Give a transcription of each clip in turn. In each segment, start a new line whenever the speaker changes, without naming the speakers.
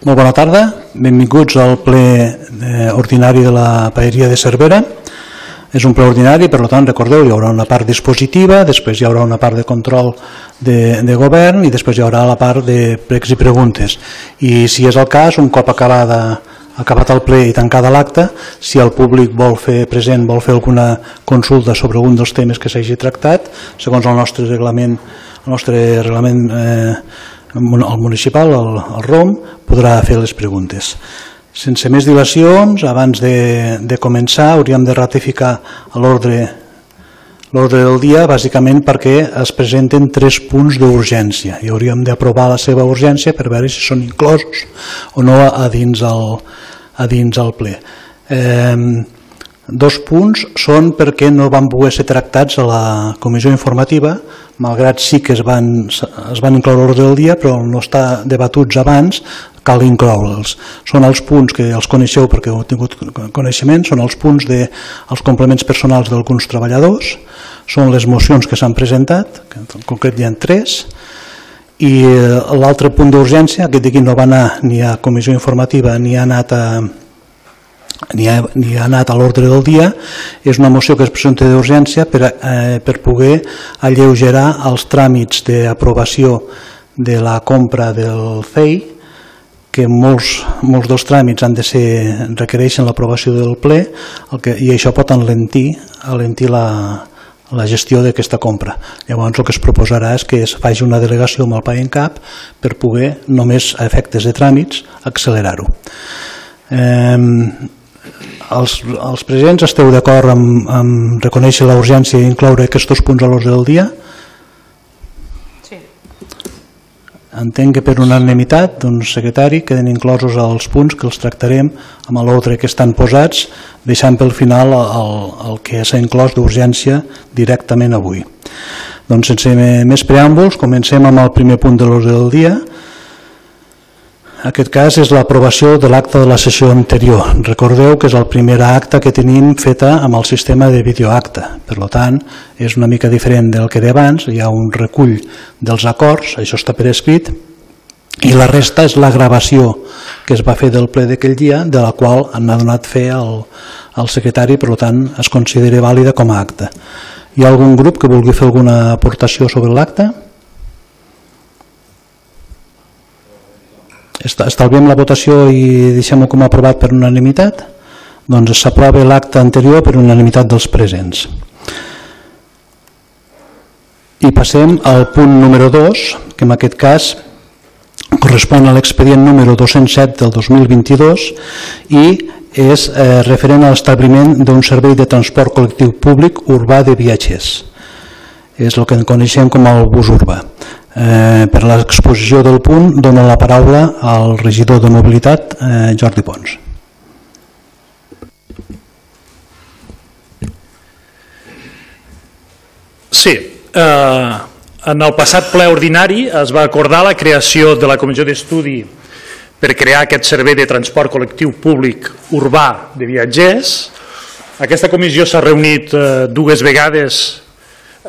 Molt bona tarda, benvinguts al ple eh, ordinari de la Paeria de Cervera. És un ple ordinari, per tant, recordeu, hi haurà una part dispositiva, després hi haurà una part de control de, de govern i després hi haurà la part de pregs i preguntes. I si és el cas, un cop acabada acabat el ple i tancada l'acte, si el públic vol fer present, vol fer alguna consulta sobre algun dels temes que s'hagi tractat, segons el nostre reglament, el nostre reglament eh, el municipal, el, el ROM, podrà fer les preguntes. Sense més dilacions, abans de, de començar, hauríem de ratificar l'ordre l'ordre del dia bàsicament perquè es presenten tres punts d'urgència i hauríem d'aprovar la seva urgència per veure si són inclosos o no a dins el, a dins el ple. Eh, dos punts són perquè no van poder ser tractats a la comissió informativa, malgrat sí que es van, es van incloure l'ordre del dia, però no està debatuts abans, cal incloure'ls. Són els punts que els coneixeu perquè heu tingut coneixement, són els punts de els complements personals d'alguns treballadors, són les mocions que s'han presentat, que en concret hi ha tres, i eh, l'altre punt d'urgència, aquest d'aquí no va anar ni a comissió informativa ni ha anat a, ni ha, ni ha anat a l'ordre del dia, és una moció que es presenta d'urgència per, eh, per poder alleugerar els tràmits d'aprovació de la compra del CEI, que molts, molts dels tràmits han de ser, requereixen l'aprovació del ple el que, i això pot enlentir, alentir la, la gestió d'aquesta compra. Llavors el que es proposarà és que es faci una delegació amb el cap per poder, només a efectes de tràmits, accelerar-ho. Eh, els, els presents esteu d'acord amb, amb reconèixer la urgència i incloure aquests punts a l'ordre del dia? Sí. Entenc que per unanimitat, doncs, secretari, queden inclosos els punts que els tractarem amb l'ordre que estan posats, deixant pel final el, el que s'ha inclòs d'urgència directament avui. Doncs sense més preàmbuls, comencem amb el primer punt de l'ordre del dia, aquest cas és l'aprovació de l'acte de la sessió anterior. Recordeu que és el primer acte que tenim feta amb el sistema de videoacte. Per tant, és una mica diferent del que era abans. Hi ha un recull dels acords, això està per escrit, i la resta és la gravació que es va fer del ple d'aquell dia, de la qual han donat fer el, el secretari, per tant, es considera vàlida com a acte. Hi ha algun grup que vulgui fer alguna aportació sobre l'acte? Estalviem la votació i deixem-ho com aprovat per unanimitat? Doncs s'aprova l'acte anterior per unanimitat dels presents. I passem al punt número 2, que en aquest cas correspon a l'expedient número 207 del 2022 i és eh, referent a l'establiment d'un servei de transport col·lectiu públic urbà de viatgers. És el que coneixem com el bus urbà. Eh, per l'exposició del punt dono la paraula al regidor de mobilitat, eh, Jordi Pons.
Sí, eh, en el passat ple ordinari es va acordar la creació de la comissió d'estudi per crear aquest servei de transport col·lectiu públic urbà de viatgers. Aquesta comissió s'ha reunit eh, dues vegades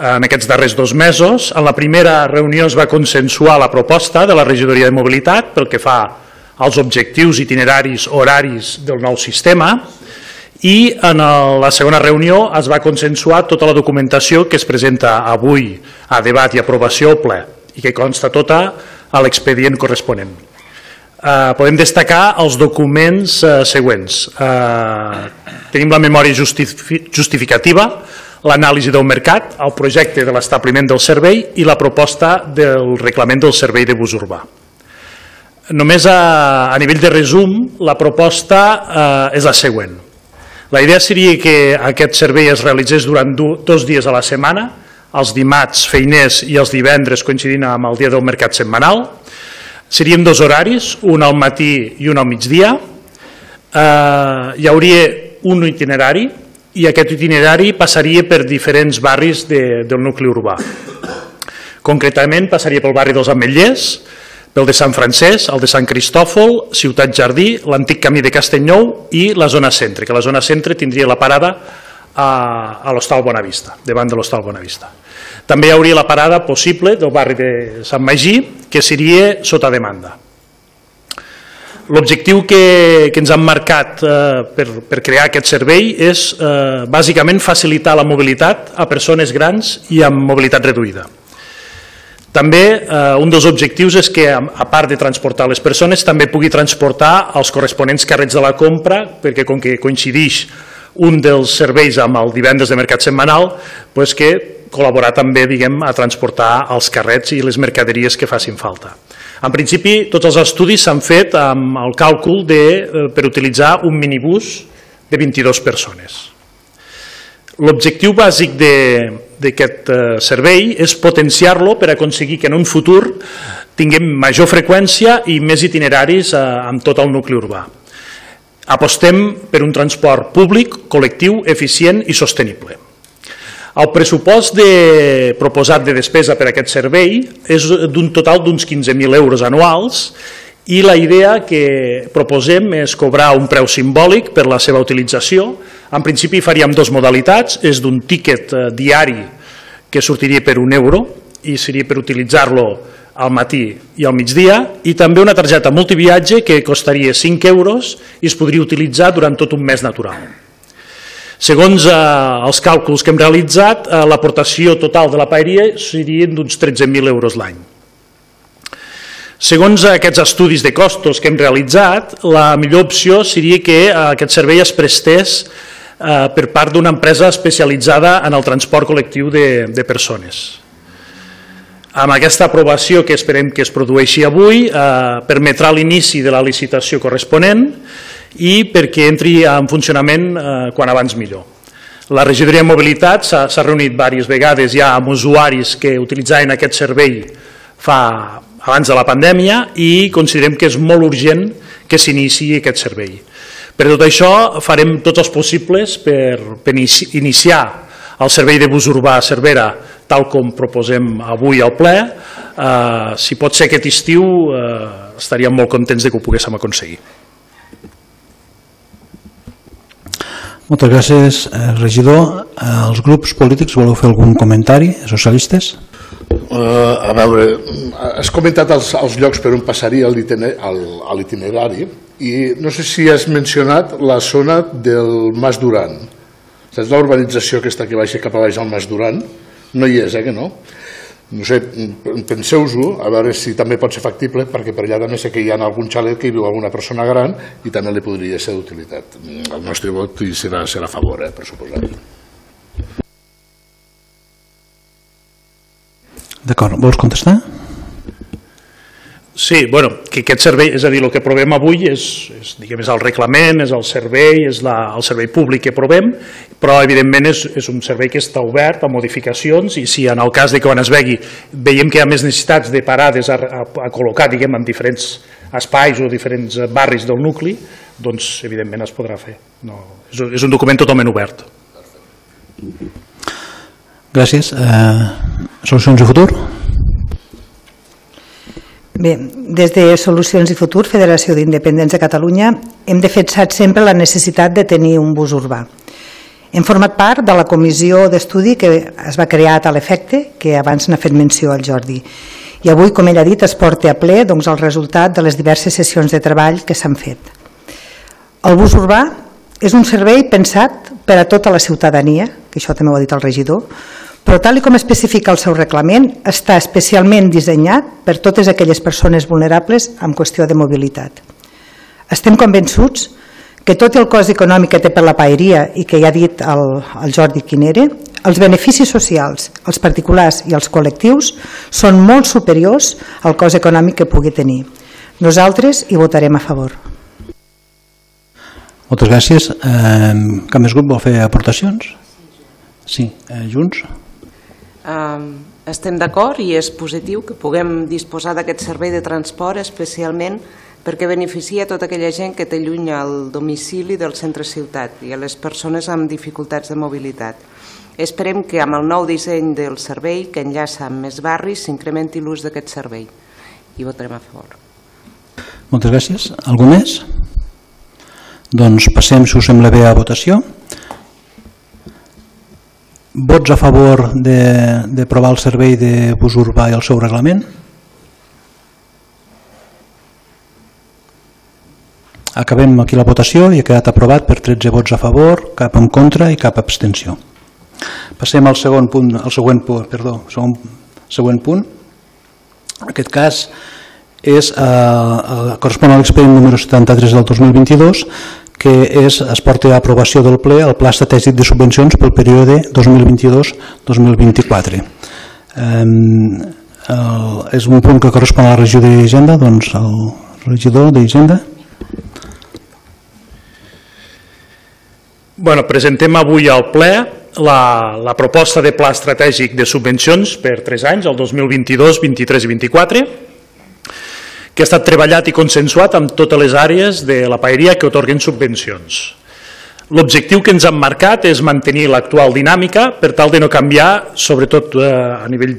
en aquests darrers dos mesos. En la primera reunió es va consensuar la proposta de la regidoria de mobilitat pel que fa als objectius, itineraris, horaris del nou sistema i en la segona reunió es va consensuar tota la documentació que es presenta avui a debat i aprovació ple i que consta tota a l'expedient corresponent. Eh, podem destacar els documents eh, següents. Eh, tenim la memòria justificativa, l'anàlisi del mercat, el projecte de l'establiment del servei i la proposta del reglament del servei de bus urbà. Només a, a nivell de resum, la proposta eh, és la següent. La idea seria que aquest servei es realitzés durant do, dos dies a la setmana, els dimarts feiners i els divendres coincidint amb el dia del mercat setmanal. Serien dos horaris, un al matí i un al migdia. Eh, hi hauria un itinerari, i aquest itinerari passaria per diferents barris de, del nucli urbà. Concretament passaria pel barri dels Ametllers, pel de Sant Francesc, el de Sant Cristòfol, Ciutat Jardí, l'antic camí de Castellnou i la zona centre, que la zona centre tindria la parada a, a l'Hostal Bonavista, davant de l'Hostal Bonavista. També hi hauria la parada possible del barri de Sant Magí, que seria sota demanda. L'objectiu que, que ens han marcat eh, per, per crear aquest servei és eh, bàsicament facilitar la mobilitat a persones grans i amb mobilitat reduïda. També eh, un dels objectius és que, a part de transportar les persones, també pugui transportar els corresponents carrets de la compra, perquè com que coincideix un dels serveis amb el divendres de mercat setmanal, doncs que col·laborar també diguem, a transportar els carrets i les mercaderies que facin falta. En principi, tots els estudis s'han fet amb el càlcul de, eh, per utilitzar un minibús de 22 persones. L'objectiu bàsic d'aquest eh, servei és potenciar-lo per aconseguir que en un futur tinguem major freqüència i més itineraris eh, amb tot el nucli urbà. Apostem per un transport públic, col·lectiu, eficient i sostenible. El pressupost de, proposat de despesa per a aquest servei és d'un total d'uns 15.000 euros anuals i la idea que proposem és cobrar un preu simbòlic per la seva utilització. En principi faríem dues modalitats, és d'un tíquet eh, diari que sortiria per un euro i seria per utilitzar-lo al matí i al migdia i també una targeta multiviatge que costaria 5 euros i es podria utilitzar durant tot un mes natural. Segons eh, els càlculs que hem realitzat, eh, l'aportació total de la paeria seria d'uns 13.000 euros l'any. Segons aquests estudis de costos que hem realitzat, la millor opció seria que eh, aquest servei es prestés eh, per part d'una empresa especialitzada en el transport col·lectiu de, de persones. Amb aquesta aprovació que esperem que es produeixi avui, eh, permetrà l'inici de la licitació corresponent i perquè entri en funcionament eh, quan abans millor. La regidoria de mobilitat s'ha reunit diverses vegades ja amb usuaris que utilitzaven aquest servei fa abans de la pandèmia i considerem que és molt urgent que s'iniciï aquest servei. Per tot això farem tots els possibles per, per iniciar el servei de bus urbà a Cervera tal com proposem avui al ple. Eh, si pot ser aquest estiu eh, estaríem molt contents de que ho poguéssim aconseguir.
Moltes gràcies, eh, regidor. Els grups polítics voleu fer algun comentari? Socialistes?
Uh, a veure, has comentat els, els llocs per on passaria l'itinerari i no sé si has mencionat la zona del Mas Duran. Saps la urbanització aquesta que baixa cap a baix al Mas Duran? No hi és, eh, que no? No sé, penseu-ho, a veure si també pot ser factible, perquè per allà també sé que hi ha algun xalet que hi viu alguna persona gran i també li podria ser d'utilitat. El nostre vot serà, serà a favor, eh, per suposat.
D'acord, vols contestar?
Sí, bueno, que aquest servei, és a dir, el que provem avui és, és, diguem, és el reglament, és el servei, és la, el servei públic que provem, però evidentment és, és un servei que està obert a modificacions i si en el cas de que quan es vegi veiem que hi ha més necessitats de parades a, a, a col·locar, diguem, en diferents espais o diferents barris del nucli, doncs evidentment es podrà fer. No, és, és un document totalment obert.
Gràcies. Eh, solucions i futur?
Bé, des de Solucions i Futur, Federació d'Independents de Catalunya, hem defensat sempre la necessitat de tenir un bus urbà. Hem format part de la comissió d'estudi que es va crear a l'efecte, que abans n'ha fet menció al Jordi. I avui, com ell ha dit, es porta a ple doncs, el resultat de les diverses sessions de treball que s'han fet. El bus urbà és un servei pensat per a tota la ciutadania, que això també ho ha dit el regidor, però tal com especifica el seu reglament, està especialment dissenyat per totes aquelles persones vulnerables amb qüestió de mobilitat. Estem convençuts que tot el cost econòmic que té per la paeria i que ja ha dit el, el Jordi Quinere, els beneficis socials, els particulars i els col·lectius són molt superiors al cost econòmic que pugui tenir. Nosaltres hi votarem a favor.
Moltes gràcies. Eh, cap més grup vol fer aportacions? Sí, eh, Junts?
Estem d'acord i és positiu que puguem disposar d'aquest servei de transport especialment perquè beneficia tota aquella gent que té lluny al domicili del centre ciutat i a les persones amb dificultats de mobilitat. Esperem que amb el nou disseny del servei, que enllaça amb més barris, s'incrementi l'ús d'aquest servei. I votarem a favor.
Moltes gràcies. Algú més? Doncs passem, si us sembla bé, a votació. Vots a favor d'aprovar el servei de bus urbà i el seu reglament? Acabem aquí la votació i ha quedat aprovat per 13 vots a favor, cap en contra i cap abstenció. Passem al segon punt, al següent, perdó, segon, següent punt. En aquest cas és, eh, correspon a l'expedient número 73 del 2022 que és, es porta a aprovació del ple el Pla Estratègic de Subvencions pel període 2022-2024. Eh, és un punt que correspon a la regió d'Hisenda, doncs el regidor d'Hisenda.
Bueno, presentem avui al ple la, la proposta de pla estratègic de subvencions per 3 anys, el 2022, 23 i 24, que ha estat treballat i consensuat amb totes les àrees de la paeria que otorguen subvencions. L'objectiu que ens han marcat és mantenir l'actual dinàmica per tal de no canviar, sobretot eh, a nivell,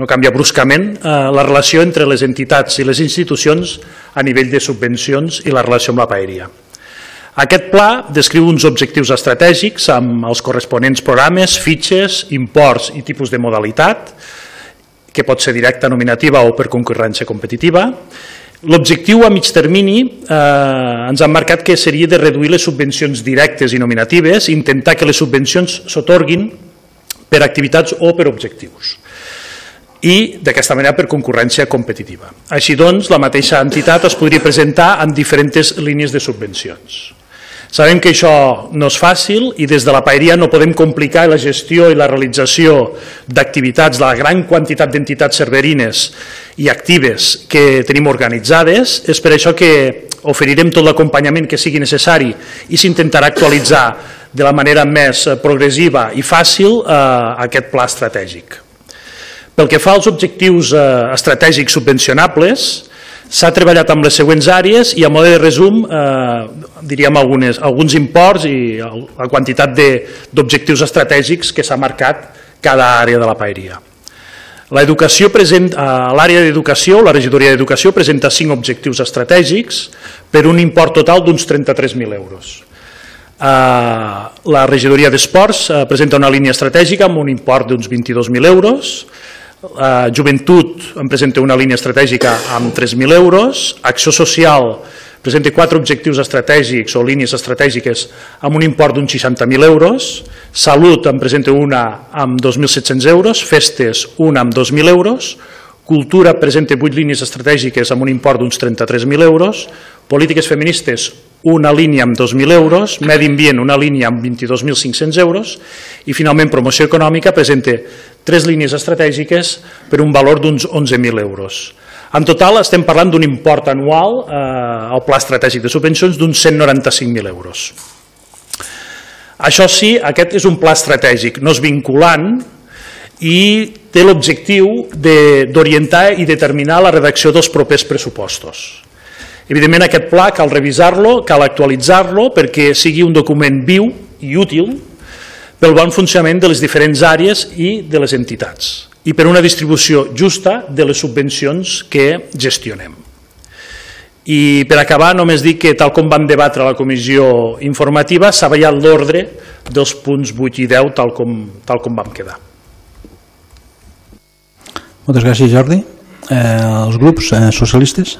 no canviar bruscament, eh, la relació entre les entitats i les institucions a nivell de subvencions i la relació amb la paeria. Aquest pla descriu uns objectius estratègics amb els corresponents programes, fitxes, imports i tipus de modalitat, que pot ser directa, nominativa o per concurrència competitiva. L'objectiu a mig termini eh, ens han marcat que seria de reduir les subvencions directes i nominatives i intentar que les subvencions s'otorguin per activitats o per objectius i d'aquesta manera per concurrència competitiva. Així doncs, la mateixa entitat es podria presentar en diferents línies de subvencions. Sabem que això no és fàcil i des de la paeria no podem complicar la gestió i la realització d'activitats de la gran quantitat d'entitats serverines i actives que tenim organitzades. És per això que oferirem tot l'acompanyament que sigui necessari i s'intentarà actualitzar de la manera més progressiva i fàcil eh, aquest pla estratègic. Pel que fa als objectius eh, estratègics subvencionables, S'ha treballat amb les següents àrees i a mode de resum eh, diríem algunes, alguns imports i la quantitat d'objectius estratègics que s'ha marcat cada àrea de la paeria. L'educació present, a eh, l'àrea d'educació, la regidoria d'educació presenta cinc objectius estratègics per un import total d'uns 33.000 euros. Eh, la regidoria d'esports eh, presenta una línia estratègica amb un import d'uns 22.000 euros, la Joventut em presenta una línia estratègica amb 3.000 euros, Acció Social presenta quatre objectius estratègics o línies estratègiques amb un import d'uns 60.000 euros, Salut em presenta una amb 2.700 euros, Festes una amb 2.000 euros, Cultura presenta 8 línies estratègiques amb un import d'uns 33.000 euros, Polítiques feministes una línia amb 2.000 euros, Medi Ambient una línia amb 22.500 euros i finalment Promoció Econòmica presenta tres línies estratègiques per un valor d'uns 11.000 euros. En total estem parlant d'un import anual eh, al pla estratègic de subvencions d'uns 195.000 euros. Això sí, aquest és un pla estratègic, no és vinculant i té l'objectiu d'orientar i determinar la redacció dels propers pressupostos. Evidentment aquest pla cal revisar-lo, cal actualitzar-lo perquè sigui un document viu i útil pel bon funcionament de les diferents àrees i de les entitats i per una distribució justa de les subvencions que gestionem. I per acabar només dic que tal com vam debatre la comissió informativa s'ha ballat l'ordre dels punts 8 i 10 tal com, tal com vam quedar.
Moltes gràcies Jordi. Eh, els grups eh, socialistes?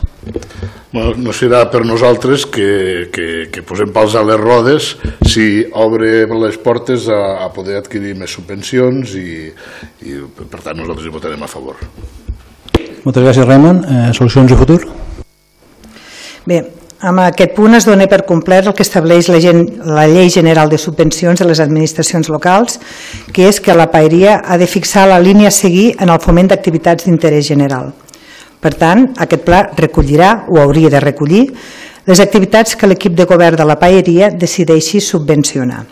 Bueno, no serà per nosaltres que, que, que posem pals a les rodes si obre les portes a, a poder adquirir més subvencions i, i per tant nosaltres hi votarem a favor.
Moltes gràcies Raimon. Eh, solucions de futur?
Bé, amb aquest punt es dona per complet el que estableix la, gent, la Llei General de Subvencions de les Administracions Locals, que és que la paeria ha de fixar la línia a seguir en el foment d'activitats d'interès general. Per tant, aquest pla recollirà, o hauria de recollir, les activitats que l'equip de govern de la paeria decideixi subvencionar.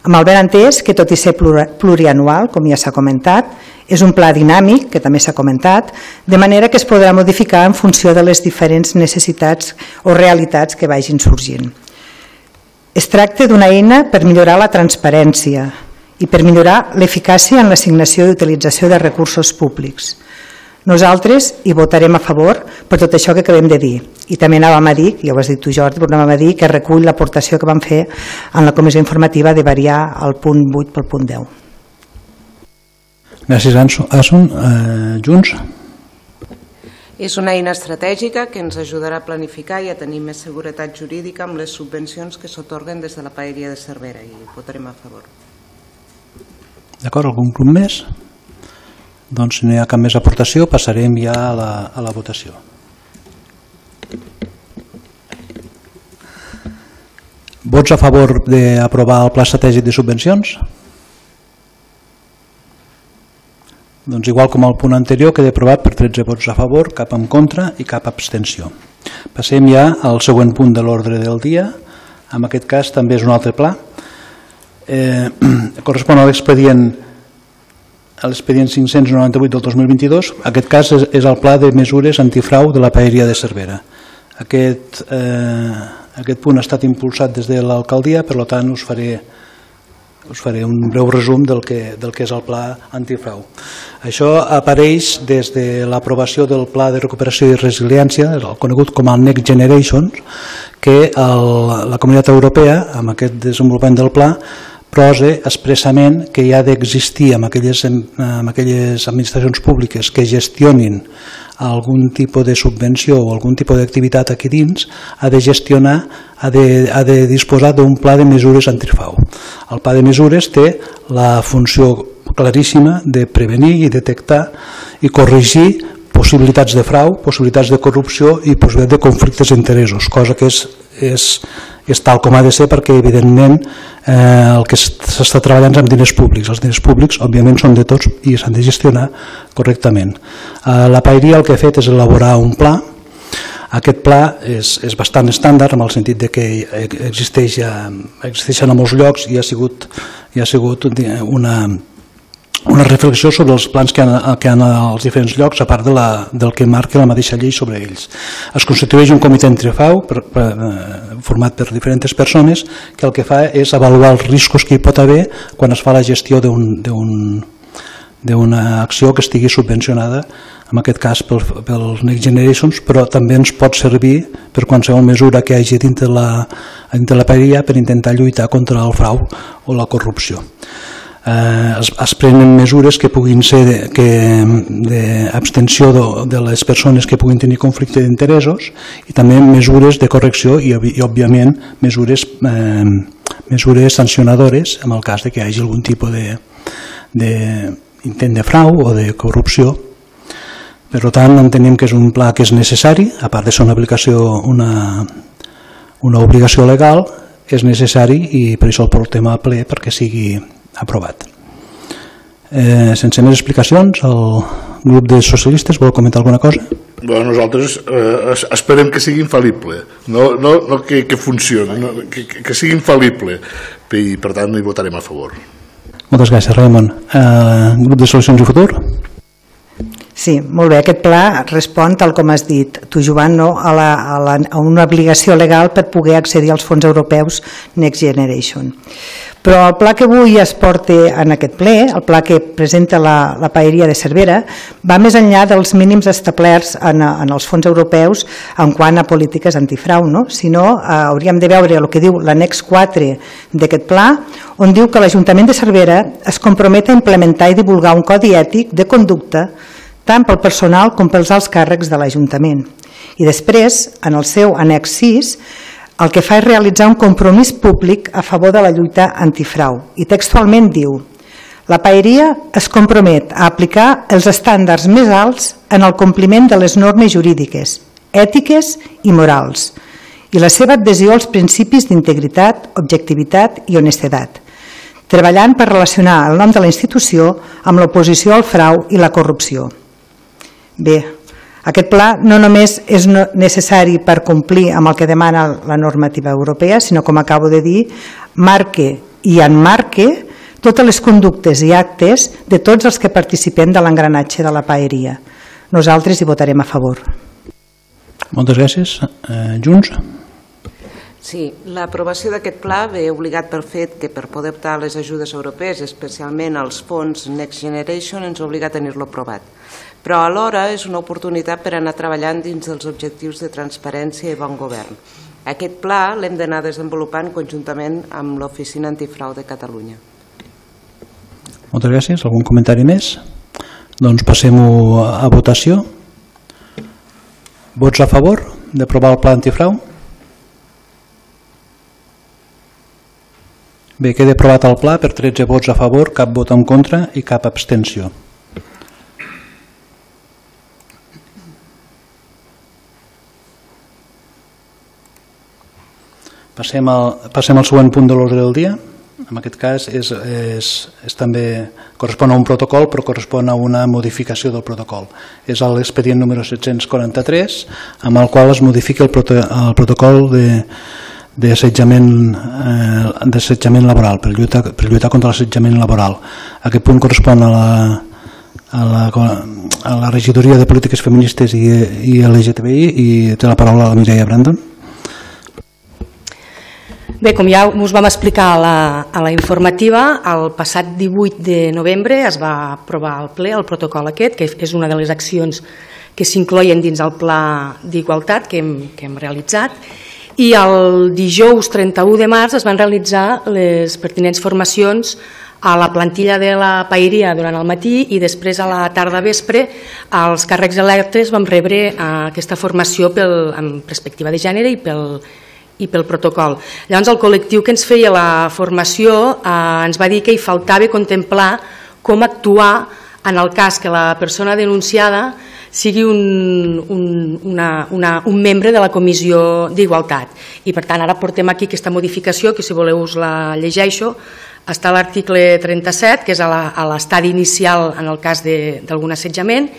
Amb el ben entès que, tot i ser plurianual, com ja s'ha comentat, és un pla dinàmic, que també s'ha comentat, de manera que es podrà modificar en funció de les diferents necessitats o realitats que vagin sorgint. Es tracta d'una eina per millorar la transparència i per millorar l'eficàcia en l'assignació i utilització de recursos públics. Nosaltres hi votarem a favor per tot això que acabem de dir. I també anàvem a dir, ja ho has dit tu Jordi, anàvem a dir que recull l'aportació que vam fer en la comissió informativa de variar el punt 8 pel punt 10.
Gràcies, Asun. Eh, Junts?
És una eina estratègica que ens ajudarà a planificar i a tenir més seguretat jurídica amb les subvencions que s'otorguen des de la Paeria de Cervera i votarem a favor.
D'acord, algun punt més? Doncs si no hi ha cap més aportació passarem ja a la, a la votació. Vots a favor d'aprovar el pla estratègic de subvencions? Doncs igual com el punt anterior queda aprovat per 13 vots a favor, cap en contra i cap abstenció. Passem ja al següent punt de l'ordre del dia. En aquest cas també és un altre pla. Eh, correspon a l'expedient a l'expedient 598 del 2022. Aquest cas és, és el pla de mesures antifrau de la paeria de Cervera. Aquest, eh, aquest punt ha estat impulsat des de l'alcaldia, per tant us faré us faré un breu resum del que, del que és el pla antifrau. Això apareix des de l'aprovació del Pla de Recuperació i Resiliència, el conegut com el Next Generation, que el, la Comunitat Europea, amb aquest desenvolupament del pla, prosa expressament que hi ha d'existir en, aquelles, en aquelles administracions públiques que gestionin algun tipus de subvenció o algun tipus d'activitat aquí dins, ha de gestionar, ha de, ha de disposar d'un pla de mesures antifrau. El pla de mesures té la funció claríssima de prevenir i detectar i corregir possibilitats de frau, possibilitats de corrupció i possibilitats de conflictes d'interessos, cosa que és, és, és tal com ha de ser perquè evidentment eh, el que s'està treballant és amb diners públics. Els diners públics òbviament són de tots i s'han de gestionar correctament. Eh, la Paeria el que ha fet és elaborar un pla aquest pla és, és bastant estàndard en el sentit de que existeix, existeixen a molts llocs i ha sigut, i ha sigut una, una reflexió sobre els plans que han, que han als diferents llocs, a part de la, del que marca la mateixa llei sobre ells. Es constitueix un comitè entrefau per, per, eh, format per diferents persones que el que fa és avaluar els riscos que hi pot haver quan es fa la gestió d'una acció que estigui subvencionada, en aquest cas pel, pel Next Generations, però també ens pot servir per qualsevol mesura que hagi dintre la, dintre la PERIA per intentar lluitar contra el frau o la corrupció eh, es, es prenen mesures que puguin ser d'abstenció de, de, de les persones que puguin tenir conflicte d'interessos i també mesures de correcció i, i òbviament mesures, eh, mesures sancionadores en el cas de que hi hagi algun tipus de, de intent de frau o de corrupció. Per tant, entenem que és un pla que és necessari, a part de ser una aplicació, una, una obligació legal, és necessari i per això el portem a ple perquè sigui aprovat. Eh, sense més explicacions, el grup de socialistes vol comentar alguna cosa?
Bueno, nosaltres eh, esperem que sigui infal·lible, no, no, no que, que funcioni, no, que, que sigui infal·lible, i per tant hi votarem a favor.
Moltes gràcies, Raimon. Eh, grup de Solucions i Futur?
Sí, molt bé. Aquest pla respon, tal com has dit tu, Joan, no? a, la, a, la, a una obligació legal per poder accedir als fons europeus Next Generation. Però el pla que avui es porta en aquest ple, el pla que presenta la, la Paeria de Cervera, va més enllà dels mínims establerts en, en els fons europeus en quant a polítiques antifrau, no? sinó eh, hauríem de veure el que diu l'annex 4 d'aquest pla, on diu que l'Ajuntament de Cervera es compromet a implementar i divulgar un codi ètic de conducta tant pel personal com pels alts càrrecs de l'Ajuntament. I després, en el seu annex 6, el que fa és realitzar un compromís públic a favor de la lluita antifrau. I textualment diu la paeria es compromet a aplicar els estàndards més alts en el compliment de les normes jurídiques, ètiques i morals i la seva adhesió als principis d'integritat, objectivitat i honestedat, treballant per relacionar el nom de la institució amb l'oposició al frau i la corrupció. Bé, aquest pla no només és necessari per complir amb el que demana la normativa europea, sinó, com acabo de dir, marque i enmarque totes les conductes i actes de tots els que participem de l'engranatge de la paeria. Nosaltres hi votarem a favor.
Moltes gràcies. Eh, Junts?
Sí, l'aprovació d'aquest pla ve obligat pel fet que per poder optar a les ajudes europees, especialment als fons Next Generation, ens obliga a tenir-lo aprovat però alhora és una oportunitat per anar treballant dins dels objectius de transparència i bon govern. Aquest pla l'hem d'anar desenvolupant conjuntament amb l'Oficina Antifrau de Catalunya.
Moltes gràcies. Algun comentari més? Doncs passem a votació. Vots a favor d'aprovar el pla antifrau? Bé, queda aprovat el pla per 13 vots a favor, cap vot en contra i cap abstenció. Passem al, passem al següent punt de l'ordre del dia. En aquest cas és, és, és també correspon a un protocol però correspon a una modificació del protocol. És l'expedient número 743 amb el qual es modifica el, proto, el protocol de, d'assetjament eh, laboral, per lluitar, per lluitar contra l'assetjament laboral. Aquest punt correspon a la, a la, a la regidoria de polítiques feministes i, i LGTBI i té la paraula la Mireia Brandon.
Bé, com ja us vam explicar a la, a la informativa, el passat 18 de novembre es va aprovar al ple el protocol aquest, que és una de les accions que s'incloien dins el pla d'igualtat que, hem, que hem realitzat, i el dijous 31 de març es van realitzar les pertinents formacions a la plantilla de la paeria durant el matí i després a la tarda vespre els càrrecs electes vam rebre eh, aquesta formació pel, en perspectiva de gènere i pel, i pel protocol. Llavors el col·lectiu que ens feia la formació eh, ens va dir que hi faltava contemplar com actuar en el cas que la persona denunciada sigui un, un, una, una, un membre de la Comissió d'Igualtat. I per tant ara portem aquí aquesta modificació, que si voleu us la llegeixo, està l'article 37, que és a l'estadi inicial en el cas d'algun assetjament,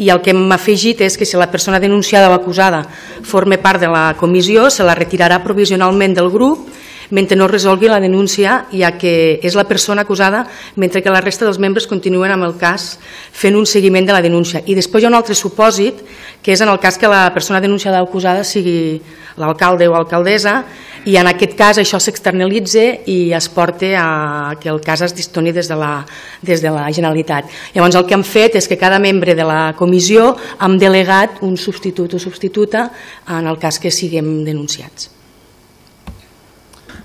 i el que hem afegit és que si la persona denunciada o acusada forma part de la comissió, se la retirarà provisionalment del grup mentre no resolgui la denúncia, ja que és la persona acusada, mentre que la resta dels membres continuen amb el cas fent un seguiment de la denúncia. I després hi ha un altre supòsit, que és en el cas que la persona denunciada o acusada sigui l'alcalde o alcaldessa, i en aquest cas això s'externalitza i es porta a que el cas es distoni des de, la, des de la Generalitat. Llavors el que hem fet és que cada membre de la comissió hem delegat un substitut o substituta en el cas que siguem denunciats.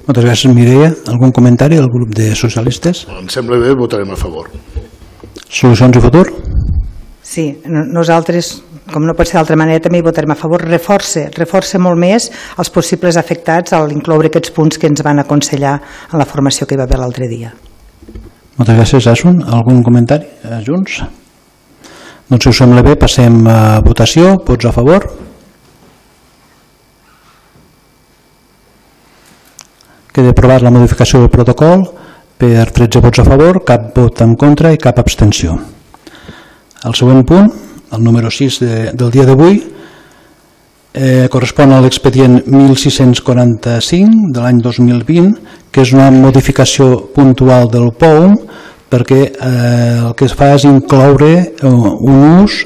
Moltes gràcies, Mireia. Algun comentari del grup de socialistes?
Em sembla bé, votarem a favor.
Solucions i futur?
Sí, nosaltres com no pot ser d'altra manera, també hi votarem a favor, reforça, reforça molt més els possibles afectats al incloure aquests punts que ens van aconsellar en la formació que hi va haver l'altre dia.
Moltes gràcies, Asun. Algun comentari? A Junts? Doncs si us sembla bé, passem a votació. Vots a favor? Queda aprovat la modificació del protocol per 13 vots a favor, cap vot en contra i cap abstenció. El següent punt el número 6 de, del dia d'avui, eh, correspon a l'expedient 1645 de l'any 2020, que és una modificació puntual del POUM, perquè eh, el que es fa és incloure eh, un ús,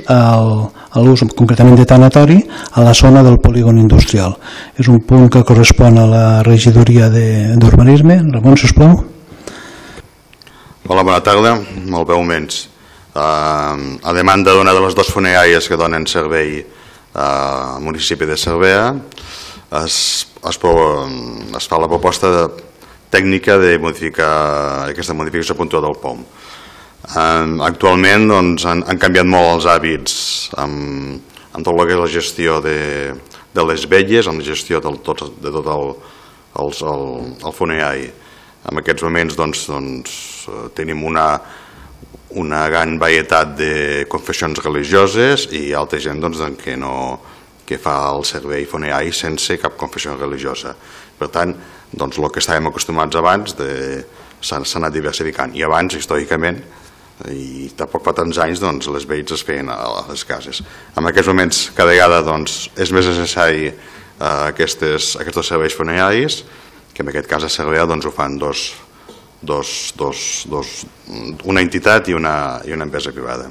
l'ús concretament de tanatori, a la zona del polígon industrial. És un punt que correspon a la regidoria d'urbanisme. Ramon, sisplau.
Hola, bona tarda. Molt breument. Uh, a demanda d'una de les dues funeràries que donen servei uh, al municipi de Cervera es, es, es fa la proposta de, tècnica de modificar aquesta modificació puntual del POM. Actualment doncs, han, han canviat molt els hàbits amb, amb tot el que és la gestió de, de les velles, amb la gestió del, tot, de tot el, el, el, el funerari. En aquests moments doncs, doncs, tenim una, una gran varietat de confessions religioses i altra gent doncs, que, no, que fa el servei funerari sense cap confessió religiosa. Per tant, doncs, el que estàvem acostumats abans s'ha anat diversificant. I abans, històricament, i tampoc fa tants anys, doncs, les veïts es feien a les cases. En aquests moments, cada vegada doncs, és més necessari eh, aquestes, aquests serveis funeraris, que en aquest cas a Cervera doncs, ho fan dos, dos, dos, dos, una entitat i una, i una empresa privada.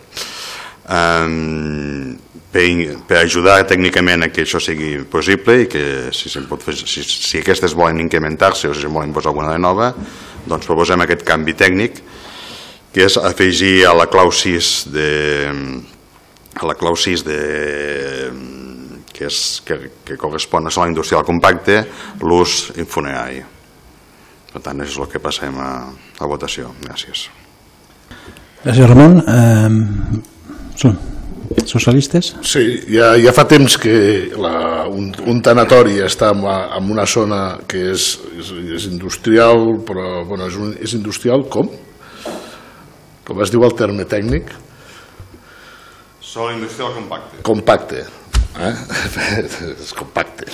Per, per ajudar tècnicament a que això sigui possible i que si, se pot fer, si, si aquestes volen incrementar-se o si volen posar alguna de nova, doncs proposem aquest canvi tècnic que és afegir a la clau 6 de, a la clau 6 de, que, és, que, que correspon a sola industrial compacte l'ús infunerari. Per tant, és el que passem a, a votació. Gràcies.
Gràcies, Ramon. Eh, Socialistes?
Sí, ja, ja fa temps que la, un, un tanatori està en, en una zona que és, és, és industrial, però bueno, és, un, és industrial com? Com es diu el terme tècnic?
Sol industrial compacte.
Compacte. Eh? és compacte.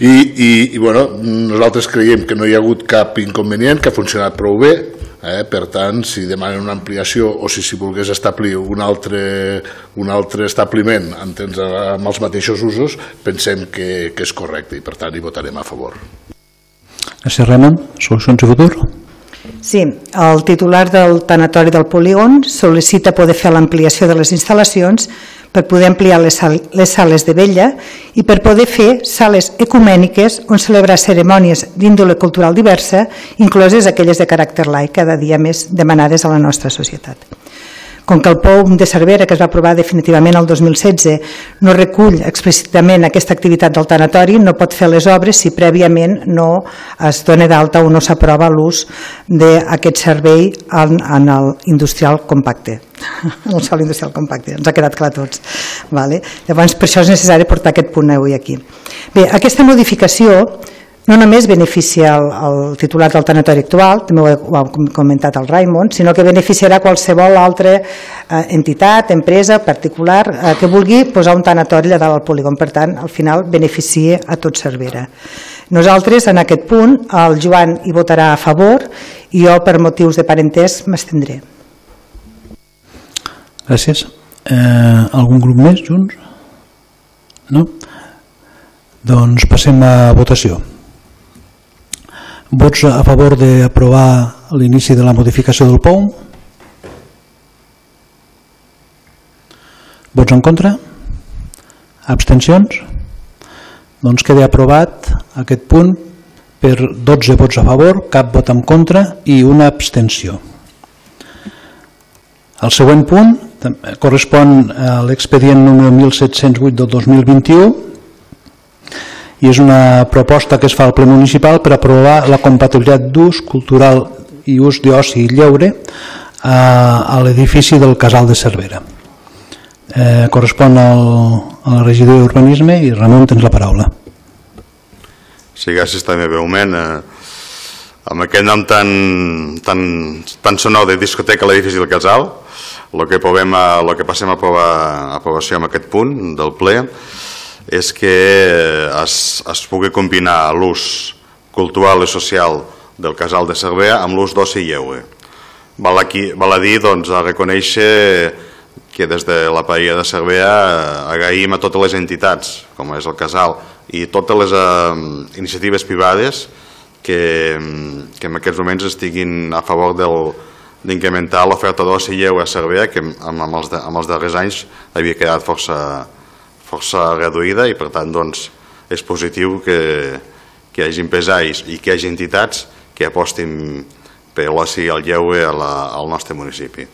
I, i, I bueno, nosaltres creiem que no hi ha hagut cap inconvenient, que ha funcionat prou bé, Eh? Per tant, si demanen una ampliació o si s'hi volgués establir un altre, un altre establiment entens, amb els mateixos usos, pensem que, que és correcte i per tant hi votarem a favor.
Gràcies, Raymond. Solucions i futur?
Sí, el titular del tanatori del polígon sol·licita poder fer l'ampliació de les instal·lacions per poder ampliar les, les sales de vella i per poder fer sales ecumèniques on celebrar cerimònies d'índole cultural diversa, incloses aquelles de caràcter laic, cada dia més demanades a la nostra societat. Com que el POUM de Cervera, que es va aprovar definitivament el 2016, no recull explícitament aquesta activitat del tanatori, no pot fer les obres si prèviament no es dona d'alta o no s'aprova l'ús d'aquest servei en, en el industrial compacte el sol industrial compacte, ens ha quedat clar a tots. Vale? Llavors, per això és necessari portar aquest punt avui aquí. Bé, aquesta modificació no només beneficia el, el titular del tanatori actual, també ho, ha comentat el Raimon, sinó que beneficiarà qualsevol altra eh, entitat, empresa, particular, eh, que vulgui posar un tanatori allà dalt al polígon. Per tant, al final beneficia a tot Cervera. Nosaltres, en aquest punt, el Joan hi votarà a favor i jo, per motius de parentès, m'estendré.
Gràcies. Eh, algun grup més, junts? No? Doncs passem a votació. Vots a favor d'aprovar l'inici de la modificació del POU? Vots en contra? Abstencions? Doncs queda aprovat aquest punt per 12 vots a favor, cap vot en contra i una abstenció. El següent punt correspon a l'expedient número 1708 del 2021 i és una proposta que es fa al ple municipal per aprovar la compatibilitat d'ús cultural i ús d'oci i lleure a, a l'edifici del Casal de Cervera. Eh, correspon al, a la regidoria d'Urbanisme i Ramon tens la paraula.
Sí, gràcies també breument. Eh, amb aquest nom tan, tan, tan sonor de discoteca a l'edifici del Casal, el que, provem el que passem a aprovar, a aprovació amb aquest punt del ple és que es, es pugui combinar l'ús cultural i social del casal de Cervera amb l'ús d'oci i lleure. Val, aquí, val a dir doncs, a reconèixer que des de la Paella de Cervera eh, agraïm a totes les entitats, com és el casal, i totes les eh, iniciatives privades que, que en aquests moments estiguin a favor d'incrementar l'oferta d'oci i lleure a Cervera, que amb, amb, els, amb els darrers anys havia quedat força, força reduïda i per tant doncs, és positiu que, que hi hagi empresaris i que hi hagi entitats que apostin per l'oci el lleure a la, al nostre municipi.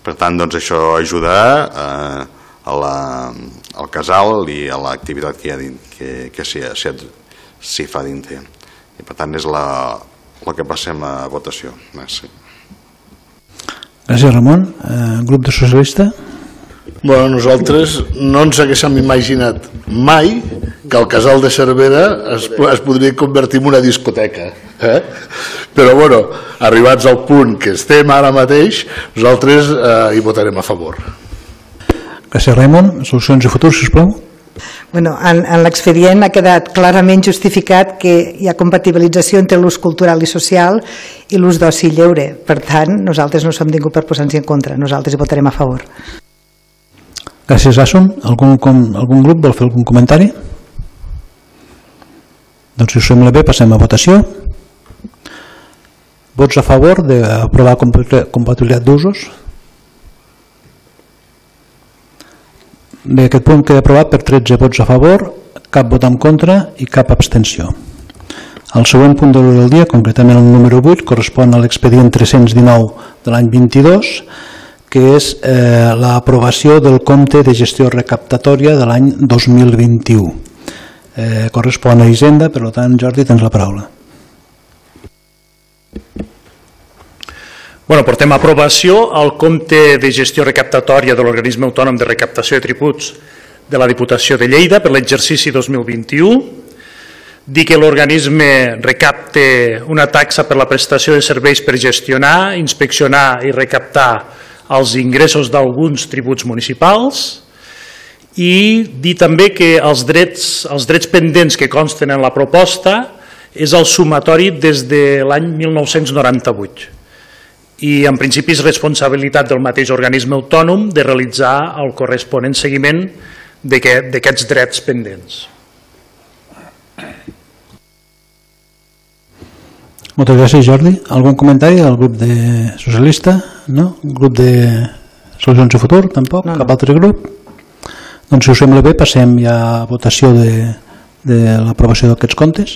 Per tant, doncs, això ajudarà eh, a la, al casal i a l'activitat que, hi ha dins, que, que s'hi fa dintre. I per tant és la, el que passem a votació. Merci.
Gràcies, Ramon. Eh, grup de socialista?
Bueno, nosaltres no ens haguéssim imaginat mai que el casal de Cervera es, es podria convertir en una discoteca. Eh? Però, bueno, arribats al punt que estem ara mateix, nosaltres eh, hi votarem a favor.
Gràcies, Raimon. Solucions i futurs, sisplau.
Bueno, en, en l'expedient ha quedat clarament justificat que hi ha compatibilització entre l'ús cultural i social i l'ús d'oci lleure. Per tant, nosaltres no som ningú per posar-nos en contra, nosaltres hi votarem a favor.
Gràcies, Assun. Algun, com, algun grup vol fer algun comentari? Doncs si us sembla bé, passem a votació. Vots a favor d'aprovar compatibilitat d'usos? Bé, aquest punt queda aprovat per 13 vots a favor, cap vot en contra i cap abstenció. El següent punt de l'ordre del dia, concretament el número 8, correspon a l'expedient 319 de l'any 22, que és eh, l'aprovació del compte de gestió recaptatòria de l'any 2021. Eh, correspon a Hisenda, per tant, Jordi, tens la paraula.
Bueno, portem a aprovació el compte de gestió recaptatòria de l'Organisme Autònom de Recaptació de Tributs de la Diputació de Lleida per l'exercici 2021, dir que l'organisme recapte una taxa per la prestació de serveis per gestionar, inspeccionar i recaptar els ingressos d'alguns tributs municipals i dir també que els drets, els drets pendents que consten en la proposta és el sumatori des de l'any 1998 i en principi és responsabilitat del mateix organisme autònom de realitzar el corresponent seguiment d'aquests drets pendents.
Moltes gràcies, Jordi. Algun comentari del grup de socialista? No? Grup de Solucions de Futur? Tampoc? No, no. Cap altre grup? Doncs si us sembla bé, passem ja a votació de, de l'aprovació d'aquests comptes.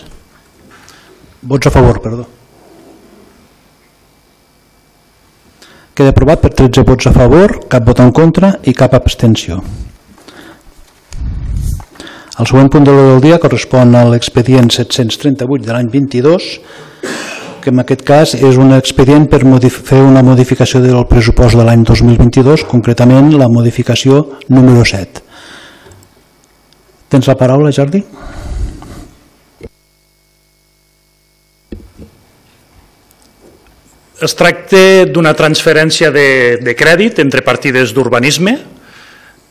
Vots a favor, perdó. Queda aprovat per 13 vots a favor, cap vot en contra i cap abstenció. El següent punt de l'ordre del dia correspon a l'expedient 738 de l'any 22, que en aquest cas és un expedient per fer una modificació del pressupost de l'any 2022, concretament la modificació número 7. Tens la paraula, Jordi?
Es tracta d'una transferència de, de crèdit entre partides d'urbanisme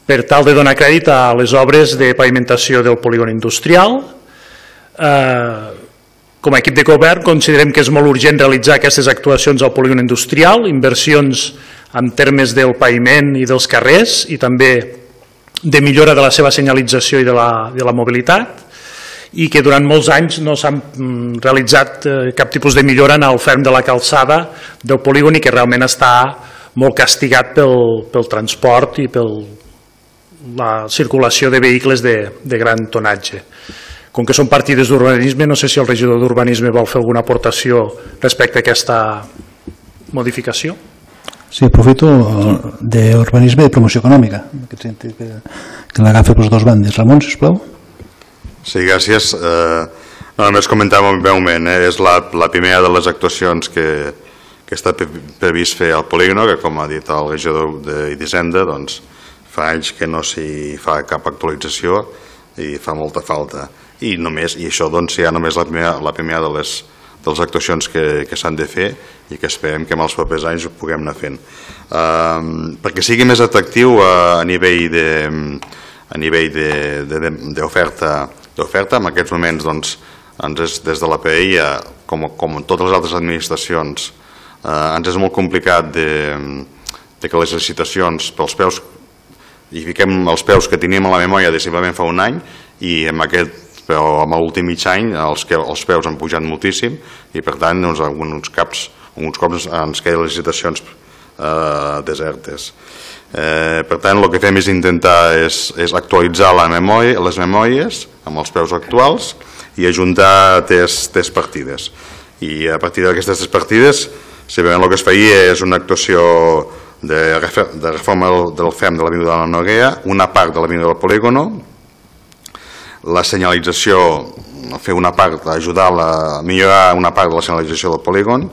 per tal de donar crèdit a les obres de pavimentació del polígon industrial. Eh, com a equip de govern considerem que és molt urgent realitzar aquestes actuacions al polígon industrial, inversions en termes del paviment i dels carrers i també de millora de la seva senyalització i de la, de la mobilitat i que durant molts anys no s'han mm, realitzat eh, cap tipus de millora en el ferm de la calçada del polígon i que realment està molt castigat pel, pel transport i per la circulació de vehicles de, de gran tonatge. Com que són partides d'urbanisme, no sé si el regidor d'urbanisme vol fer alguna aportació respecte a aquesta modificació.
Sí, aprofito d'urbanisme i de promoció econòmica, en aquest sentit que, que l'agafi per les dues bandes. Ramon, sisplau.
Sí, gràcies. Eh, no, només comentar molt breument, eh, és la, la primera de les actuacions que, que està previst fer al polígono, que com ha dit el regidor d'Hisenda, doncs, fa anys que no s'hi fa cap actualització i fa molta falta. I, només, i això doncs, ja només la primera, la primera de, les, de les actuacions que, que s'han de fer i que esperem que en els propers anys ho puguem anar fent. Uh, perquè sigui més atractiu a, a nivell de a nivell d'oferta d'oferta. En aquests moments doncs, ens és, des de la PI, com, com totes les altres administracions, eh, ens és molt complicat de, de que les licitacions pels peus i fiquem els peus que teníem a la memòria de simplement fa un any i amb aquest però amb l'últim mig any els, els peus han pujat moltíssim i per tant doncs, alguns, caps, alguns cops ens queden licitacions eh, desertes. Eh, per tant, el que fem és intentar és, és actualitzar la memòria, les memòries amb els preus actuals i ajuntar tres, tres partides. I a partir d'aquestes tres partides, si bé el que es feia és una actuació de, de reforma del, FEM de l'avinguda de la Noguea, una part de l'avinguda del Polígono, la senyalització, fer una part, ajudar a millorar una part de la senyalització del polígon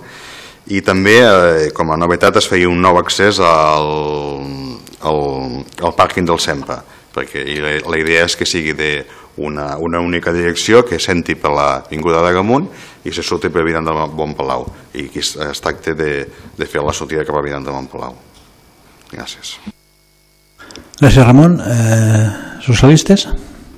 i també, eh, com a novetat, es feia un nou accés al, el, el pàrquing del SEMPA, perquè la, la idea és que sigui de una, una única direcció que senti per la vinguda d'Agamunt i se surti per Vidant de Montpalau i que es tracta de, de fer la sortida cap a Vidant de Montpalau. Gràcies.
Gràcies, Ramon. Eh, socialistes?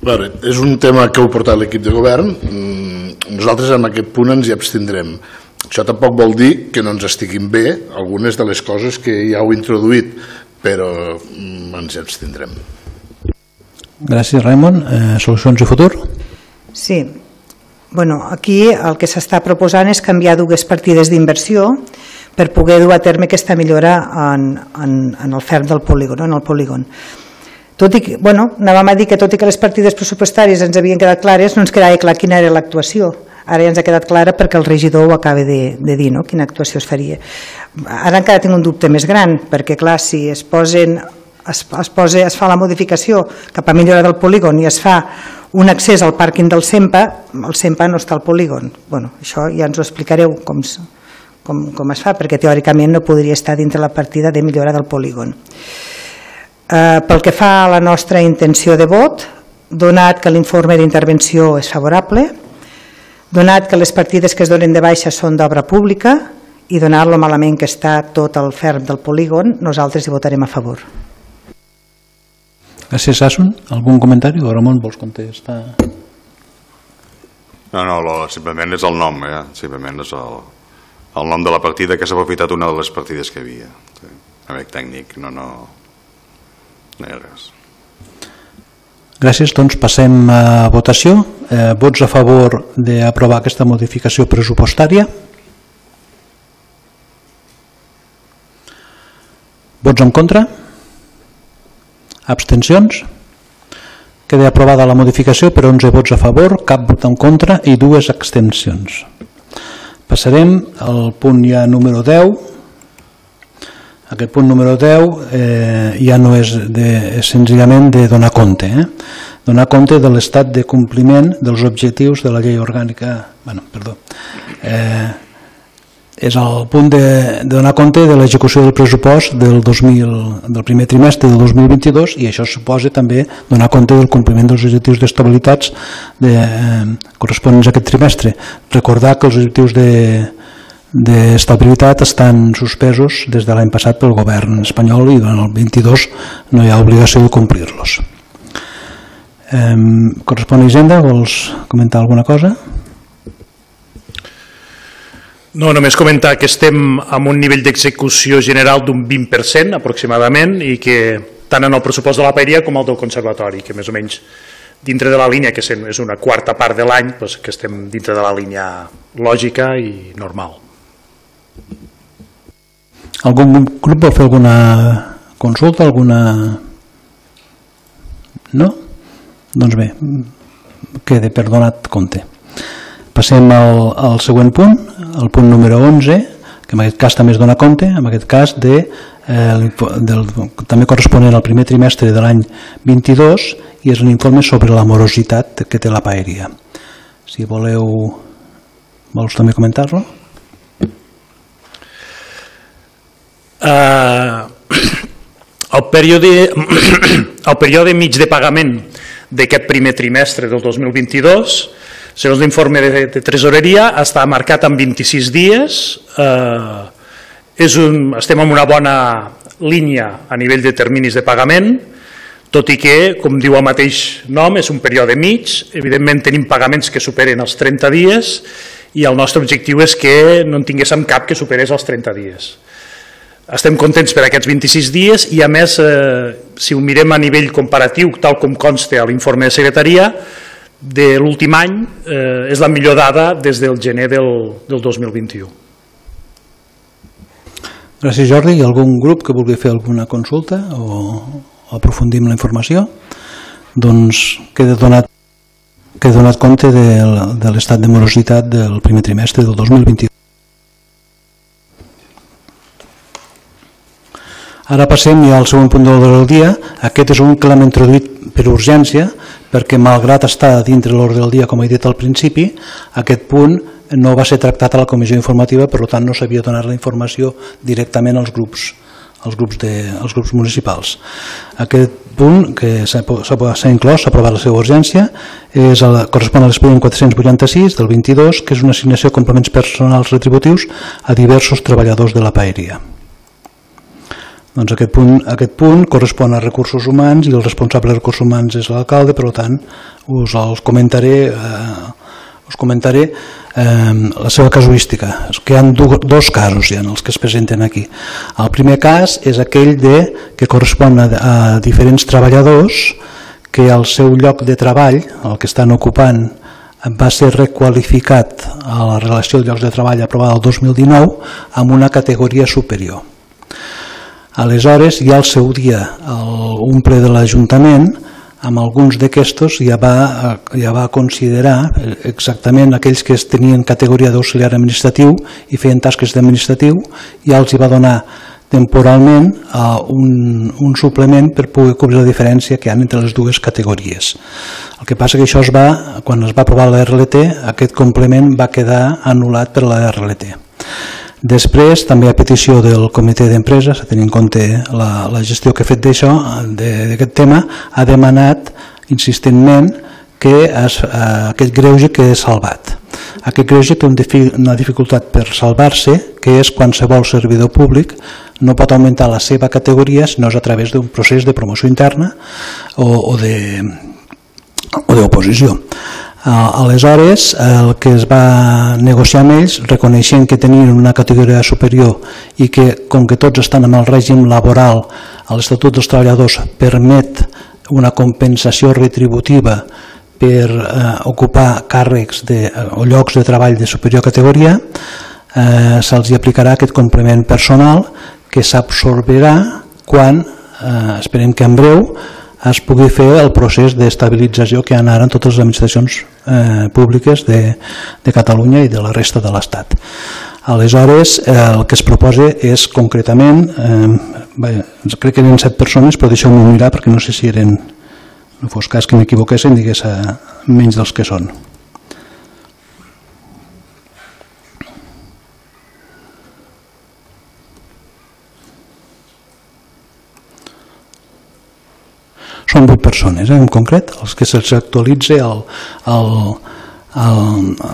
Veure, és un tema que heu portat l'equip de govern. Mm, nosaltres en aquest punt ens hi abstindrem. Això tampoc vol dir que no ens estiguin bé algunes de les coses que ja heu introduït, però mm, ens abstindrem.
Gràcies, Raimon. Eh, solucions i futur?
Sí. Bueno, aquí el que s'està proposant és canviar dues partides d'inversió per poder dur a terme aquesta millora en, en, en el ferm del polígon, en el polígon. Tot i que, bueno, anàvem a dir que tot i que les partides pressupostàries ens havien quedat clares, no ens quedava clar quina era l'actuació. Ara ja ens ha quedat clara perquè el regidor ho acaba de, de dir, no? quina actuació es faria. Ara encara tinc un dubte més gran, perquè clar, si es posen es, es, posa, es fa la modificació cap a millora del polígon i es fa un accés al pàrquing del SEMPA, el SEMPA no està al polígon. Bueno, això ja ens ho explicareu com, com, com es fa, perquè teòricament no podria estar dintre la partida de millora del polígon. Eh, pel que fa a la nostra intenció de vot, donat que l'informe d'intervenció és favorable, donat que les partides que es donen de baixa són d'obra pública i donat lo malament que està tot el ferm del polígon, nosaltres hi votarem a favor.
Gràcies, Sasson. Algun comentari? O Ramon, vols contestar?
No, no, lo, simplement és el nom, eh? simplement és el, el nom de la partida que s'ha aprofitat una de les partides que hi havia. Sí. Amic tècnic, no, no, no res.
Gràcies, doncs passem a votació. Eh, vots a favor d'aprovar aquesta modificació pressupostària? Vots en contra? Abstencions? Queda aprovada la modificació per 11 vots a favor, cap vot en contra i dues abstencions. Passarem al punt ja número 10. Aquest punt número 10 eh, ja no és, de, és senzillament de donar compte. Eh? Donar compte de l'estat de compliment dels objectius de la llei orgànica, bueno, perdó, eh, és el punt de, de donar compte de l'execució del pressupost del, 2000, del primer trimestre del 2022 i això suposa també donar compte del compliment dels objectius d'estabilitats de, eh, corresponents a aquest trimestre. Recordar que els objectius de, d'estabilitat estan suspesos des de l'any passat pel govern espanyol i durant el 22 no hi ha obligació de complir-los. Correspon a Hisenda, vols comentar alguna cosa?
No, només comentar que estem amb un nivell d'execució general d'un 20% aproximadament i que tant en el pressupost de la paeria com el del conservatori, que més o menys dintre de la línia, que és una quarta part de l'any, doncs que estem dintre de la línia lògica i normal.
Algun grup vol fer alguna consulta, alguna... No? Doncs bé, quede perdonat compte. Passem al, al següent punt, el punt número 11, que en aquest cas també es dona compte, en aquest cas de, eh, del, també corresponent al primer trimestre de l'any 22 i és un informe sobre la morositat que té la paeria. Si voleu, vols també comentar-lo?
Uh, el, període, el període mig de pagament d'aquest primer trimestre del 2022 Segons l'informe de, de tresoreria, està marcat en 26 dies, eh, és un, estem en una bona línia a nivell de terminis de pagament, tot i que, com diu el mateix nom, és un període mig, evidentment tenim pagaments que superen els 30 dies i el nostre objectiu és que no en tinguéssim cap que superés els 30 dies. Estem contents per aquests 26 dies i a més, eh, si ho mirem a nivell comparatiu, tal com consta a l'informe de secretaria, de l'últim any eh, és la millor dada des del gener del, del 2021.
Gràcies Jordi. Hi ha algun grup que vulgui fer alguna consulta o, o aprofundim la informació? Doncs queda donat, queda donat compte de, de l'estat de morositat del primer trimestre del 2022. Ara passem ja al segon punt de l'ordre del dia. Aquest és un que l'hem introduït per urgència perquè malgrat estar dintre l'ordre del dia, com he dit al principi, aquest punt no va ser tractat a la comissió informativa, per tant no s'havia donat la informació directament als grups als grups, de, als grups municipals. Aquest punt que s'ha inclòs, s'ha aprovat la seva urgència, és el, correspon a l'expedient 486 del 22, que és una assignació de complements personals retributius a diversos treballadors de la paeria. Doncs aquest punt, aquest punt correspon a recursos humans i el responsable de recursos humans és l'alcalde, per tant us els comentaré, eh, us comentaré eh, la seva casuística. És que hi ha do, dos casos ja, els que es presenten aquí. El primer cas és aquell de, que correspon a, a diferents treballadors que al seu lloc de treball, el que estan ocupant, va ser requalificat a la relació de llocs de treball aprovada el 2019 amb una categoria superior Aleshores, ja al seu dia, el, un ple de l'Ajuntament, amb alguns d'aquestos ja, va, ja va considerar exactament aquells que tenien categoria d'auxiliar administratiu i feien tasques d'administratiu, ja els hi va donar temporalment uh, un, un suplement per poder cobrir la diferència que hi ha entre les dues categories. El que passa que això es va, quan es va aprovar la RLT, aquest complement va quedar anul·lat per la RLT. Després, també a petició del comitè d'empreses, tenint en compte la, la gestió que ha fet d'això, d'aquest tema, ha demanat insistentment que es, eh, aquest greuge quedi salvat. Aquest greuge té una dificultat per salvar-se, que és qualsevol servidor públic no pot augmentar la seva categoria si no és a través d'un procés de promoció interna o, o d'oposició. Aleshores, el que es va negociar amb ells, reconeixent que tenien una categoria superior i que, com que tots estan amb el règim laboral, l'Estatut dels Treballadors permet una compensació retributiva per eh, ocupar càrrecs de, o llocs de treball de superior categoria, eh, se'ls aplicarà aquest complement personal que s'absorbirà quan, eh, esperem que en breu, es pugui fer el procés d'estabilització que hi ha ara en totes les administracions eh, públiques de, de Catalunya i de la resta de l'Estat. Aleshores, eh, el que es proposa és concretament, eh, bé, crec que eren set persones, però deixeu-m'ho mirar perquè no sé si eren, no fos cas que m'equivoquessin, digués a menys dels que són. Són vuit persones eh, en concret, els que se'ls actualitza el, el, el,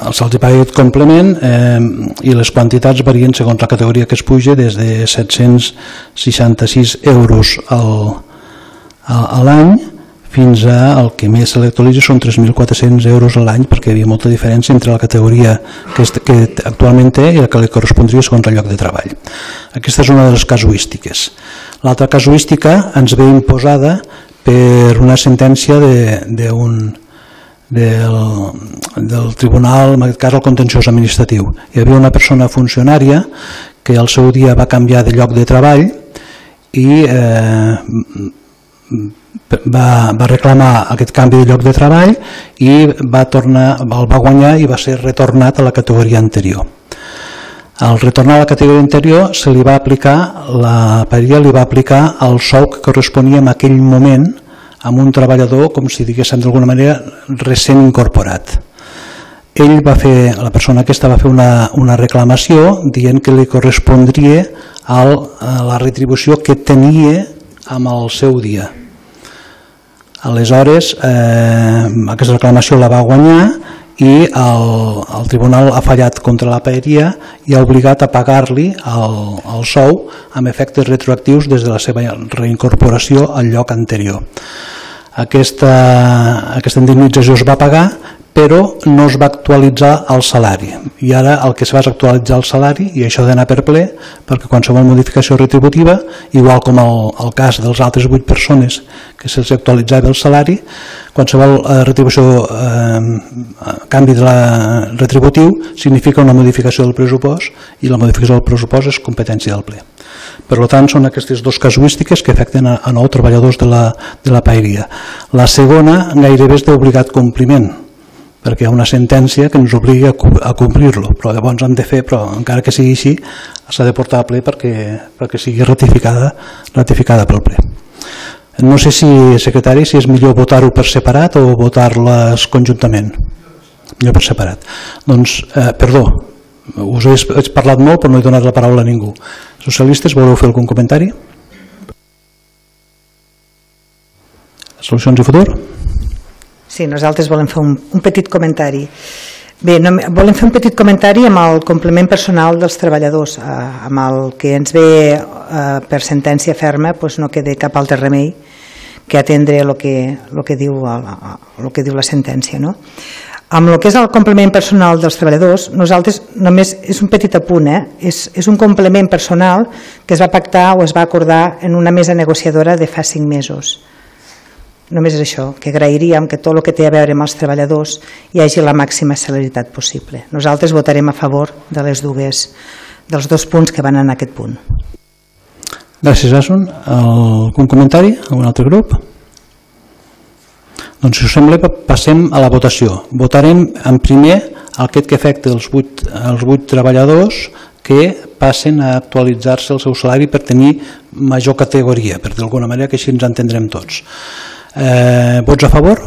el se'ls paga complement eh, i les quantitats varien segons la categoria que es puja des de 766 euros al, a, a l'any fins a el que més se l'actualitza són 3.400 euros a l'any perquè hi havia molta diferència entre la categoria que, est, que actualment té i la que li correspondria segons el lloc de treball. Aquesta és una de les casuístiques. L'altra casuística ens ve imposada per una sentència de, de un, del, del tribunal, en aquest cas el contenciós administratiu. Hi havia una persona funcionària que al seu dia va canviar de lloc de treball i eh, va, va reclamar aquest canvi de lloc de treball i va tornar, el va guanyar i va ser retornat a la categoria anterior. Al retornar a la categoria anterior se li va aplicar, la paella li va aplicar el sou que corresponia en aquell moment amb un treballador, com si diguéssim d'alguna manera, recent incorporat. Ell va fer, la persona aquesta va fer una, una reclamació dient que li correspondria al, a la retribució que tenia amb el seu dia. Aleshores, eh, aquesta reclamació la va guanyar i el, el tribunal ha fallat contra la paeria i ha obligat a pagar-li el, el sou amb efectes retroactius des de la seva reincorporació al lloc anterior. Aquesta, aquesta indemnització es va pagar però no es va actualitzar el salari. I ara el que es va actualitzar el salari i això ha d'anar per ple perquè qualsevol modificació retributiva igual com el, el cas dels altres 8 persones que se'ls actualitzava el salari qualsevol eh, retribució eh, canvi de la retributiu significa una modificació del pressupost i la modificació del pressupost és competència del ple. Per tant, són aquestes dues casuístiques que afecten a, a nou treballadors de la, de la paeria. La segona gairebé és d'obligat compliment, perquè hi ha una sentència que ens obliga a complir-lo, però llavors han de fer, però encara que sigui així, s'ha de portar a ple perquè, perquè sigui ratificada, ratificada pel ple. No sé si, secretari, si és millor votar-ho per separat o votar-les conjuntament. Millor per separat. Doncs, eh, perdó, us he, he parlat molt però no he donat la paraula a ningú. Socialistes, voleu fer algun comentari? Solucions i futur?
Sí, nosaltres volem fer un, un petit comentari. Bé, no, volem fer un petit comentari amb el complement personal dels treballadors, eh, amb el que ens ve eh, per sentència ferma, doncs no queda cap altre remei que atendre el que, el que, diu, el, el que diu la sentència. No? Amb el que és el complement personal dels treballadors, nosaltres només és un petit apunt, eh? és, és un complement personal que es va pactar o es va acordar en una mesa negociadora de fa cinc mesos Només és això, que agrairíem que tot el que té a veure amb els treballadors hi hagi la màxima celeritat possible. Nosaltres votarem a favor de les dues, dels dos punts que van en aquest punt.
Gràcies, Asun. Algun comentari? Algun altre grup? Doncs, si us sembla, passem a la votació. Votarem en primer aquest que afecta els vuit, els vuit treballadors que passen a actualitzar-se el seu salari per tenir major categoria, per d'alguna manera que així ens entendrem tots. Eh, vots a favor?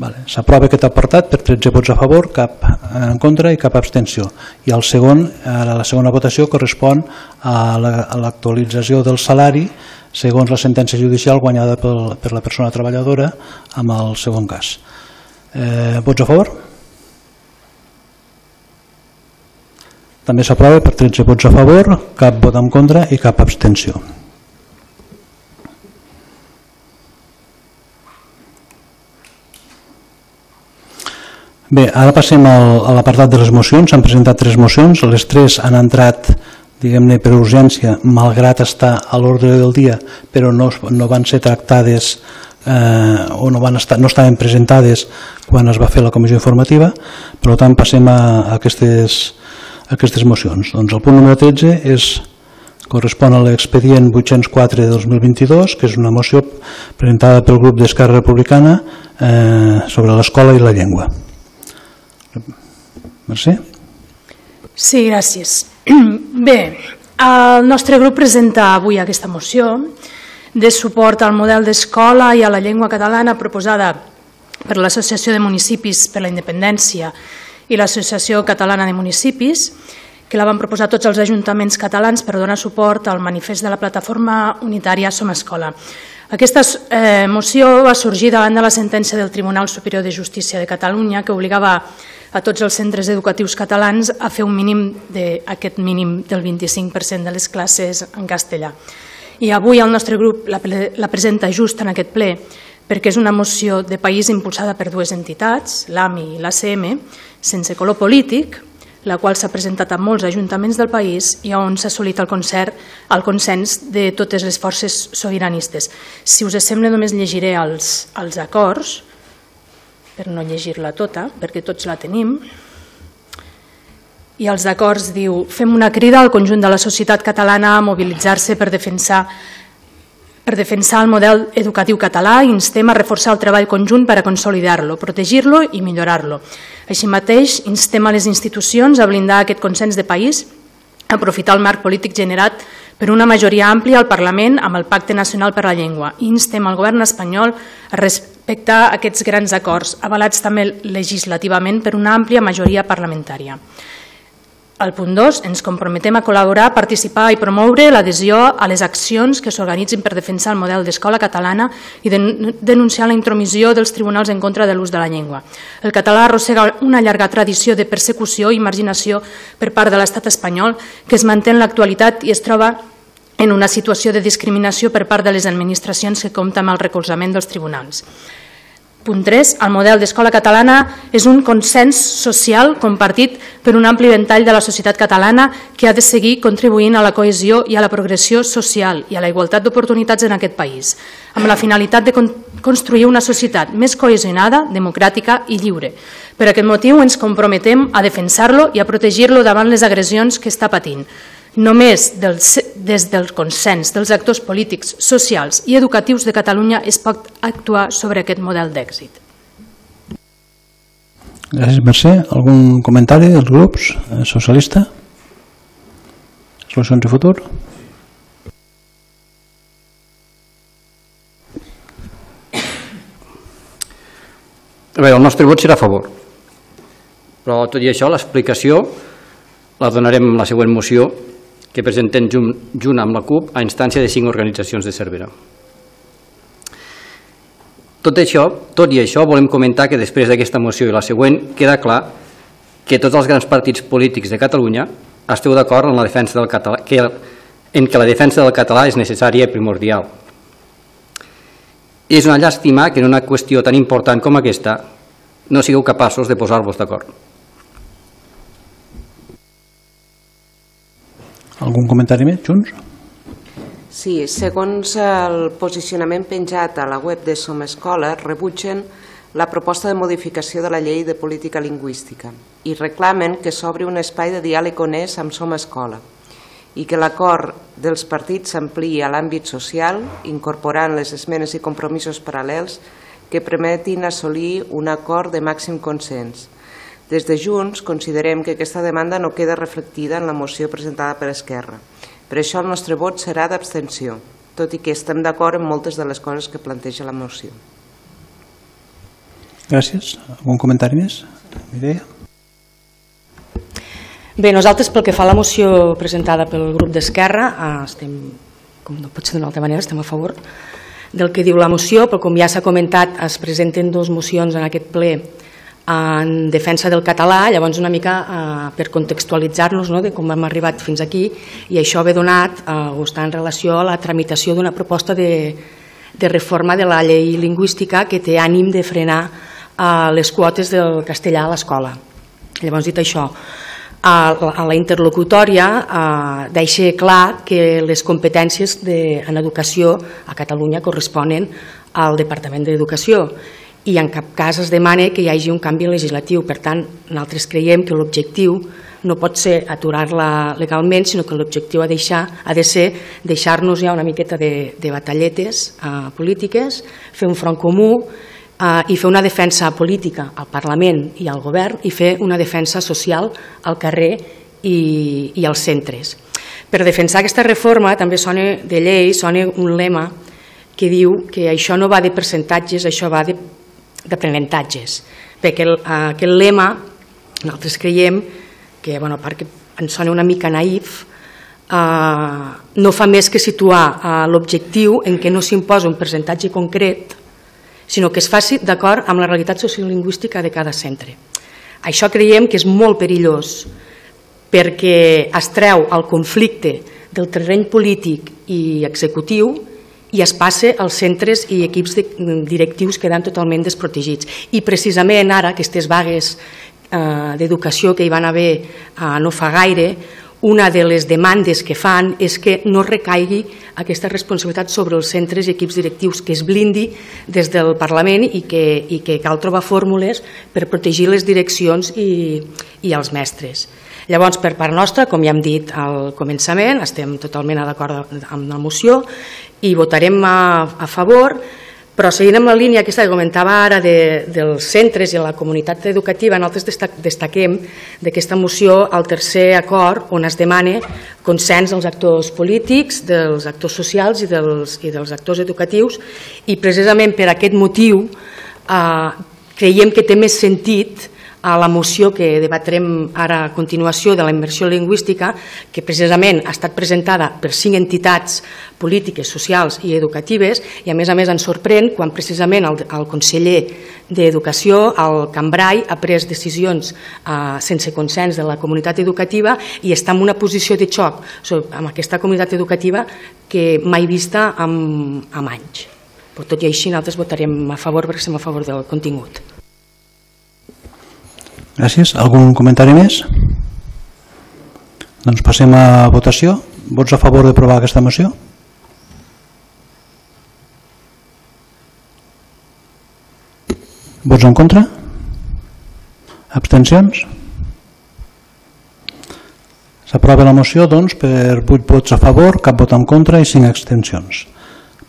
Vale. S'aprova aquest apartat per 13 vots a favor, cap en contra i cap abstenció. I el segon, ara la segona votació correspon a l'actualització del salari segons la sentència judicial guanyada pel, per la persona treballadora amb el segon cas. Eh, vots a favor? També s'aprova per 13 vots a favor, cap vot en contra i cap abstenció. Bé, ara passem al, a l'apartat de les mocions. S'han presentat tres mocions, les tres han entrat diguem-ne per urgència, malgrat estar a l'ordre del dia, però no, no van ser tractades eh, o no, van estar, no estaven presentades quan es va fer la comissió informativa, per tant passem a, a, aquestes, aquestes mocions. Doncs el punt número 13 és, correspon a l'expedient 804 de 2022, que és una moció presentada pel grup d'Esquerra Republicana eh, sobre l'escola i la llengua. Mercè?
Sí, gràcies. Bé, el nostre grup presenta avui aquesta moció de suport al model d'escola i a la llengua catalana proposada per l'Associació de Municipis per la Independència l'Associació Catalana de Municipis, que la van proposar tots els ajuntaments catalans per donar suport al manifest de la plataforma unitària Som Escola. Aquesta eh, moció va sorgir davant de la sentència del Tribunal Superior de Justícia de Catalunya que obligava a tots els centres educatius catalans a fer un mínim de, aquest mínim del 25% de les classes en castellà. I avui el nostre grup la, la presenta just en aquest ple perquè és una moció de país impulsada per dues entitats, l'AMI i l'ACM, sense color polític, la qual s'ha presentat a molts ajuntaments del país i on s'ha assolit el, concert, el consens de totes les forces sobiranistes. Si us sembla, només llegiré els, els acords, per no llegir-la tota, perquè tots la tenim. I els acords diu, fem una crida al conjunt de la societat catalana a mobilitzar-se per defensar per defensar el model educatiu català instem a reforçar el treball conjunt per a consolidar-lo, protegir-lo i millorar-lo. Així mateix, instem a les institucions a blindar aquest consens de país, a aprofitar el marc polític generat per una majoria àmplia al Parlament amb el Pacte Nacional per la Llengua i instem al govern espanyol a respectar aquests grans acords, avalats també legislativament per una àmplia majoria parlamentària. Al punt 2, ens comprometem a col·laborar, participar i promoure l'adhesió a les accions que s'organitzin per defensar el model d'escola catalana i denunciar la intromissió dels tribunals en contra de l'ús de la llengua. El català arrossega una llarga tradició de persecució i marginació per part de l'estat espanyol que es manté en l'actualitat i es troba en una situació de discriminació per part de les administracions que compta amb el recolzament dels tribunals. Punt 3. El model d'escola catalana és un consens social compartit per un ampli ventall de la societat catalana que ha de seguir contribuint a la cohesió i a la progressió social i a la igualtat d'oportunitats en aquest país, amb la finalitat de construir una societat més cohesionada, democràtica i lliure. Per aquest motiu ens comprometem a defensar-lo i a protegir-lo davant les agressions que està patint Només del, des del consens dels actors polítics, socials i educatius de Catalunya es pot actuar sobre aquest model d'èxit.
Gràcies, Mercè. Algun comentari dels grups eh, socialista? Solucions i futur?
A veure, el nostre vot serà a favor. Però tot i això, l'explicació la donarem en la següent moció que presentem junt, junt amb la CUP a instància de cinc organitzacions de Cervera. Tot, això, tot i això, volem comentar que després d'aquesta moció i la següent queda clar que tots els grans partits polítics de Catalunya esteu d'acord en la defensa del català, que, en que la defensa del català és necessària i primordial. És una llàstima que en una qüestió tan important com aquesta no sigueu capaços de posar-vos d'acord.
Algun comentari més, Junts?
Sí, segons el posicionament penjat a la web de Som Escola, rebutgen la proposta de modificació de la llei de política lingüística i reclamen que s'obri un espai de diàleg honest amb Som Escola i que l'acord dels partits s'ampliï a l'àmbit social, incorporant les esmenes i compromisos paral·lels que permetin assolir un acord de màxim consens, des de Junts considerem que aquesta demanda no queda reflectida en la moció presentada per Esquerra. Per això el nostre vot serà d'abstenció, tot i que estem d'acord en moltes de les coses que planteja la moció.
Gràcies. Algun comentari més? Mireia?
Bé, nosaltres pel que fa a la moció presentada pel grup d'Esquerra, eh, estem, com no pot ser d'una altra manera, estem a favor del que diu la moció, però com ja s'ha comentat, es presenten dues mocions en aquest ple en defensa del català, llavors una mica eh, per contextualitzar-nos no, de com hem arribat fins aquí, i això ve donat eh, està en relació a la tramitació d'una proposta de, de reforma de la llei lingüística que té ànim de frenar eh, les quotes del castellà a l'escola. Llavors, dit això, a la, a la interlocutòria eh, deixa clar que les competències de, en educació a Catalunya corresponen al Departament d'Educació i en cap cas es demana que hi hagi un canvi legislatiu. Per tant, nosaltres creiem que l'objectiu no pot ser aturar-la legalment, sinó que l'objectiu ha, deixar, ha de ser deixar-nos ja una miqueta de, de batalletes eh, polítiques, fer un front comú eh, i fer una defensa política al Parlament i al govern i fer una defensa social al carrer i, i als centres. Per defensar aquesta reforma també sona de llei, sona un lema que diu que això no va de percentatges, això va d'aprenentatges. Perquè el, aquest lema, nosaltres creiem que, bueno, a part que ens sona una mica naïf, eh, no fa més que situar eh, l'objectiu en què no s'imposa un percentatge concret sinó que es faci d'acord amb la realitat sociolingüística de cada centre. Això creiem que és molt perillós perquè es treu el conflicte del terreny polític i executiu i es passa als centres i equips directius quedant totalment desprotegits. I precisament ara, aquestes vagues eh, d'educació que hi van haver eh, no fa gaire, una de les demandes que fan és que no recaigui aquesta responsabilitat sobre els centres i equips directius, que es blindi des del Parlament i que, i que cal trobar fórmules per protegir les direccions i, i els mestres. Llavors, per part nostra, com ja hem dit al començament, estem totalment d'acord amb la moció i votarem a, a favor però seguint amb la línia aquesta que comentava ara de, dels centres i la comunitat educativa, nosaltres destaquem d'aquesta moció el tercer acord on es demana consens dels actors polítics, dels actors socials i dels, i dels actors educatius i precisament per aquest motiu eh, creiem que té més sentit a la moció que debatrem ara a continuació de la immersió lingüística, que precisament ha estat presentada per cinc entitats polítiques, socials i educatives, i a més a més ens sorprèn quan precisament el, el conseller d'Educació, el Cambrai, ha pres decisions eh, sense consens de la comunitat educativa i està en una posició de xoc amb aquesta comunitat educativa que mai vista amb, amb anys. Però tot i així nosaltres votarem a favor perquè estem a favor del contingut.
Gràcies. Algun comentari més? Doncs passem a votació. Vots a favor d'aprovar aquesta moció? Vots en contra? Abstencions? S'aprova la moció doncs, per 8 vots a favor, cap vot en contra i 5 abstencions.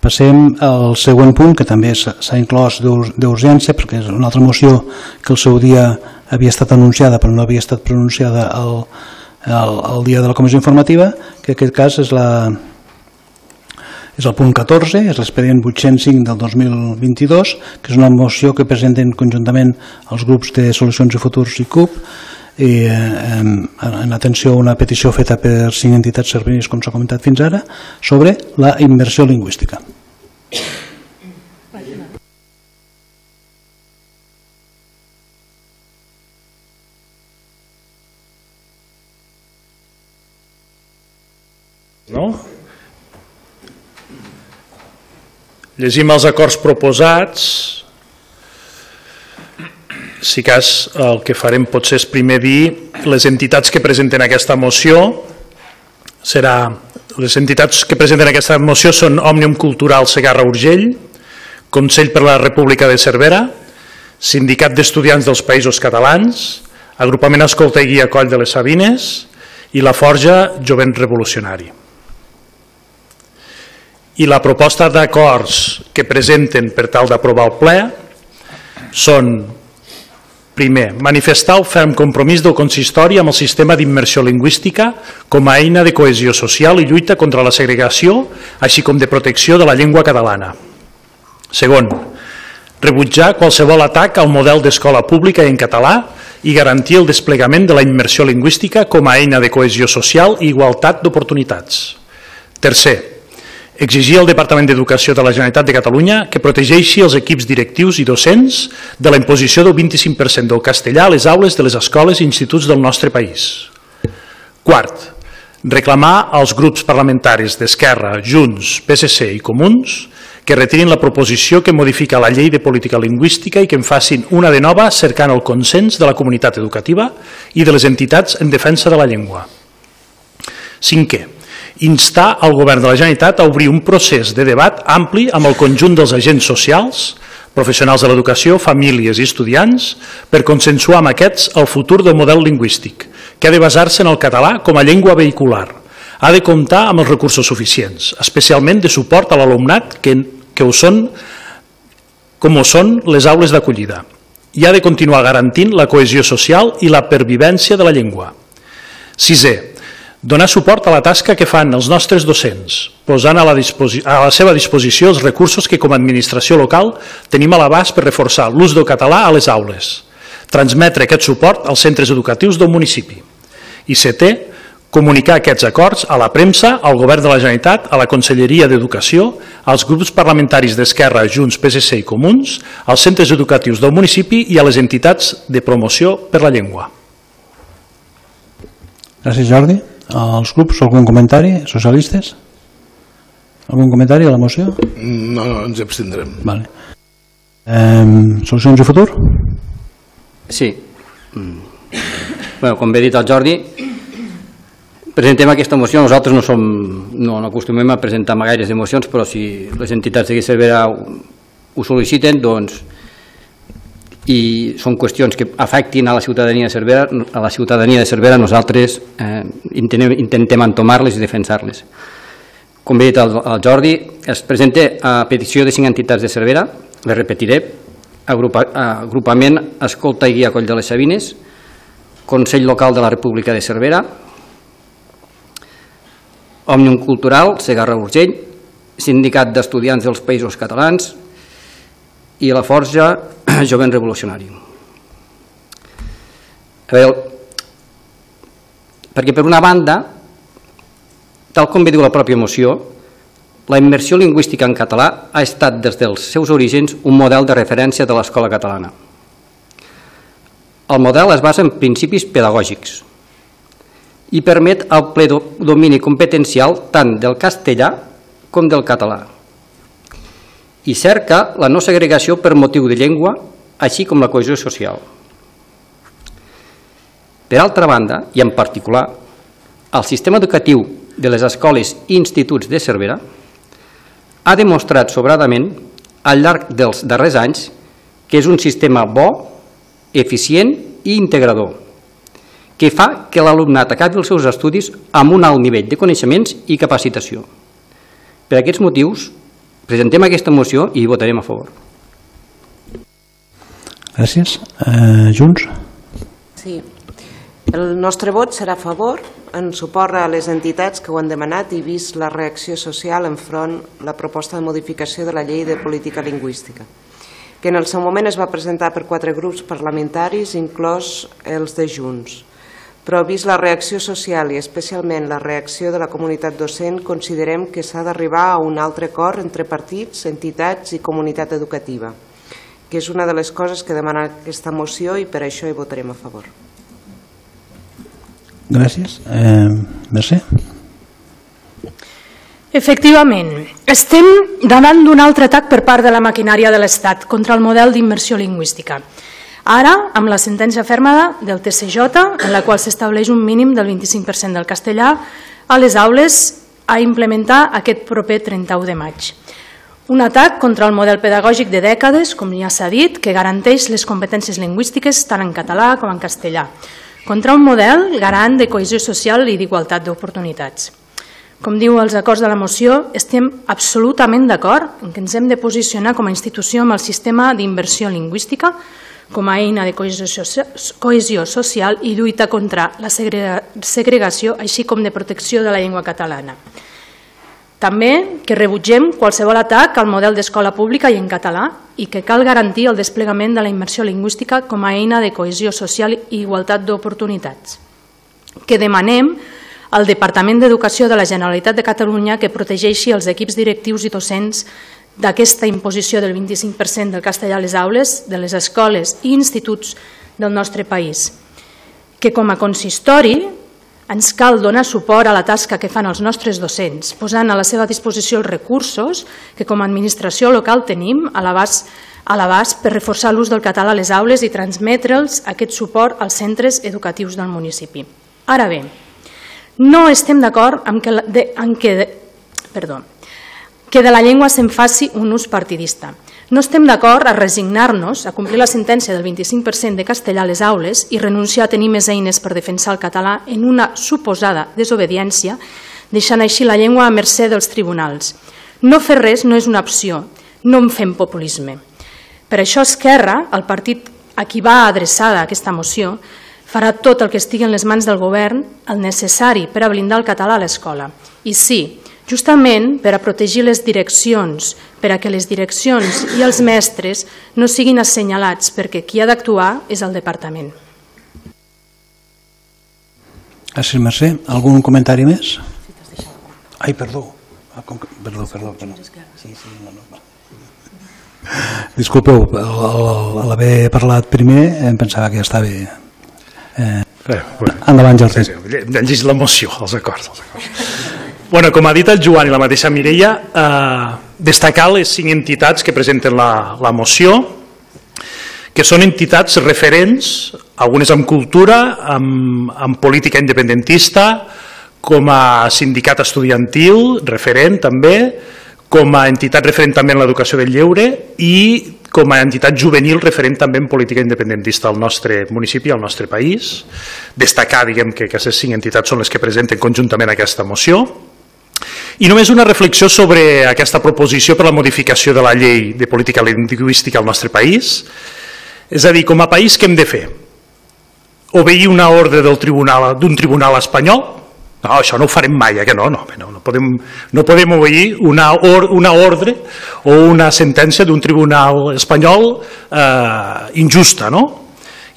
Passem al següent punt, que també s'ha inclòs d'urgència, perquè és una altra moció que el seu dia havia estat anunciada però no havia estat pronunciada el, el, el dia de la comissió informativa, que en aquest cas és, la, és el punt 14, és l'expedient 805 del 2022, que és una moció que presenten conjuntament els grups de Solucions i Futurs i CUP, i eh, en atenció a una petició feta per cinc entitats servinis, com s'ha comentat fins ara, sobre la immersió lingüística.
No? Llegim els acords proposats. Si cas, el que farem potser és primer dir les entitats que presenten aquesta moció. Serà, les entitats que presenten aquesta moció són Òmnium Cultural Segarra Urgell, Consell per la República de Cervera, Sindicat d'Estudiants dels Països Catalans, Agrupament Escolta i Guia Coll de les Sabines i la Forja Jovent Revolucionari i la proposta d'acords que presenten per tal d'aprovar el ple són, primer, manifestar el ferm compromís del consistori amb el sistema d'immersió lingüística com a eina de cohesió social i lluita contra la segregació, així com de protecció de la llengua catalana. Segon, rebutjar qualsevol atac al model d'escola pública en català i garantir el desplegament de la immersió lingüística com a eina de cohesió social i igualtat d'oportunitats. Tercer, exigir al Departament d'Educació de la Generalitat de Catalunya que protegeixi els equips directius i docents de la imposició del 25% del castellà a les aules de les escoles i instituts del nostre país. Quart, reclamar als grups parlamentaris d'Esquerra, Junts, PSC i Comuns que retirin la proposició que modifica la llei de política lingüística i que en facin una de nova cercant el consens de la comunitat educativa i de les entitats en defensa de la llengua. Cinquè, instar al govern de la Generalitat a obrir un procés de debat ampli amb el conjunt dels agents socials, professionals de l'educació, famílies i estudiants, per consensuar amb aquests el futur del model lingüístic, que ha de basar-se en el català com a llengua vehicular, ha de comptar amb els recursos suficients, especialment de suport a l'alumnat que, que ho són, com ho són les aules d'acollida, i ha de continuar garantint la cohesió social i la pervivència de la llengua. Sisè, donar suport a la tasca que fan els nostres docents, posant a la, a la seva disposició els recursos que com a administració local tenim a l'abast per reforçar l'ús del català a les aules, transmetre aquest suport als centres educatius del municipi. I setè, comunicar aquests acords a la premsa, al Govern de la Generalitat, a la Conselleria d'Educació, als grups parlamentaris d'Esquerra, Junts, PSC i Comuns, als centres educatius del municipi i a les entitats de promoció per la llengua.
Gràcies, Jordi. Els grups, algun comentari? Socialistes? Algun comentari a la moció?
No, no, ens abstindrem.
Vale. Eh, solucions de futur?
Sí. Mm. Bueno, com bé dit el Jordi, presentem aquesta moció, nosaltres no, som, no, no acostumem a presentar gaires emocions, però si les entitats de Cervera ho, ho sol·liciten, doncs, i són qüestions que afectin a la ciutadania de Cervera, a la ciutadania de Cervera nosaltres eh, intentem, intentem entomar-les i defensar-les. Com bé dit el, el Jordi, es presenta a petició de cinc entitats de Cervera, les repetiré, agrupa, agrupament Escolta i Guia Coll de les Sabines, Consell Local de la República de Cervera, Òmnium Cultural, Segarra Urgell, Sindicat d'Estudiants dels Països Catalans i la Forja Jovent Revolucionari. A veure, perquè per una banda, tal com bé diu la pròpia moció, la immersió lingüística en català ha estat des dels seus orígens un model de referència de l'escola catalana. El model es basa en principis pedagògics, i permet el ple domini competencial tant del castellà com del català i cerca la no segregació per motiu de llengua, així com la cohesió social. Per altra banda, i en particular, el sistema educatiu de les escoles i instituts de Cervera ha demostrat sobradament al llarg dels darrers anys que és un sistema bo, eficient i integrador, que fa que l'alumnat acabi els seus estudis amb un alt nivell de coneixements i capacitació. Per aquests motius, presentem aquesta moció i hi votarem a favor.
Gràcies. Eh, Junts?
Sí. El nostre vot serà a favor en suport a les entitats que ho han demanat i vist la reacció social enfront la proposta de modificació de la llei de política lingüística que en el seu moment es va presentar per quatre grups parlamentaris, inclòs els de Junts però vist la reacció social i especialment la reacció de la comunitat docent, considerem que s'ha d'arribar a un altre acord entre partits, entitats i comunitat educativa, que és una de les coses que demana aquesta moció i per això hi votarem a favor.
Gràcies. Eh, Mercè?
Efectivament, estem davant d'un altre atac per part de la maquinària de l'Estat contra el model d'immersió lingüística. Ara, amb la sentència ferma del TCJ, en la qual s'estableix un mínim del 25% del castellà a les aules a implementar aquest proper 31 de maig. Un atac contra el model pedagògic de dècades, com ja s'ha dit, que garanteix les competències lingüístiques tant en català com en castellà, contra un model garant de cohesió social i d'igualtat d'oportunitats. Com diu els acords de la moció, estem absolutament d'acord en que ens hem de posicionar com a institució amb el sistema d'inversió lingüística com a eina de cohesió social i lluita contra la segregació, així com de protecció de la llengua catalana. També que rebutgem qualsevol atac al model d'escola pública i en català i que cal garantir el desplegament de la immersió lingüística com a eina de cohesió social i igualtat d'oportunitats. Que demanem al Departament d'Educació de la Generalitat de Catalunya que protegeixi els equips directius i docents d'aquesta imposició del 25% del castellà a les aules de les escoles i instituts del nostre país. Que com a consistori ens cal donar suport a la tasca que fan els nostres docents, posant a la seva disposició els recursos que com a administració local tenim a l'abast a l'abast per reforçar l'ús del català a les aules i transmetre'ls aquest suport als centres educatius del municipi. Ara bé, no estem d'acord amb que, de, en que, de, perdó, que de la llengua se'n faci un ús partidista. No estem d'acord a resignar-nos a complir la sentència del 25% de castellà a les aules i renunciar a tenir més eines per defensar el català en una suposada desobediència, deixant així la llengua a mercè dels tribunals. No fer res no és una opció, no en fem populisme. Per això Esquerra, el partit a qui va adreçada aquesta moció, farà tot el que estigui en les mans del govern, el necessari per a blindar el català a l'escola. I sí, justament per a protegir les direccions, per a que les direccions i els mestres no siguin assenyalats, perquè qui ha d'actuar és el departament.
Gràcies, Mercè. Algun comentari més? Ai, perdó. Ah. Perdó, perdó. perdó. Sí, sí, no, no. Disculpeu, a l'haver parlat primer em pensava que ja estava... Eh, eh, bueno. Endavant, Jordi. Sí,
sí, hem llegit la moció, els acords. Els acords. Bueno, com ha dit el Joan i la mateixa Mireia, eh, destacar les cinc entitats que presenten la, la moció, que són entitats referents, algunes amb cultura, amb, amb política independentista, com a sindicat estudiantil, referent també, com a entitat referent també en l'educació del lleure i com a entitat juvenil referent també en política independentista al nostre municipi, al nostre país. Destacar, diguem, que aquestes cinc entitats són les que presenten conjuntament aquesta moció. I només una reflexió sobre aquesta proposició per la modificació de la llei de política lingüística al nostre país. És a dir, com a país, què hem de fer? Obeir una ordre d'un tribunal, tribunal espanyol? No, això no ho farem mai, eh, que no, no, no, no, podem, no podem obeir una, or, una ordre o una sentència d'un tribunal espanyol eh, injusta, no?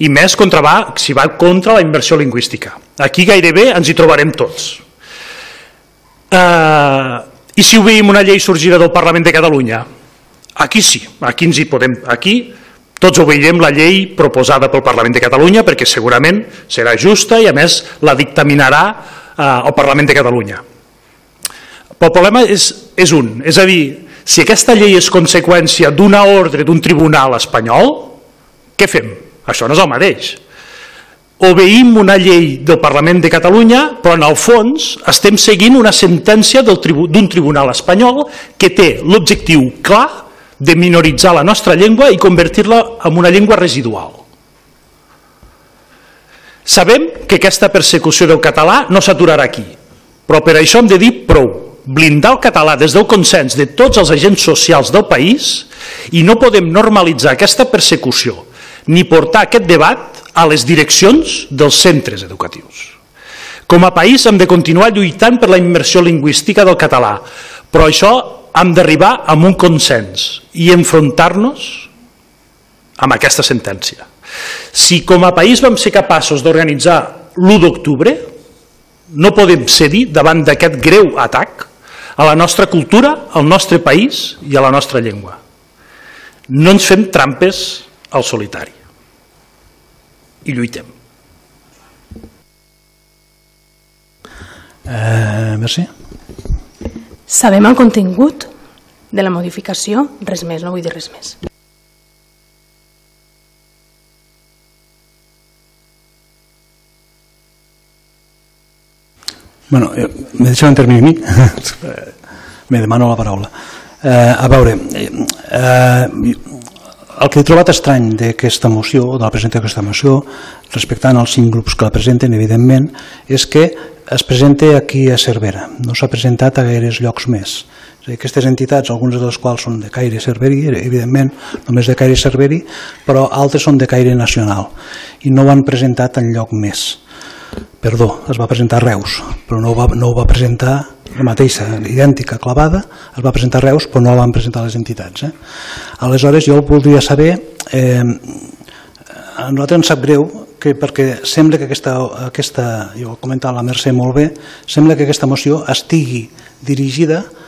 I més contra va, si va contra la inversió lingüística. Aquí gairebé ens hi trobarem tots Eh, I si obeïm una llei sorgida del Parlament de Catalunya? Aquí sí, aquí ens hi podem... Aquí tots obeirem la llei proposada pel Parlament de Catalunya perquè segurament serà justa i a més la dictaminarà eh, el Parlament de Catalunya. Però el problema és, és un, és a dir, si aquesta llei és conseqüència d'una ordre d'un tribunal espanyol, què fem? Això no és el mateix obeïm una llei del Parlament de Catalunya, però en el fons estem seguint una sentència d'un tribu tribunal espanyol que té l'objectiu clar de minoritzar la nostra llengua i convertir-la en una llengua residual. Sabem que aquesta persecució del català no s'aturarà aquí, però per això hem de dir prou, blindar el català des del consens de tots els agents socials del país i no podem normalitzar aquesta persecució ni portar aquest debat a les direccions dels centres educatius. Com a país hem de continuar lluitant per la immersió lingüística del català, però això hem d'arribar a un consens i enfrontar-nos amb aquesta sentència. Si com a país vam ser capaços d'organitzar l'1 d'octubre, no podem cedir davant d'aquest greu atac a la nostra cultura, al nostre país i a la nostra llengua. No ens fem trampes al solitari i lluitem.
Eh, merci.
Sabem el contingut de la modificació? Res més, no vull dir res més.
Bueno, eh, me deixeu intervenir a mi? me demano la paraula. Eh, a veure, eh, eh, el que he trobat estrany d'aquesta moció, de la presentació d'aquesta moció, respectant els cinc grups que la presenten, evidentment, és que es presenta aquí a Cervera, no s'ha presentat a gaires llocs més. És dir, aquestes entitats, algunes de les quals són de caire cerveri, evidentment, només de caire cerveri, però altres són de caire nacional i no ho han presentat en lloc més. Perdó, es va presentar a Reus, però no ho va, no ho va presentar la mateixa, idèntica, clavada, es va presentar a Reus, però no la van presentar les entitats. Eh? Aleshores, jo voldria saber, eh, a nosaltres ens sap greu que perquè sembla que aquesta, aquesta jo ho comentava la Mercè molt bé, sembla que aquesta moció estigui dirigida a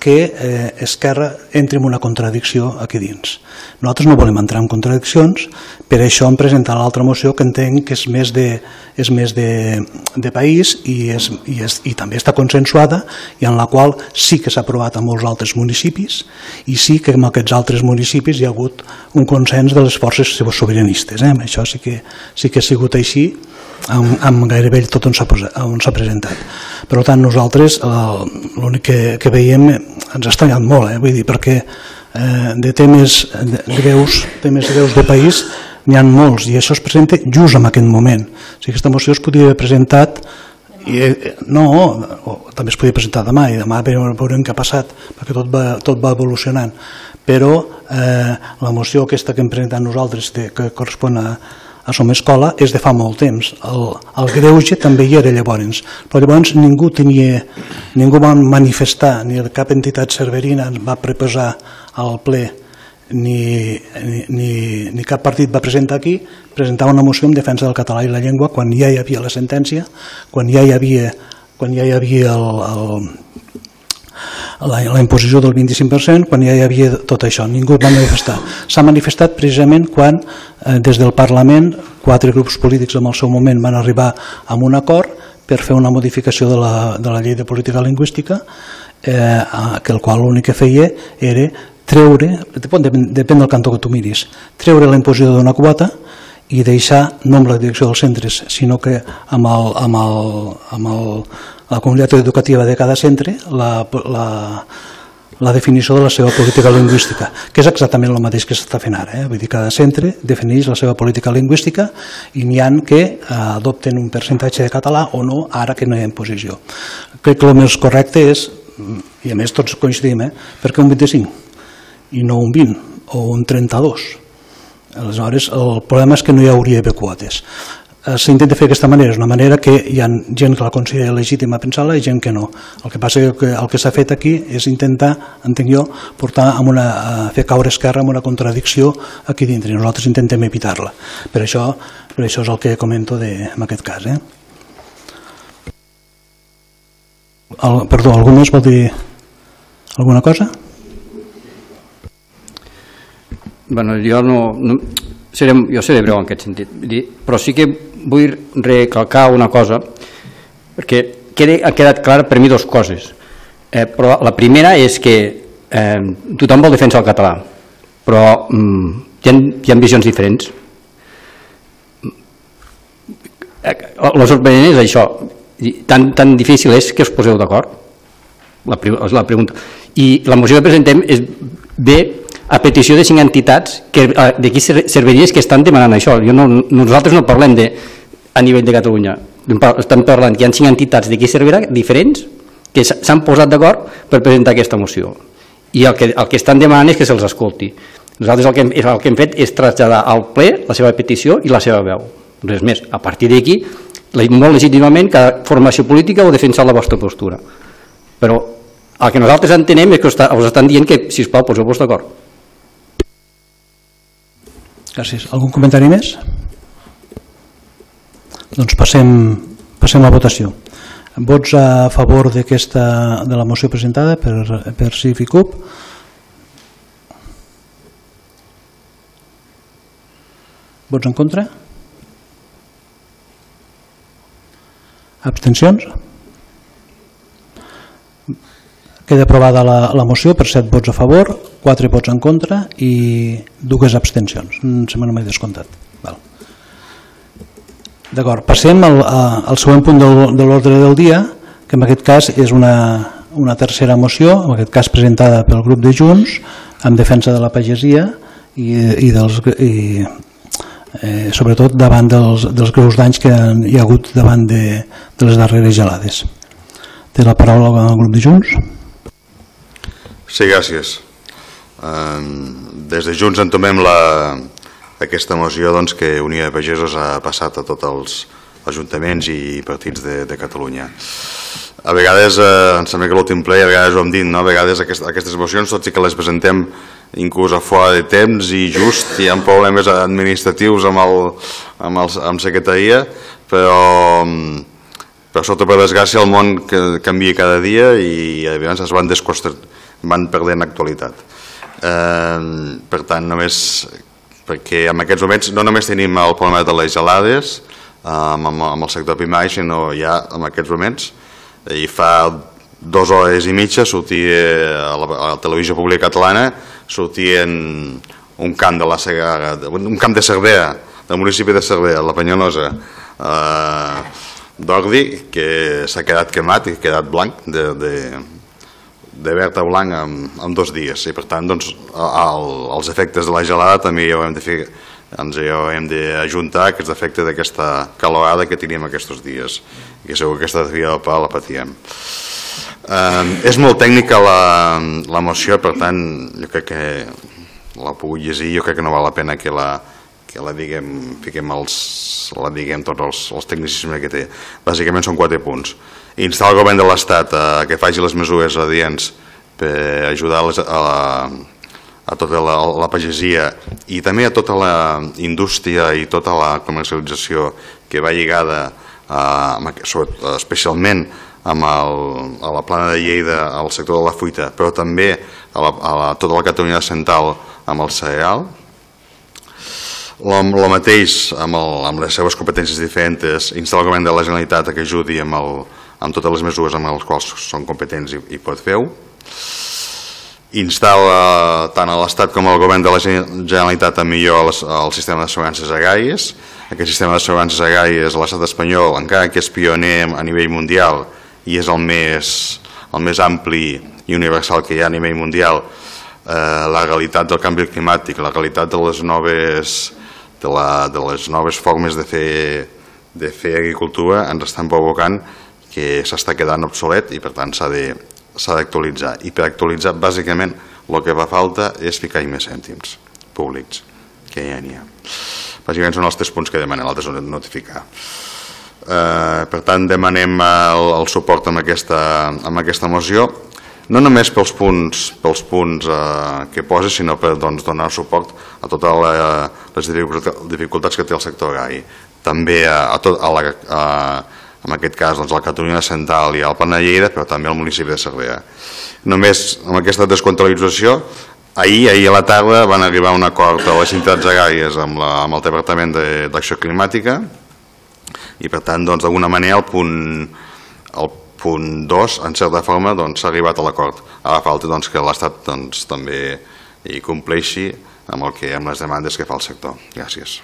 que eh, Esquerra entri en una contradicció aquí dins. Nosaltres no volem entrar en contradiccions, per això hem presentat l'altra moció que entenc que és més de, és més de, de país i, és, i, és, i també està consensuada i en la qual sí que s'ha aprovat a molts altres municipis i sí que en aquests altres municipis hi ha hagut un consens de les forces sobiranistes. Eh? Això sí que, sí que ha sigut així amb, amb gairebé tot on s'ha presentat. Per tant, nosaltres l'únic que, que veiem ens ha estranyat molt, eh? vull dir, perquè eh, de temes greus, temes greus de país n'hi ha molts i això es presenta just en aquest moment. O sigui, aquesta moció es podria haver presentat i, eh, no, o, també es podia presentar demà i demà veurem què ha passat perquè tot va, tot va evolucionant però eh, la moció aquesta que hem presentat nosaltres de, que correspon a, a Som Escola és de fa molt temps. El, el greuge també hi era llavors, però llavors ningú tenia, ningú va manifestar, ni cap entitat cerverina va preposar al ple, ni, ni, ni cap partit va presentar aquí, presentava una moció en defensa del català i la llengua quan ja hi havia la sentència, quan ja hi havia, quan ja hi havia el, el, la, la imposició del 25%, quan ja hi havia tot això, ningú va manifestar. S'ha manifestat precisament quan eh, des del Parlament quatre grups polítics en el seu moment van arribar a un acord per fer una modificació de la, de la llei de política lingüística eh, que el qual l'únic que feia era treure, depèn, depèn del cantó que tu miris, treure la imposició d'una quota i deixar no amb la direcció dels centres, sinó que amb, el, amb, el, amb el, la comunitat educativa de cada centre la, la, la definició de la seva política lingüística, que és exactament el mateix que s'està fent ara. Eh? Vull dir, cada centre defineix la seva política lingüística i n'hi han que eh, adopten un percentatge de català o no, ara que no hi ha imposició. Crec que el més correcte és, i a més tots coincidim, eh? perquè un 25 i no un 20 o un 32 Aleshores, el problema és que no hi hauria d'haver quotes. Eh, s'intenta fer d'aquesta manera, és una manera que hi ha gent que la considera legítima pensar-la i gent que no. El que passa que el que s'ha fet aquí és intentar, entenc jo, portar amb una, a fer caure esquerra amb una contradicció aquí dintre. Nosaltres intentem evitar-la. Per això, per això és el que comento de, en aquest cas. Eh? El, perdó, algú més vol dir alguna cosa?
bueno, jo no, no seré, jo seré breu en aquest sentit, però sí que vull recalcar una cosa, perquè quede, ha quedat clar per mi dues coses. Eh, però la primera és que eh, tothom vol defensar el català, però mm, hi, ha, hi ha visions diferents. El sorprenent és això, tan, tan difícil és que us poseu d'acord? La, és la pregunta. I la moció que presentem és bé a petició de cinc entitats que eh, d'aquí serviries que estan demanant això. Jo no, nosaltres no parlem de, a nivell de Catalunya, estem parlant que hi ha cinc entitats d'aquí servirà diferents que s'han posat d'acord per presentar aquesta moció i el que, el que estan demanant és que se'ls escolti. Nosaltres el que, hem, el que hem fet és traslladar al ple la seva petició i la seva veu. Res més. A partir d'aquí, molt legítimament, cada formació política ho defensar la vostra postura. Però el que nosaltres entenem és que us estan dient que, si us plau, poseu-vos d'acord.
Gràcies. Algun comentari més? Doncs passem, passem a votació. Vots a favor de la moció presentada per, per CIF i CUP? Vots en contra? Abstencions? Queda aprovada la, la moció per 7 vots a favor, 4 vots en contra i dues abstencions. Em sembla no m'he descomptat. D'acord, passem al, al següent punt de, de l'ordre del dia, que en aquest cas és una, una tercera moció, en aquest cas presentada pel grup de Junts, en defensa de la pagesia i, i, dels, i eh, sobretot davant dels, dels greus danys que hi ha hagut davant de, de les darreres gelades. Té la paraula el grup de Junts.
Sí, gràcies. Des de Junts entomem la, aquesta moció doncs, que Unió de Pagesos ha passat a tots els ajuntaments i partits de, de Catalunya. a vegades, eh, em sembla que l'últim ple, a vegades ho hem dit, no? a vegades aquest, aquestes mocions, tot i que les presentem inclús a fora de temps i just hi ha problemes administratius amb, el, amb, el, amb secretaria, però, però sota per desgràcia el món que canvia cada dia i llavors es van, van perdent actualitat. Eh, per tant, només perquè en aquests moments no només tenim el problema de les gelades eh, amb, amb el sector primari, sinó ja en aquests moments. I fa dues hores i mitja sortia a la, a la televisió pública catalana sortien un camp de la Segarra, un camp de Cervera, del municipi de Cervera, la Penyalosa, eh, d'ordi, que s'ha quedat quemat i ha quedat blanc de, de, de verd a blanc en, en dos dies i per tant doncs, el, els efectes de la gelada també ja ho hem de fer ens ja hem d'ajuntar aquests efectes d'aquesta calorada que tenim aquests dies que segur que aquesta via del pa la patíem. Eh, és molt tècnica la, la moció per tant jo crec que la puc llegir jo crec que no val la pena que la, que la diguem, fiquem els, la diguem tots els, els tecnicismes que té. Bàsicament són quatre punts instar el govern de l'Estat a que faci les mesures adients per ajudar les, a la a tota la, la pagesia i també a tota la indústria i tota la comercialització que va lligada a, especialment amb el, a la plana de Lleida al sector de la fruita, però també a, la, a la, tota la Catalunya central amb el cereal. El mateix amb, el, amb les seves competències diferents, instar el govern de la Generalitat a que ajudi amb, el, amb totes les mesures amb les quals són competents i, i pot fer-ho instar tant a l'Estat com al govern de la Generalitat a millor el sistema d'assegurances agràries. Aquest sistema d'assegurances agràries a l'estat espanyol, encara que és pioner a nivell mundial i és el més, el més ampli i universal que hi ha a nivell mundial, eh, la realitat del canvi climàtic, la realitat de les noves, de la, de les noves formes de fer, de fer agricultura ens estan provocant que s'està quedant obsolet i per tant s'ha d'actualitzar. I per actualitzar bàsicament el que fa falta és ficar més cèntims públics que ja n'hi ha. Bàsicament són els tres punts que demanem l'altre és notificar. Eh, per tant demanem el, suport amb aquesta, aquesta moció no només pels punts, pels punts eh, que posa, sinó per doncs, donar suport a totes les dificultats que té el sector agrari. També a, a, tot, a la, a, en aquest cas doncs, la Catalunya Central i el Plana Lleida, però també el municipi de Cervera. Només amb aquesta descontrolització, ahir, ahir a la tarda van arribar un acord a les entitats agràries amb, la, amb el Departament d'Acció Climàtica i per tant, doncs, d'alguna doncs, manera, el punt, el punt 2, en certa forma, doncs, s'ha doncs, arribat a l'acord. Ara falta doncs, que l'Estat doncs, també hi compleixi amb, el que, amb les demandes que fa el sector. Gràcies.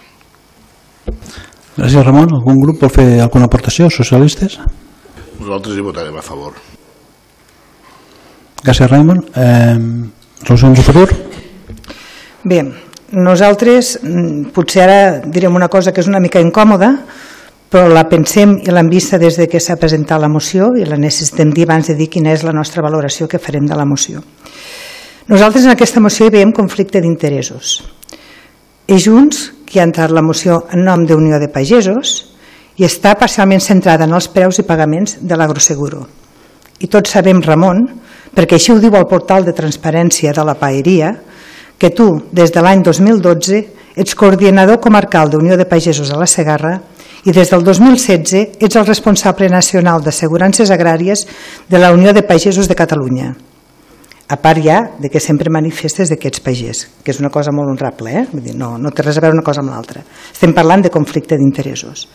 Gràcies, Ramon. Algun grup vol fer alguna aportació? Socialistes?
Nosaltres hi votarem a favor.
Gràcies, Raimon. Eh, resolucions de futur?
Bé, nosaltres mm, potser ara direm una cosa que és una mica incòmoda, però la pensem i l'hem vista des de que s'ha presentat la moció i la necessitem dir abans de dir quina és la nostra valoració que farem de la moció. Nosaltres en aquesta moció hi veiem conflicte d'interessos. I Junts que ha entrat la moció en nom d'Unió de Pagesos i està parcialment centrada en els preus i pagaments de l'agroseguro. I tots sabem, Ramon, perquè així ho diu el portal de transparència de la Paeria, que tu, des de l'any 2012, ets coordinador comarcal d'Unió de Pagesos a la Segarra i des del 2016 ets el responsable nacional d'assegurances agràries de la Unió de Pagesos de Catalunya a part ja de que sempre manifestes que ets pagès, que és una cosa molt honrable, eh? Vull dir, no, no té res a veure una cosa amb l'altra. Estem parlant de conflicte d'interessos.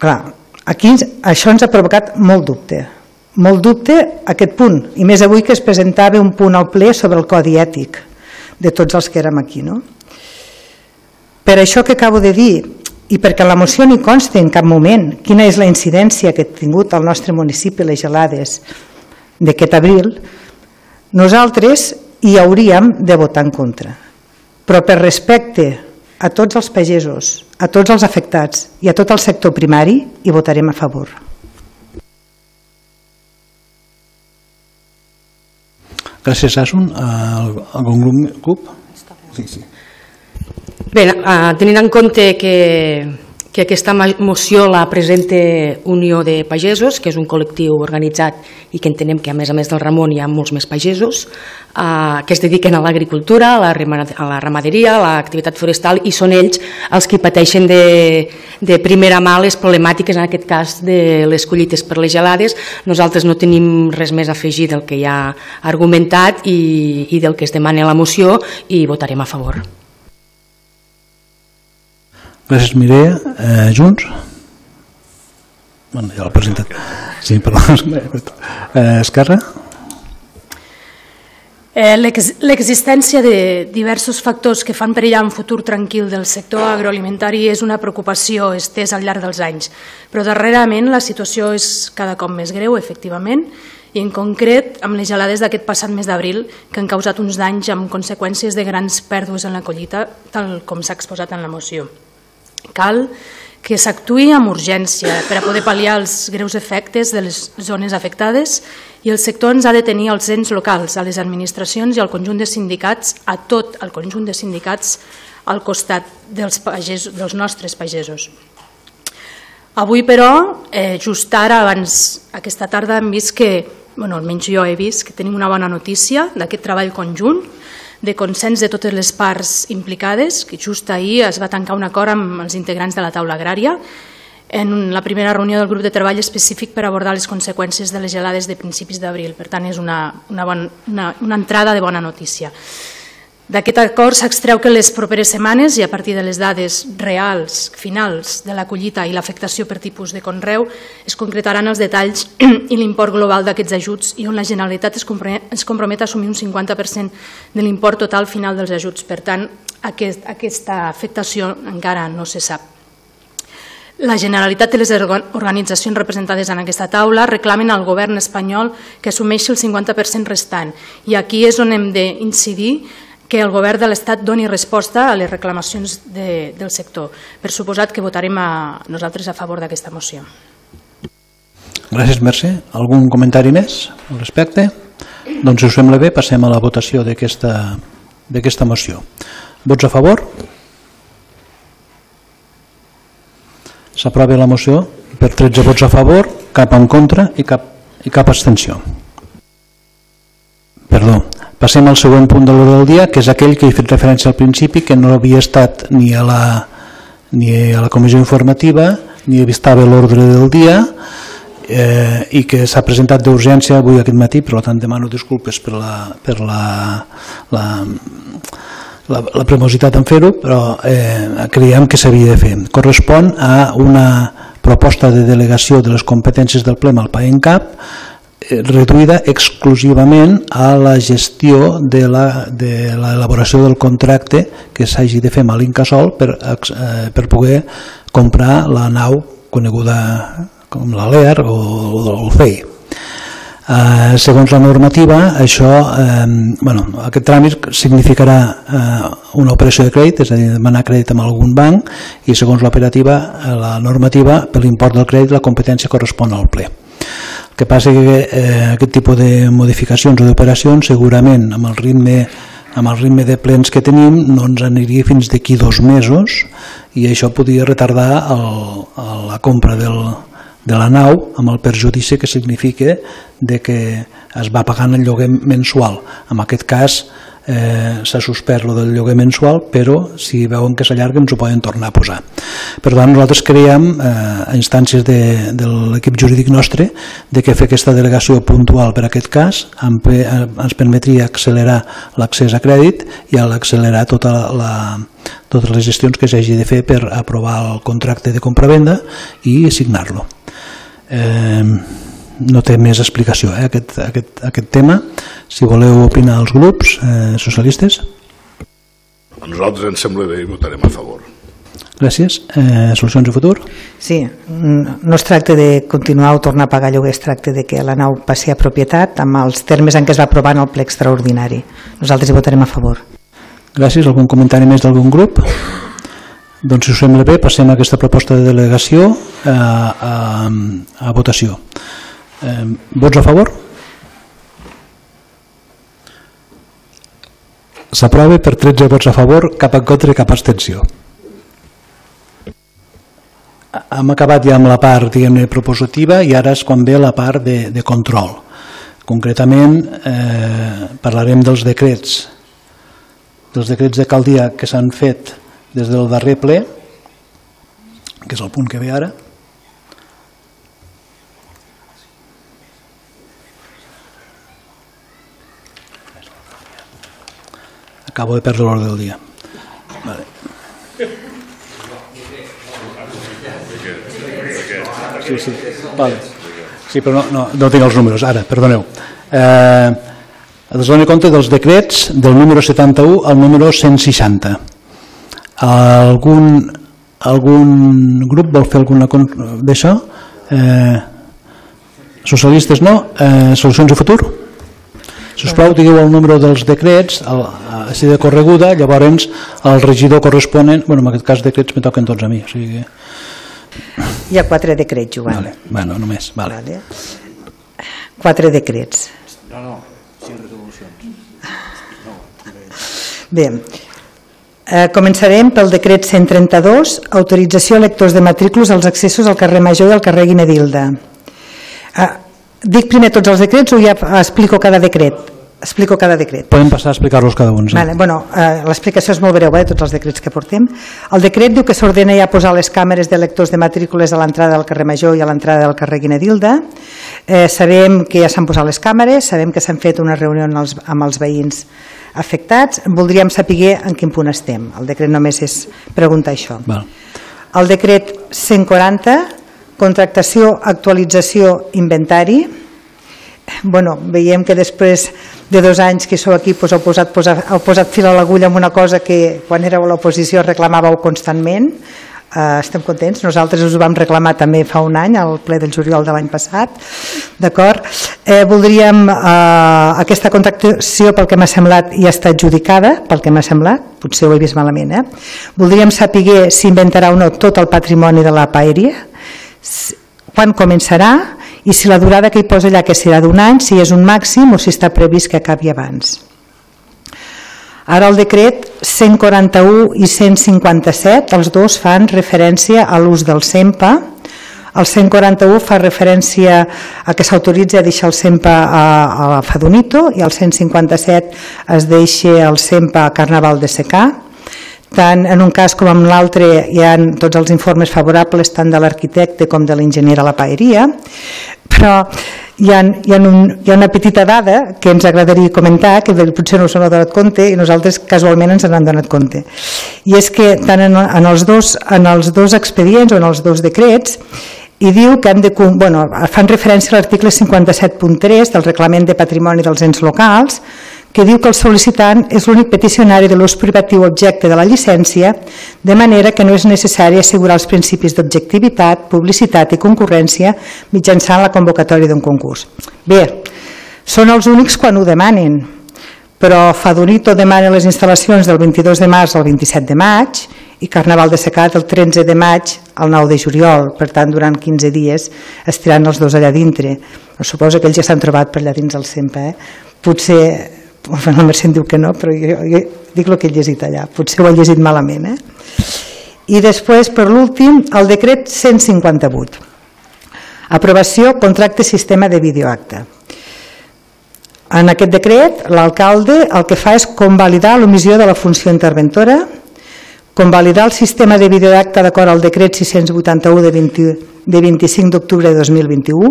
Clar, aquí això ens ha provocat molt dubte, molt dubte aquest punt, i més avui que es presentava un punt al ple sobre el codi ètic de tots els que érem aquí. No? Per això que acabo de dir, i perquè la moció ni consta en cap moment quina és la incidència que ha tingut al nostre municipi les gelades d'aquest abril, nosaltres hi hauríem de votar en contra. Però per respecte a tots els pagesos, a tots els afectats i a tot el sector primari, hi votarem a favor.
Gràcies, Asun. Algun grup?
Sí, sí. Bé, tenint en compte que, que aquesta moció la presenta Unió de Pagesos, que és un col·lectiu organitzat i que entenem que a més a més del Ramon hi ha molts més pagesos, eh, que es dediquen a l'agricultura, a, la ramaderia, a l'activitat forestal i són ells els que pateixen de, de primera mà les problemàtiques, en aquest cas de les collites per les gelades. Nosaltres no tenim res més a afegir del que ja ha argumentat i, i del que es demana la moció i votarem a favor.
Gràcies, Mireia. Eh, Junts? Bueno, ja l'ha presentat. Sí, perdó. Eh, Esquerra?
Eh, L'existència de diversos factors que fan perillar un futur tranquil del sector agroalimentari és una preocupació estesa al llarg dels anys, però darrerament la situació és cada cop més greu, efectivament, i en concret amb les gelades d'aquest passat mes d'abril que han causat uns danys amb conseqüències de grans pèrdues en la collita, tal com s'ha exposat en la moció. Cal que s'actuï amb urgència per a poder pal·liar els greus efectes de les zones afectades i el sector ens ha de tenir als ens locals, a les administracions i al conjunt de sindicats, a tot el conjunt de sindicats al costat dels, pagesos, dels nostres pagesos. Avui, però, eh, just ara, abans, aquesta tarda, hem vist que, bueno, almenys jo he vist que tenim una bona notícia d'aquest treball conjunt, de consens de totes les parts implicades, que just ahir es va tancar un acord amb els integrants de la taula agrària en la primera reunió del grup de treball específic per abordar les conseqüències de les gelades de principis d'abril. Per tant, és una, una, bon, una, una entrada de bona notícia. D'aquest acord s'extreu que les properes setmanes i a partir de les dades reals, finals de la collita i l'afectació per tipus de conreu es concretaran els detalls i l'import global d'aquests ajuts i on la Generalitat es compromet, a assumir un 50% de l'import total final dels ajuts. Per tant, aquest, aquesta afectació encara no se sap. La Generalitat i les organitzacions representades en aquesta taula reclamen al govern espanyol que assumeixi el 50% restant i aquí és on hem d'incidir que el govern de l'Estat doni resposta a les reclamacions de, del sector. Per suposat que votarem a, nosaltres a favor d'aquesta moció.
Gràcies, Mercè. Algun comentari més al respecte? Doncs, si us sembla bé, passem a la votació d'aquesta moció. Vots a favor? S'aprova la moció per 13 vots a favor, cap en contra i cap, i cap abstenció. Perdó, Passem al següent punt de l'ordre del dia, que és aquell que he fet referència al principi, que no havia estat ni a la, ni a la comissió informativa, ni estava l'ordre del dia, eh, i que s'ha presentat d'urgència avui aquest matí, per tant demano disculpes per la, per la, la, la, la premositat en fer-ho, però eh, creiem que s'havia de fer. Correspon a una proposta de delegació de les competències del ple al PAENCAP reduïda exclusivament a la gestió de l'elaboració de del contracte que s'hagi de fer amb l'Incasol per, eh, per poder comprar la nau coneguda com la LEAR o, o el FEI. Eh, segons la normativa, això, eh, bueno, aquest tràmit significarà eh, una operació de crèdit, és a dir, demanar crèdit amb algun banc, i segons l'operativa, eh, la normativa, per l'import del crèdit, la competència correspon al ple que passa que eh, aquest tipus de modificacions o d'operacions segurament amb el ritme amb el ritme de plens que tenim no ens aniria fins d'aquí dos mesos i això podria retardar el, el, la compra del, de la nau amb el perjudici que significa de que es va pagant el lloguer mensual. En aquest cas eh, s'ha suspès lo del lloguer mensual, però si veuen que s'allarga ens ho poden tornar a posar. Per tant, nosaltres creiem, eh, a instàncies de, de l'equip jurídic nostre, de que fer aquesta delegació puntual per aquest cas eh, ens permetria accelerar l'accés a crèdit i accelerar tota la, totes les gestions que s'hagi de fer per aprovar el contracte de compra-venda i signar-lo. Eh, no té més explicació eh, aquest, aquest, aquest tema. Si voleu opinar els grups eh, socialistes.
A nosaltres ens sembla bé i votarem a favor.
Gràcies. Eh, solucions de futur?
Sí, no es tracta de continuar o tornar a pagar lloguer, es tracta de que la nau passi a propietat amb els termes en què es va aprovar en el ple extraordinari. Nosaltres hi votarem a favor.
Gràcies. Algun comentari més d'algun grup? Doncs si us sembla bé, passem a aquesta proposta de delegació a, eh, a, a votació. Eh, vots a favor? S'aprova per 13 vots a favor, cap en contra i cap abstenció. hem acabat ja amb la part diguem propositiva i ara és quan ve la part de, de control. Concretament eh, parlarem dels decrets, dels decrets de caldia que s'han fet des del darrer ple, que és el punt que ve ara, Acabo de perdre l'ordre del dia. Vale. Sí, sí, vale. sí però no, no, no tinc els números, ara, perdoneu. Eh, es dona compte dels decrets del número 71 al número 160. Algun, algun grup vol fer alguna d'això? Eh, socialistes no? Eh, solucions i futur? Si us plau, digueu el número dels decrets, el, així de correguda, llavors el regidor corresponent, bueno, en aquest cas decrets me toquen tots a mi, o sigui que...
Hi ha quatre decrets, Joan.
Vale, bueno, només, vale. vale.
Quatre decrets.
No, no, cinc resolucions. No,
Bé, eh, començarem pel decret 132, autorització a lectors de matrículos als accessos al carrer Major i al carrer Guinedilda. Dic primer tots els decrets o ja explico cada decret? Explico cada decret.
Podem passar a explicar-los cada un. Sí.
Vale, bueno, eh, L'explicació és molt breu eh, de tots els decrets que portem. El decret diu que s'ordena ja posar les càmeres de lectors de matrícules a l'entrada del carrer Major i a l'entrada del carrer Guinedilda. Eh, sabem que ja s'han posat les càmeres, sabem que s'han fet una reunió amb els, amb els veïns afectats. Voldríem saber en quin punt estem. El decret només és preguntar això.
Val.
El decret 140, contractació, actualització, inventari. Bueno, veiem que després de dos anys que sou aquí doncs heu, posat, posat, heu posat fil a l'agulla amb una cosa que quan éreu a l'oposició reclamàveu constantment. Uh, estem contents, nosaltres us ho vam reclamar també fa un any, al ple del juliol de l'any passat. D'acord? Eh, voldríem, uh, aquesta contractació pel que m'ha semblat ja està adjudicada, pel que m'ha semblat. Potser ho he vist malament, eh? voldríem saber si inventarà o no tot el patrimoni de la paeria quan començarà i si la durada que hi posa allà que serà d'un any, si és un màxim o si està previst que acabi abans. Ara el decret 141 i 157, els dos fan referència a l'ús del SEMPA. El 141 fa referència a que s'autoritza a deixar el SEMPA a, a Fadonito i el 157 es deixa el SEMPA a Carnaval de Secà. Tant en un cas com en l'altre hi ha tots els informes favorables tant de l'arquitecte com de l'enginyer a la paeria, però hi ha, hi, ha un, hi ha una petita dada que ens agradaria comentar, que potser no s'han donat compte i nosaltres casualment ens n'han donat compte. I és que tant en, en, els dos, en els dos expedients o en els dos decrets i diu que han de, bueno, fan referència a l'article 57.3 del Reglament de Patrimoni dels Ens Locals, que diu que el sol·licitant és l'únic peticionari de l'ús privatiu objecte de la llicència, de manera que no és necessari assegurar els principis d'objectivitat, publicitat i concurrència mitjançant la convocatòria d'un concurs. Bé, són els únics quan ho demanen, però Fadonito demana les instal·lacions del 22 de març al 27 de maig i Carnaval de Secat el 13 de maig al 9 de juliol, per tant durant 15 dies estiran els dos allà dintre. Suposo que ells ja s'han trobat per allà dins el sempre. Eh? Potser bueno, el Mercè diu que no, però jo, jo dic el que he llegit allà, potser ho he llegit malament. Eh? I després, per l'últim, el decret 158. Aprovació contracte sistema de videoacte. En aquest decret, l'alcalde el que fa és convalidar l'omissió de la funció interventora, convalidar el sistema de videoacte d'acord al decret 681 de, 20, de 25 d'octubre de 2021,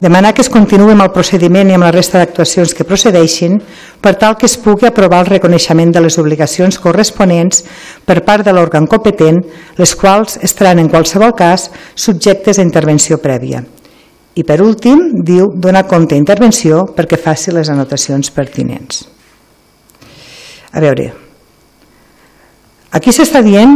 demanar que es continuï amb el procediment i amb la resta d'actuacions que procedeixin per tal que es pugui aprovar el reconeixement de les obligacions corresponents per part de l'òrgan competent, les quals estaran en qualsevol cas subjectes a intervenció prèvia. I per últim, diu donar compte a intervenció perquè faci les anotacions pertinents. A veure, aquí s'està dient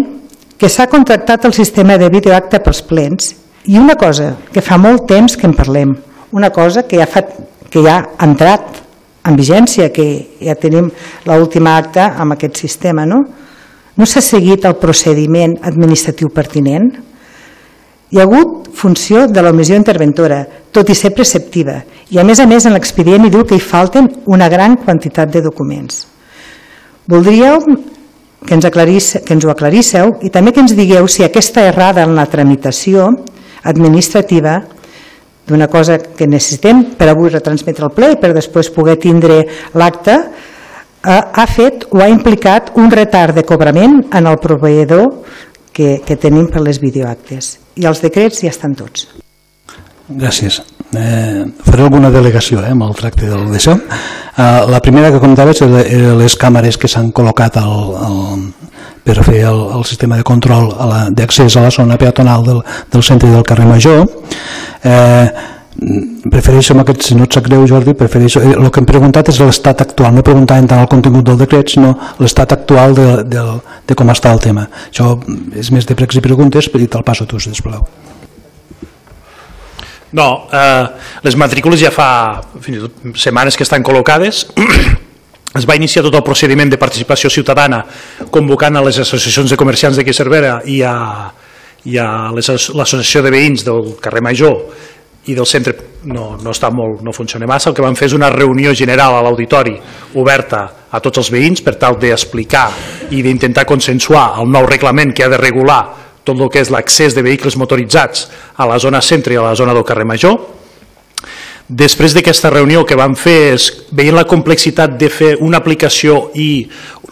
que s'ha contractat el sistema de videoacte pels plens i una cosa que fa molt temps que en parlem, una cosa que ja, fa, que ja ha entrat en vigència, que ja tenim l'última acta amb aquest sistema, no? No s'ha seguit el procediment administratiu pertinent? Hi ha hagut funció de l'omissió interventora, tot i ser preceptiva, i a més a més en l'expedient hi diu que hi falten una gran quantitat de documents. Voldríeu que ens, aclarís, que ens ho aclarísseu i també que ens digueu si aquesta errada en la tramitació administrativa d'una cosa que necessitem per avui retransmetre el ple i per després poder tindre l'acte, eh, ha fet o ha implicat un retard de cobrament en el proveïdor que, que tenim per les videoactes. I els decrets ja estan tots.
Gràcies. Eh, faré alguna delegació eh, amb el tracte d'això. Eh, la primera que comentaves era les càmeres que s'han col·locat al, al, per fer el, el sistema de control d'accés a la zona peatonal del, del centre del carrer Major. Eh, prefereixo, amb aquest, si no et sap greu Jordi, prefereixo, eh, el que hem preguntat és l'estat actual, no preguntàvem tant el contingut del decret, sinó l'estat actual de, de, de com està el tema. Això és més de pregs i preguntes, però te'l passo a tu, si sisplau.
No, eh, les matrícules ja fa fins i tot setmanes que estan col·locades, es va iniciar tot el procediment de participació ciutadana convocant a les associacions de comerciants d'aquí Cervera i a, i a l'associació de veïns del carrer Major i del centre. No, no, està molt, no funciona massa, el que vam fer és una reunió general a l'auditori oberta a tots els veïns per tal d'explicar i d'intentar consensuar el nou reglament que ha de regular tot el que és l'accés de vehicles motoritzats a la zona centre i a la zona del carrer Major Després d'aquesta reunió que vam fer és, veient la complexitat de fer una aplicació i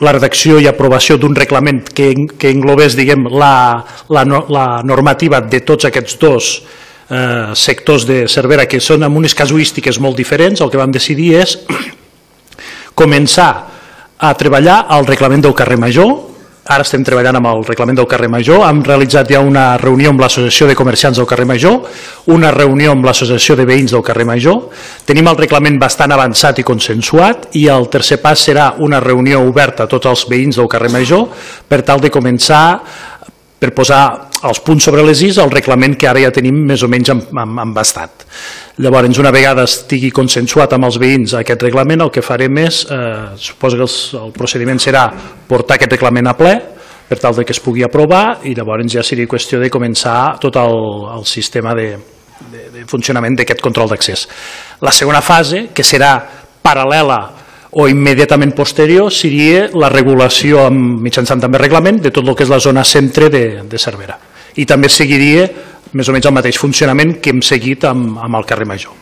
la redacció i aprovació d'un reglament que, que englobés diguem, la, la, la normativa de tots aquests dos eh, sectors de Cervera que són amb unes casuístiques molt diferents, el que vam decidir és començar a treballar al reglament del carrer Major, Ara estem treballant amb el reglament del carrer Major, hem realitzat ja una reunió amb l'Associació de Comerciants del carrer Major, una reunió amb l'Associació de Veïns del carrer Major, tenim el reglament bastant avançat i consensuat i el tercer pas serà una reunió oberta a tots els veïns del carrer Major per tal de començar per posar els punts sobre les is el reglament que ara ja tenim més o menys embastat. Llavors, una vegada estigui consensuat amb els veïns aquest reglament, el que farem és, eh, suposo que el, procediment serà portar aquest reglament a ple, per tal de que es pugui aprovar i llavors ja seria qüestió de començar tot el, el sistema de, de, de funcionament d'aquest control d'accés. La segona fase, que serà paral·lela o immediatament posterior, seria la regulació mitjançant també reglament de tot el que és la zona centre de, de Cervera. I també seguiria més o menys el mateix funcionament que hem seguit amb, amb el carrer Major.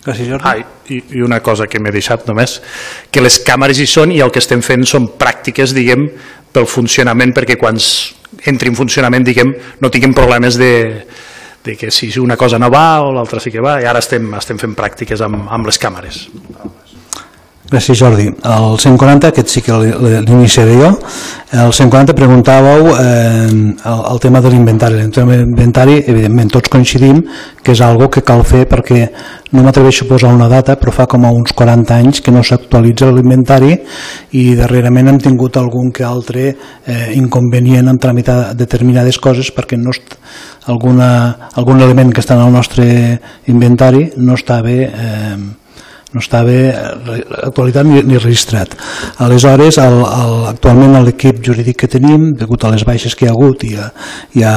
Gràcies, Jordi.
Ah, i, I una cosa que m'he deixat només, que les càmeres hi són i el que estem fent són pràctiques, diguem, pel funcionament, perquè quan entri en funcionament, diguem, no tinguem problemes de, de que si una cosa no va o l'altra sí que va, i ara estem, estem fent pràctiques amb, amb les càmeres.
Gràcies Jordi. El 140, aquest sí que l'iniciaré jo, el 140 preguntàveu eh, el, el tema de l'inventari. El tema de l'inventari, evidentment, tots coincidim que és algo que cal fer perquè no m'atreveixo a posar una data, però fa com a uns 40 anys que no s'actualitza l'inventari i darrerament hem tingut algun que altre eh, inconvenient en tramitar determinades coses perquè no alguna, algun element que està en el nostre inventari no està bé eh, no estava actualitat ni, ni registrat. Aleshores, el, el, actualment l'equip jurídic que tenim, degut a les baixes que hi ha hagut i a, i a,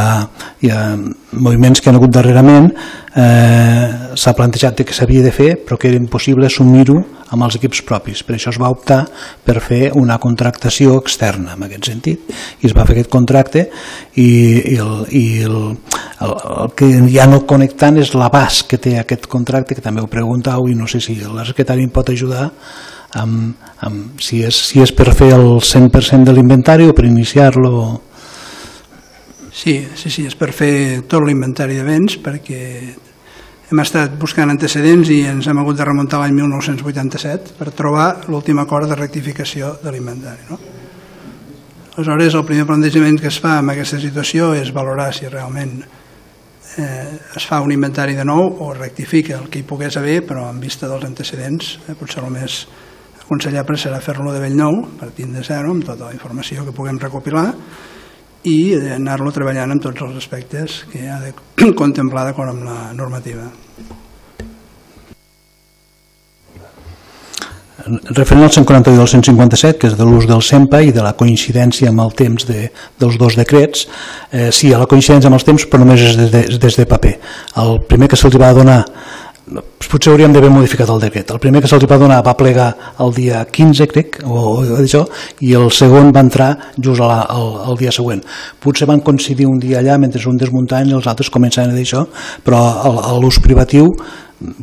i a moviments que han hagut darrerament, eh, s'ha plantejat que s'havia de fer, però que era impossible assumir-ho amb els equips propis. Per això es va optar per fer una contractació externa, en aquest sentit, i es va fer aquest contracte i, i, el, i el, el, el que ja no connectant és l'abast que té aquest contracte, que també ho preguntau i no sé si la secretària em pot ajudar amb, amb, si, és, si és per fer el 100% de l'inventari o per iniciar-lo
Sí, sí, sí, és per fer tot l'inventari de béns perquè hem estat buscant antecedents i ens hem hagut de remuntar l'any 1987 per trobar l'últim acord de rectificació de l'inventari. No? Aleshores, el primer plantejament que es fa en aquesta situació és valorar si realment eh, es fa un inventari de nou o rectifica el que hi pogués haver, però en vista dels antecedents eh, potser el més aconsellable serà fer-lo de vell nou, partint de zero, amb tota la informació que puguem recopilar, i anar-lo treballant en tots els aspectes que ha de contemplar d'acord amb la normativa.
Referent al 142 del 157, que és de l'ús del SEMPA i de la coincidència amb el temps de, dels dos decrets, eh, sí, a la coincidència amb els temps, però només és des de, des de paper. El primer que se'ls va donar potser hauríem d'haver modificat el decret. El primer que se'ls va donar va plegar el dia 15, crec, o, o això, i el segon va entrar just a la, el, el dia següent. Potser van coincidir un dia allà mentre un desmuntant i els altres començaven a dir això, però l'ús privatiu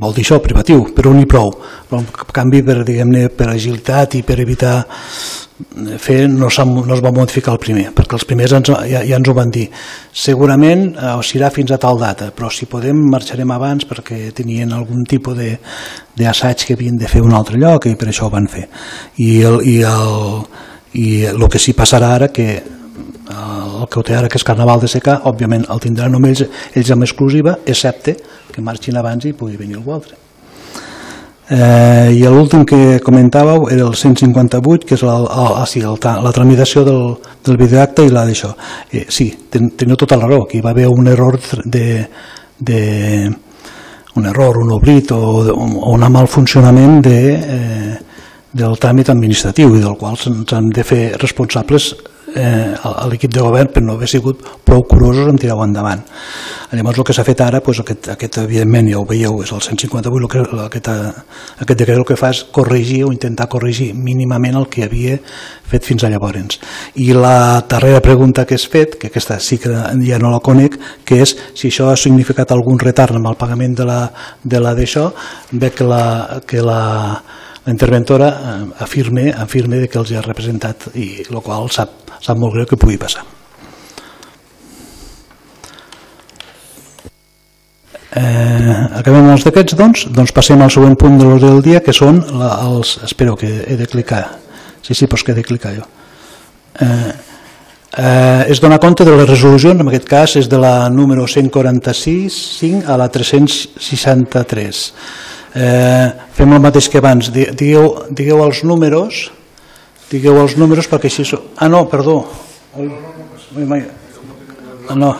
vol dir això, privatiu, però un i prou. Però en canvi, per, diguem-ne, per agilitat i per evitar fer no, no es va modificar el primer, perquè els primers ens, ja, ja ens ho van dir. Segurament eh, serà fins a tal data, però si podem marxarem abans perquè tenien algun tipus d'assaig que havien de fer un altre lloc i per això ho van fer. I el, i el, i el que sí passarà ara que el que ho té ara, que és Carnaval de Seca, òbviament el tindran només ells, amb exclusiva, excepte que marxin abans i pugui venir algú altre. Eh, I l'últim que comentàveu era el 158, que és la, el, ah, sí, la tramitació del, del videoacte i la d'això. Eh, sí, ten, teniu tota la raó, que hi va haver un error de, de un error, un oblit o, o un mal funcionament de, eh, del tràmit administratiu i del qual s'han de fer responsables eh, a l'equip de govern per no haver sigut prou curosos en tirar-ho endavant. Llavors el que s'ha fet ara, doncs, aquest, aquest evidentment ja ho veieu, és el 158, el que, aquest, aquest decret el que fa és corregir o intentar corregir mínimament el que havia fet fins a llavors. I la darrera pregunta que has fet, que aquesta sí que ja no la conec, que és si això ha significat algun retard amb el pagament de la de la d'això, ve que la, que la la interventora eh, afirme, afirme que els ha representat i el qual sap, sap molt greu que pugui passar. Eh, acabem els d'aquests, doncs? Doncs passem al següent punt de l'ordre del dia, que són la, els... Espero que he de clicar. Sí, sí, però que he de clicar jo. Eh, eh, es dona compte de les resolucions, en aquest cas és de la número 146 5 a la 363. Eh, fem el mateix que abans, digueu, digueu els números, digueu els números perquè així... Ah, no, perdó. Ah, no.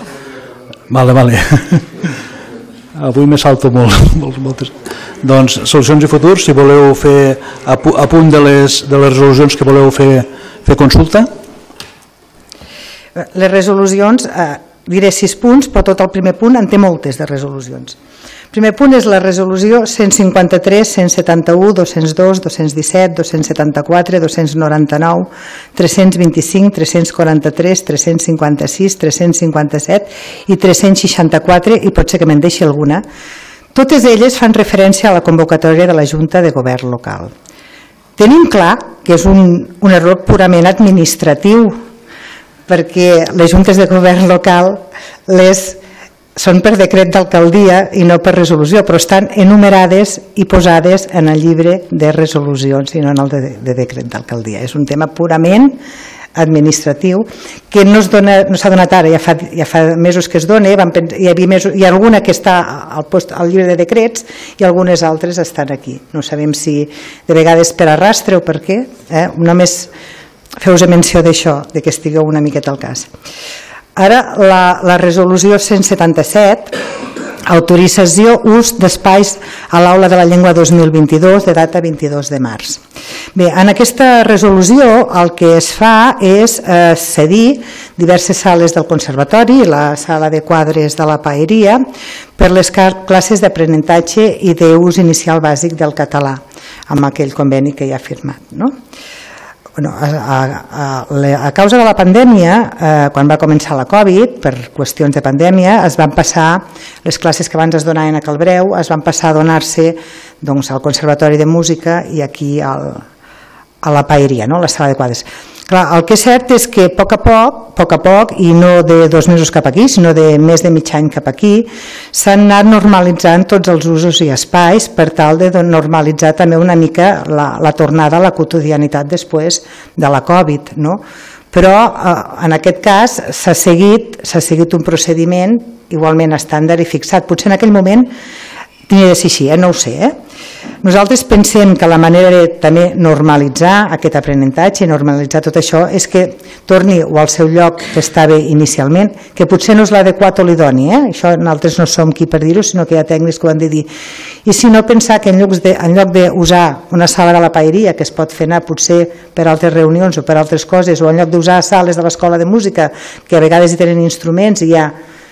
Vale, vale. Avui me salto molt, molt, moltes. Doncs solucions i futurs, si voleu fer a, a punt de les, de les resolucions que voleu fer, fer consulta.
Les resolucions, eh, diré sis punts, però tot el primer punt en té moltes de resolucions primer punt és la resolució 153, 171, 202, 217, 274, 299, 325, 343, 356, 357 i 364, i pot ser que me'n deixi alguna. Totes elles fan referència a la convocatòria de la Junta de Govern local. Tenim clar que és un, un error purament administratiu, perquè les juntes de govern local les són per decret d'alcaldia i no per resolució, però estan enumerades i posades en el llibre de resolucions i no en el de, de decret d'alcaldia. És un tema purament administratiu que no s'ha no donat ara, ja fa, ja fa mesos que es dona, van, hi, havia mesos, hi ha alguna que està al, post, al llibre de decrets i algunes altres estan aquí. No sabem si de vegades per arrastre o per què, eh? només feu-vos menció d'això, de que estigueu una miqueta al cas. Ara, la, la resolució 177, autorització ús d'espais a l'aula de la llengua 2022, de data 22 de març. Bé, en aquesta resolució el que es fa és eh, cedir diverses sales del conservatori, la sala de quadres de la paeria, per les classes d'aprenentatge i d'ús inicial bàsic del català, amb aquell conveni que ja ha firmat. No? Bueno, a, a, a causa de la pandèmia, eh, quan va començar la Covid, per qüestions de pandèmia, es van passar, les classes que abans es donaven a Calbreu, es van passar a donar-se doncs, al Conservatori de Música i aquí al, a la paeria, no? a la sala de quadres. Clar, el que és cert és que a poc a poc, poc a poc, i no de dos mesos cap aquí, sinó de més de mig any cap aquí, s'han anat normalitzant tots els usos i espais per tal de normalitzar també una mica la, la tornada a la quotidianitat després de la Covid. No? Però eh, en aquest cas s'ha seguit, seguit un procediment igualment estàndard i fixat. Potser en aquell moment de ser així, eh? no ho sé, eh? Nosaltres pensem que la manera de també normalitzar aquest aprenentatge normalitzar tot això és que torni o al seu lloc que estava inicialment, que potser no és l'adequat o l'idoni, eh? això nosaltres no som qui per dir-ho, sinó que hi ha tècnics que ho han de dir. I si no pensar que en, llocs de, en lloc d'usar una sala de la paeria, que es pot fer anar potser per altres reunions o per altres coses, o en lloc d'usar sales de l'escola de música, que a vegades hi tenen instruments i hi ha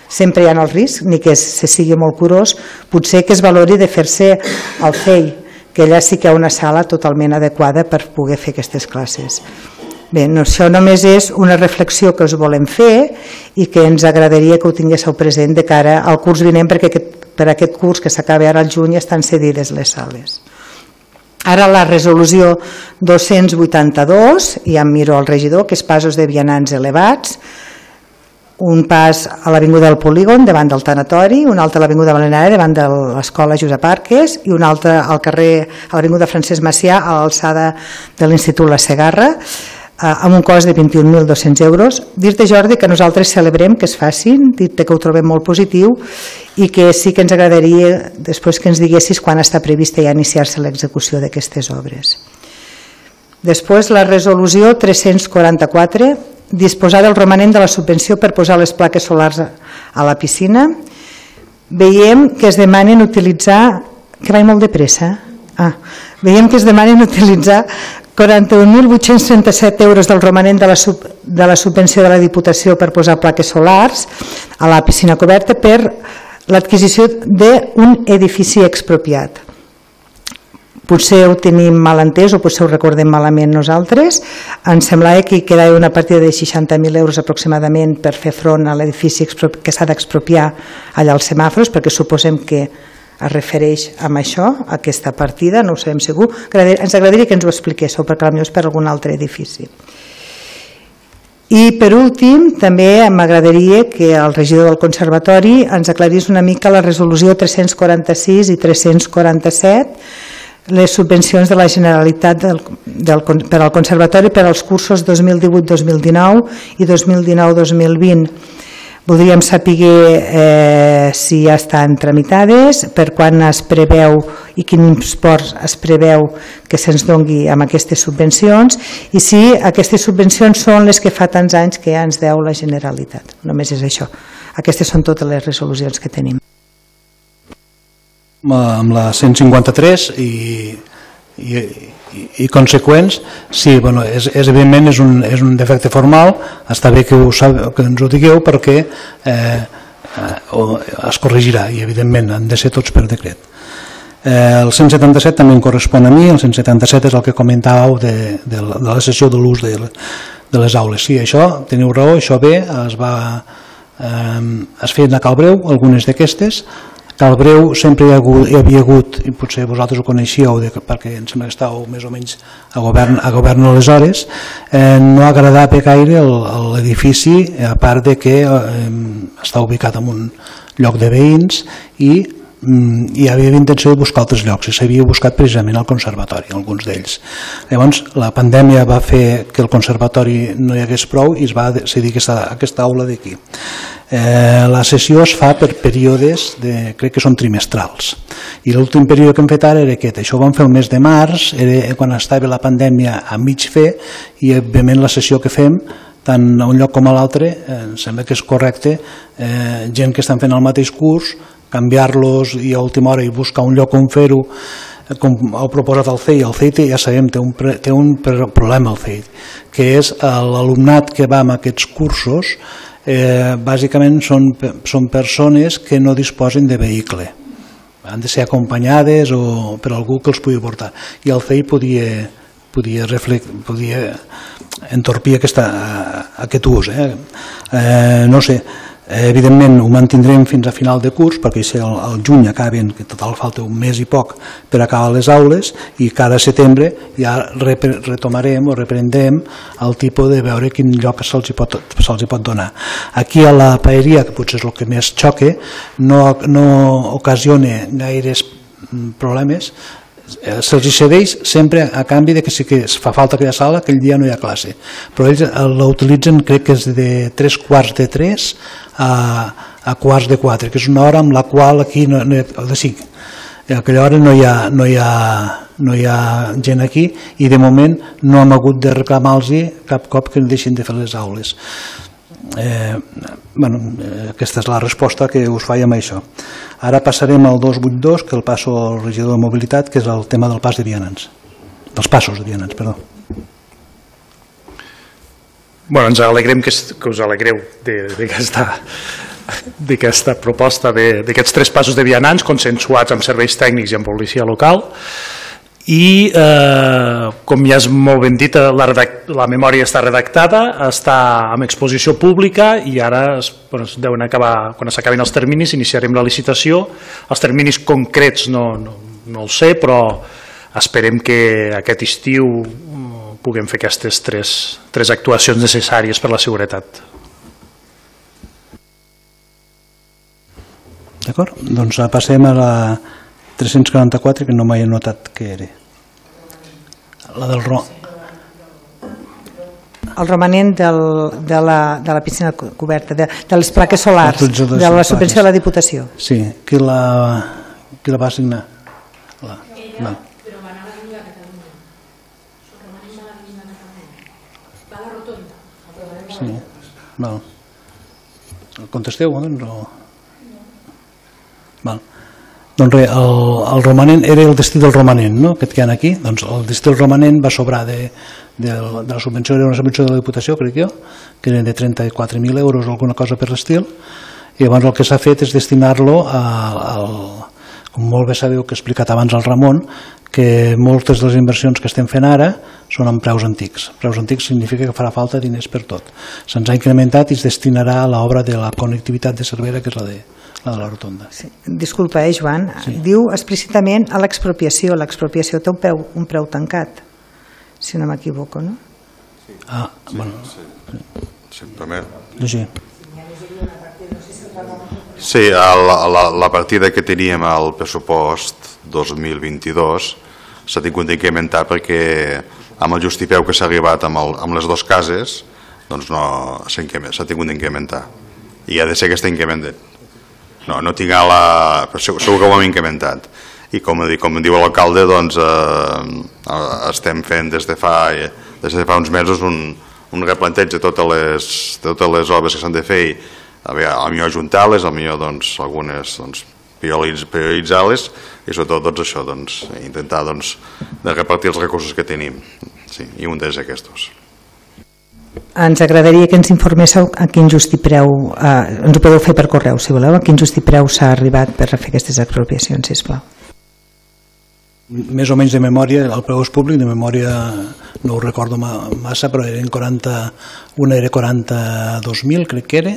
sempre hi ha el risc, ni que se sigui molt curós, potser que es valori de fer-se al CEI, que allà sí que hi ha una sala totalment adequada per poder fer aquestes classes. Bé, no, això només és una reflexió que us volem fer i que ens agradaria que ho tinguéssiu present de cara al curs vinent, perquè aquest, per aquest curs que s'acaba ara al juny estan cedides les sales. Ara la resolució 282, ja em miro al regidor, que és passos de vianants elevats, un pas a l'Avinguda del Polígon davant del tanatori, un altre a l'Avinguda Valenara davant de l'Escola Josep Arques i un altre al carrer a l'Avinguda Francesc Macià a l'alçada de l'Institut La Segarra eh, amb un cost de 21.200 euros. Dir-te, Jordi, que nosaltres celebrem que es facin, dir-te que ho trobem molt positiu i que sí que ens agradaria, després que ens diguessis quan està prevista ja iniciar-se l'execució d'aquestes obres. Després, la resolució 344 disposar del romanent de la subvenció per posar les plaques solars a la piscina. Veiem que es demanen utilitzar... que vaig molt de pressa. Ah, veiem que es demanen utilitzar 41.837 euros del romanent de la, sub, de la subvenció de la Diputació per posar plaques solars a la piscina coberta per l'adquisició d'un edifici expropiat potser ho tenim mal entès o potser ho recordem malament nosaltres. Ens semblava que quedava una partida de 60.000 euros aproximadament per fer front a l'edifici que s'ha d'expropiar allà als semàfors, perquè suposem que es refereix a això, a aquesta partida, no ho sabem segur. Ens agradaria que ens ho expliquéssiu, perquè potser és per algun altre edifici. I per últim, també m'agradaria que el regidor del Conservatori ens aclarís una mica la resolució 346 i 347 les subvencions de la Generalitat del, per al Conservatori per als cursos 2018-2019 i 2019-2020. Voldríem saber eh, si ja estan tramitades, per quan es preveu i quin import es preveu que se'ns dongui amb aquestes subvencions i si aquestes subvencions són les que fa tants anys que ja ens deu la Generalitat. Només és això. Aquestes són totes les resolucions que tenim
amb la 153 i, i, i, i conseqüents, sí, bueno, és, és, evidentment és un, és un defecte formal, està bé que, ho sab, que ens ho digueu perquè eh, eh, es corregirà i evidentment han de ser tots per decret. Eh, el 177 també em correspon a mi, el 177 és el que comentàveu de, de, la, de la sessió de l'ús de, de les aules. Sí, això, teniu raó, això bé, es va eh, es feien a Calbreu, algunes d'aquestes, Calbreu sempre hi, ha hagut, hi havia hagut, i potser vosaltres ho coneixíeu perquè em sembla que estàveu més o menys a govern, a govern aleshores, eh, no agradava gaire l'edifici, a part de que eh, està ubicat en un lloc de veïns i mm, hi havia intenció de buscar altres llocs i s'havia buscat precisament al conservatori, alguns d'ells. Llavors la pandèmia va fer que el conservatori no hi hagués prou i es va decidir aquesta, aquesta aula d'aquí. Eh, la sessió es fa per períodes, de, crec que són trimestrals, i l'últim període que hem fet ara era aquest, això ho vam fer el mes de març, era quan estava la pandèmia a mig fer, i òbviament la sessió que fem tant a un lloc com a l'altre, eh, em sembla que és correcte, eh, gent que estan fent el mateix curs, canviar-los i a última hora i buscar un lloc on fer-ho, eh, com heu proposat el CEI, el CEI ja sabem, té un, té un problema el CEI, que és l'alumnat que va amb aquests cursos eh, bàsicament són, són persones que no disposen de vehicle. Han de ser acompanyades o per algú que els pugui portar. I el CEI podia, podia, reflect, podia entorpir aquesta, aquest ús. Eh? Eh, no sé, Eh, evidentment ho mantindrem fins a final de curs perquè si el, juny acaben, que total falta un mes i poc per acabar les aules i cada setembre ja retomarem o reprendrem el tipus de veure quin lloc se'ls pot, pot donar. Aquí a la paeria, que potser és el que més xoque, no, no ocasiona gaires problemes, Eh, se'ls cedeix sempre a canvi de que si que fa falta aquella sala aquell dia no hi ha classe. Però ells eh, l'utilitzen crec que és de 3 quarts de 3 a, a quarts de 4 que és una hora amb la qual aquí no, no ha, de 5 a aquella hora no hi, ha, no, hi ha, no hi ha gent aquí i de moment no hem hagut de reclamar-los cap cop que deixin de fer les aules eh, bueno, eh, aquesta és la resposta que us faig amb això. Ara passarem al 282, que el passo al regidor de mobilitat, que és el tema del pas de vianants. Dels passos de vianants, perdó.
Bueno, ens alegrem que, que us alegreu d'aquesta d'aquesta proposta d'aquests tres passos de vianants consensuats amb serveis tècnics i amb policia local i eh, com ja és molt ben dit la, la memòria està redactada està en exposició pública i ara es, bueno, es deuen acabar quan s'acabin els terminis iniciarem la licitació els terminis concrets no, no, no el sé però esperem que aquest estiu mm, puguem fer aquestes tres, tres actuacions necessàries per la seguretat
D'acord? Doncs passem a la 344, que no m'he notat que era. La del Ro.
El romanent del, de, la, de la piscina co- coberta, de, de les plaques solars,
de
de la subvenció de la Diputació.
Sí, qui la, qui la va assignar? La, no. Sí, val. El contesteu, doncs, o... Val. Doncs res, el, el romanent era el destí del romanent, no?, que hi ha aquí. Doncs el destí del romanent va sobrar de, de, de la subvenció, era una subvenció de la Diputació, crec jo, que eren de 34.000 euros o alguna cosa per l'estil, i llavors el que s'ha fet és destinar-lo al, com molt bé sabeu que he explicat abans al Ramon, que moltes de les inversions que estem fent ara són amb preus antics. Preus antics significa que farà falta diners per tot. Se'ns ha incrementat i es destinarà a l'obra de la connectivitat de Cervera, que és la de la, de la rotonda.
Sí. Disculpa, eh, Joan. Sí. Diu explícitament a l'expropiació. L'expropiació té un preu, un preu tancat, si no m'equivoco, no?
Ah, bueno,
Sí, primer.
llegir.
Sí, la, la, la partida que teníem al pressupost 2022 s'ha tingut d'incrementar perquè amb el justipeu que s'ha arribat amb, el, amb les dues cases doncs no s'ha tingut d'incrementar i ha de ser aquesta incrementat no, no tinc la... però segur, segur que ho hem incrementat i com, com diu l'alcalde doncs eh, eh, estem fent des de fa, des de fa uns mesos un, un replanteig de totes les, totes les obres que s'han de fer i a veure, millor ajuntar-les, millor doncs, algunes doncs, prioritz- prioritzar-les i sobretot doncs, això, doncs, intentar doncs, de repartir els recursos que tenim sí, i un d'ells aquests.
Ens agradaria que ens informéssiu a quin justipreu, eh, ens ho podeu fer per correu, si voleu, a quin justipreu s'ha arribat per fer aquestes expropiacions, sisplau.
més o menys de memòria, el preu és públic, de memòria no ho recordo ma- massa, però eren 40, una era 42.000, crec que era,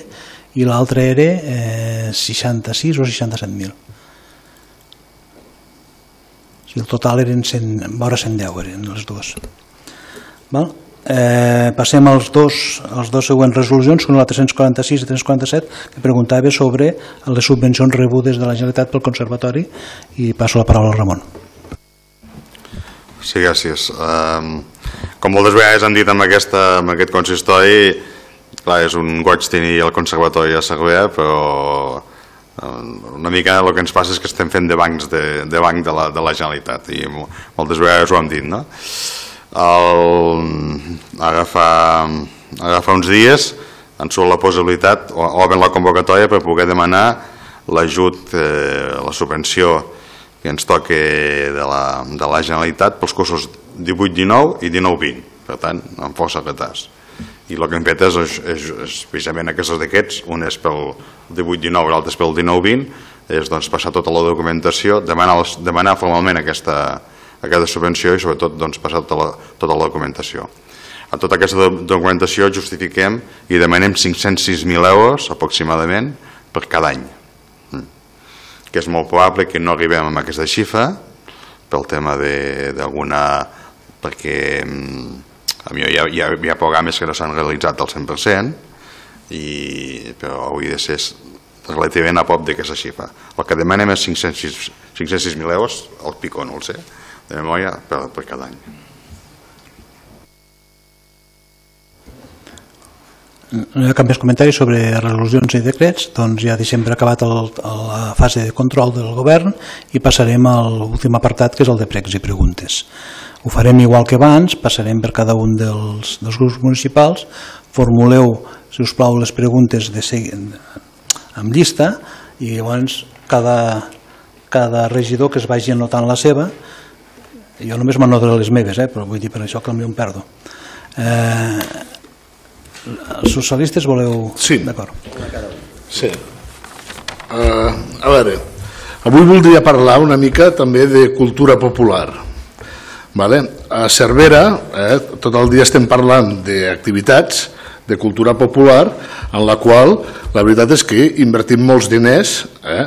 i l'altra era eh, 66 o 67.000. O el total eren 100, vora 110 eren les dues. Val? Eh, passem als dos, als dos següents resolucions, són la 346 i 347, que preguntava sobre les subvencions rebudes de la Generalitat pel Conservatori i passo la paraula al Ramon.
Sí, gràcies. Um, com moltes vegades han dit amb, aquesta, amb aquest consistori, clar, és un goig tenir el conservatori a Cervera, però eh, una mica el que ens passa és que estem fent de bancs de, de banc de la, de la Generalitat i mo- moltes vegades ho hem dit, no? El, ara, fa, ara fa uns dies ens surt la possibilitat, o, o ben la convocatòria per poder demanar l'ajut, eh, la subvenció que ens toca de la, de la Generalitat pels cursos 18-19 i 19-20, per tant, amb força retards. I el que hem fet és, és, és, és precisament aquests d'aquests, un és pel 18-19 i l'altre és pel 19-20, és doncs, passar tota la documentació, demanar, demanar formalment aquesta, aquesta subvenció i sobretot doncs, passar tota la, tota la documentació. A tota aquesta do- documentació justifiquem i demanem 506.000 euros aproximadament per cada any que és molt probable que no arribem a aquesta xifra pel tema d'alguna... perquè mm, a mi hi ha, hi, hi ha programes que no s'han realitzat al 100% i, però hauria de ser relativament a prop d'aquesta xifra. El que demanem és 506 506.000 euros, el picó no el sé, de memòria per, per cada any.
No hi ha cap més comentari sobre resolucions i decrets, doncs ja deixem acabat el, la fase de control del govern i passarem a l'últim apartat que és el de pregs i preguntes. Ho farem igual que abans, passarem per cada un dels, dels grups municipals, formuleu, si us plau, les preguntes de segui, amb llista i llavors cada, cada regidor que es vagi anotant la seva, jo només m'anotaré les meves, eh, però vull dir per això que potser em perdo. Eh, els socialistes voleu...
Sí.
D'acord.
Sí. Uh, a veure, avui voldria parlar una mica també de cultura popular. Vale? A Cervera, eh, tot el dia estem parlant d'activitats de cultura popular en la qual la veritat és que invertim molts diners eh?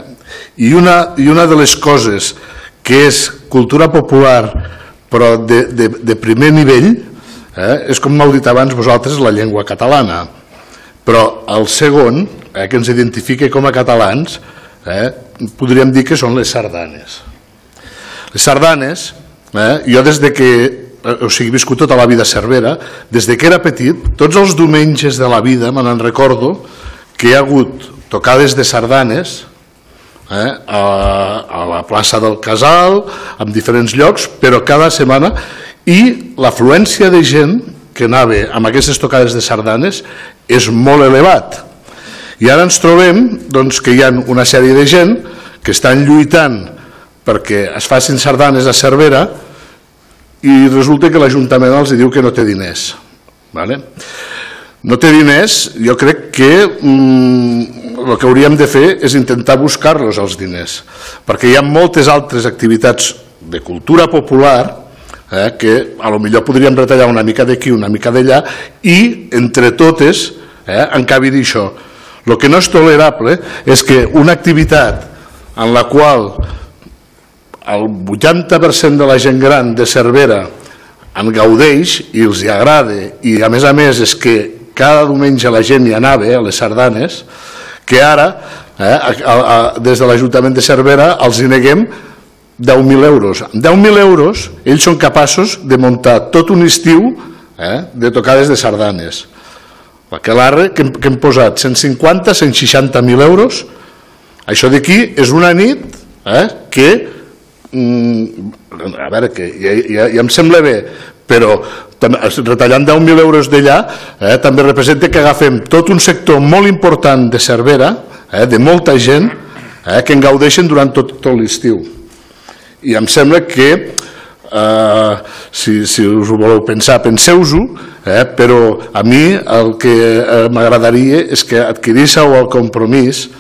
I, una, i una de les coses que és cultura popular però de, de, de primer nivell eh, és com m'heu dit abans vosaltres la llengua catalana. Però el segon eh, que ens identifica com a catalans eh, podríem dir que són les sardanes. Les sardanes eh, jo des de que Eh, o sigui, he viscut tota la vida a Cervera, des de que era petit, tots els diumenges de la vida, me n'en recordo, que hi ha hagut tocades de sardanes eh, a, a la plaça del Casal, en diferents llocs, però cada setmana, i l'afluència de gent que anava amb aquestes tocades de sardanes és molt elevat. I ara ens trobem doncs, que hi ha una sèrie de gent que estan lluitant perquè es facin sardanes a Cervera, i resulta que l'Ajuntament els diu que no té diners. Vale? No té diners, jo crec que mm, el que hauríem de fer és intentar buscar-los els diners, perquè hi ha moltes altres activitats de cultura popular eh, que a lo millor podríem retallar una mica d'aquí, una mica d'allà, i entre totes eh, encabi d'això. El que no és tolerable és que una activitat en la qual el 80% de la gent gran de Cervera en gaudeix i els hi agrada i a més a més és que cada diumenge la gent hi anava a les sardanes que ara eh, a, a, a, des de l'Ajuntament de Cervera els hi neguem 10.000 euros. 10.000 euros ells són capaços de muntar tot un estiu eh, de tocades de sardanes. L'arre que, que hem posat 150, 160.000 euros, això d'aquí és una nit eh, que Mm, a veure, que ja, ja, ja em sembla bé, però retallant 10.000 euros d'allà eh, també representa que agafem tot un sector molt important de Cervera, eh, de molta gent, eh, que en gaudeixen durant tot, tot l'estiu. I em sembla que, eh, si, si us ho voleu pensar, penseu-ho, eh, però a mi el que eh, m'agradaria és que adquiríssiu el compromís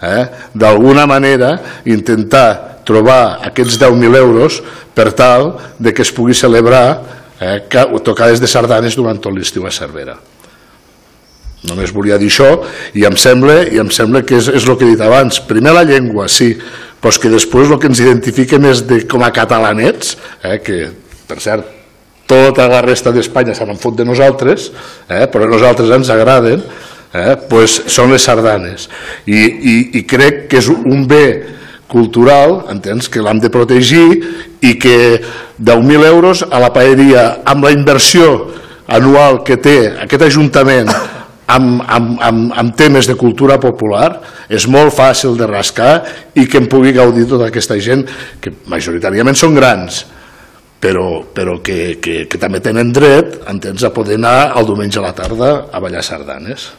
eh, d'alguna manera intentar trobar aquests 10.000 euros per tal de que es pugui celebrar eh, tocades de sardanes durant tot l'estiu a Cervera. Només volia dir això i em sembla, i em sembla que és, és el que he dit abans. Primer la llengua, sí, però és que després el que ens identifica més de, com a catalanets, eh, que per cert tota la resta d'Espanya se n'han fot de nosaltres, eh, però a nosaltres ens agraden, eh, pues són les sardanes. I, i, I crec que és un bé cultural, entens, que l'hem de protegir i que 10.000 euros a la paeria amb la inversió anual que té aquest Ajuntament amb, amb, amb, amb temes de cultura popular és molt fàcil de rascar i que en pugui gaudir tota aquesta gent que majoritàriament són grans però, però que, que, que també tenen dret entens, a poder anar el diumenge a la tarda a ballar sardanes.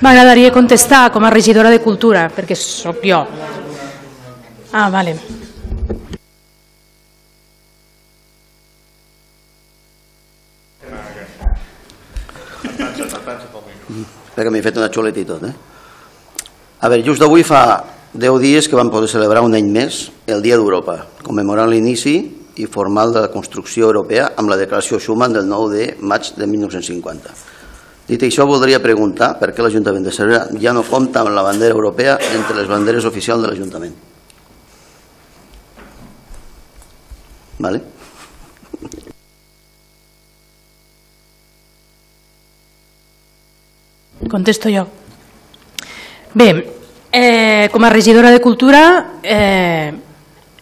M'agradaria contestar com a regidora de Cultura, perquè sóc jo. Ah, vale.
Perquè m'he fet una xuleta i tot, eh? A veure, just avui fa 10 dies que vam poder celebrar un any més el Dia d'Europa, commemorant l'inici i formal de la construcció europea amb la declaració Schuman del 9 de maig de 1950. Dit això, voldria preguntar per què l'Ajuntament de Cervera ja no compta amb la bandera europea entre les banderes oficials de l'Ajuntament. Vale?
Contesto jo. Bé, eh, com a regidora de Cultura eh,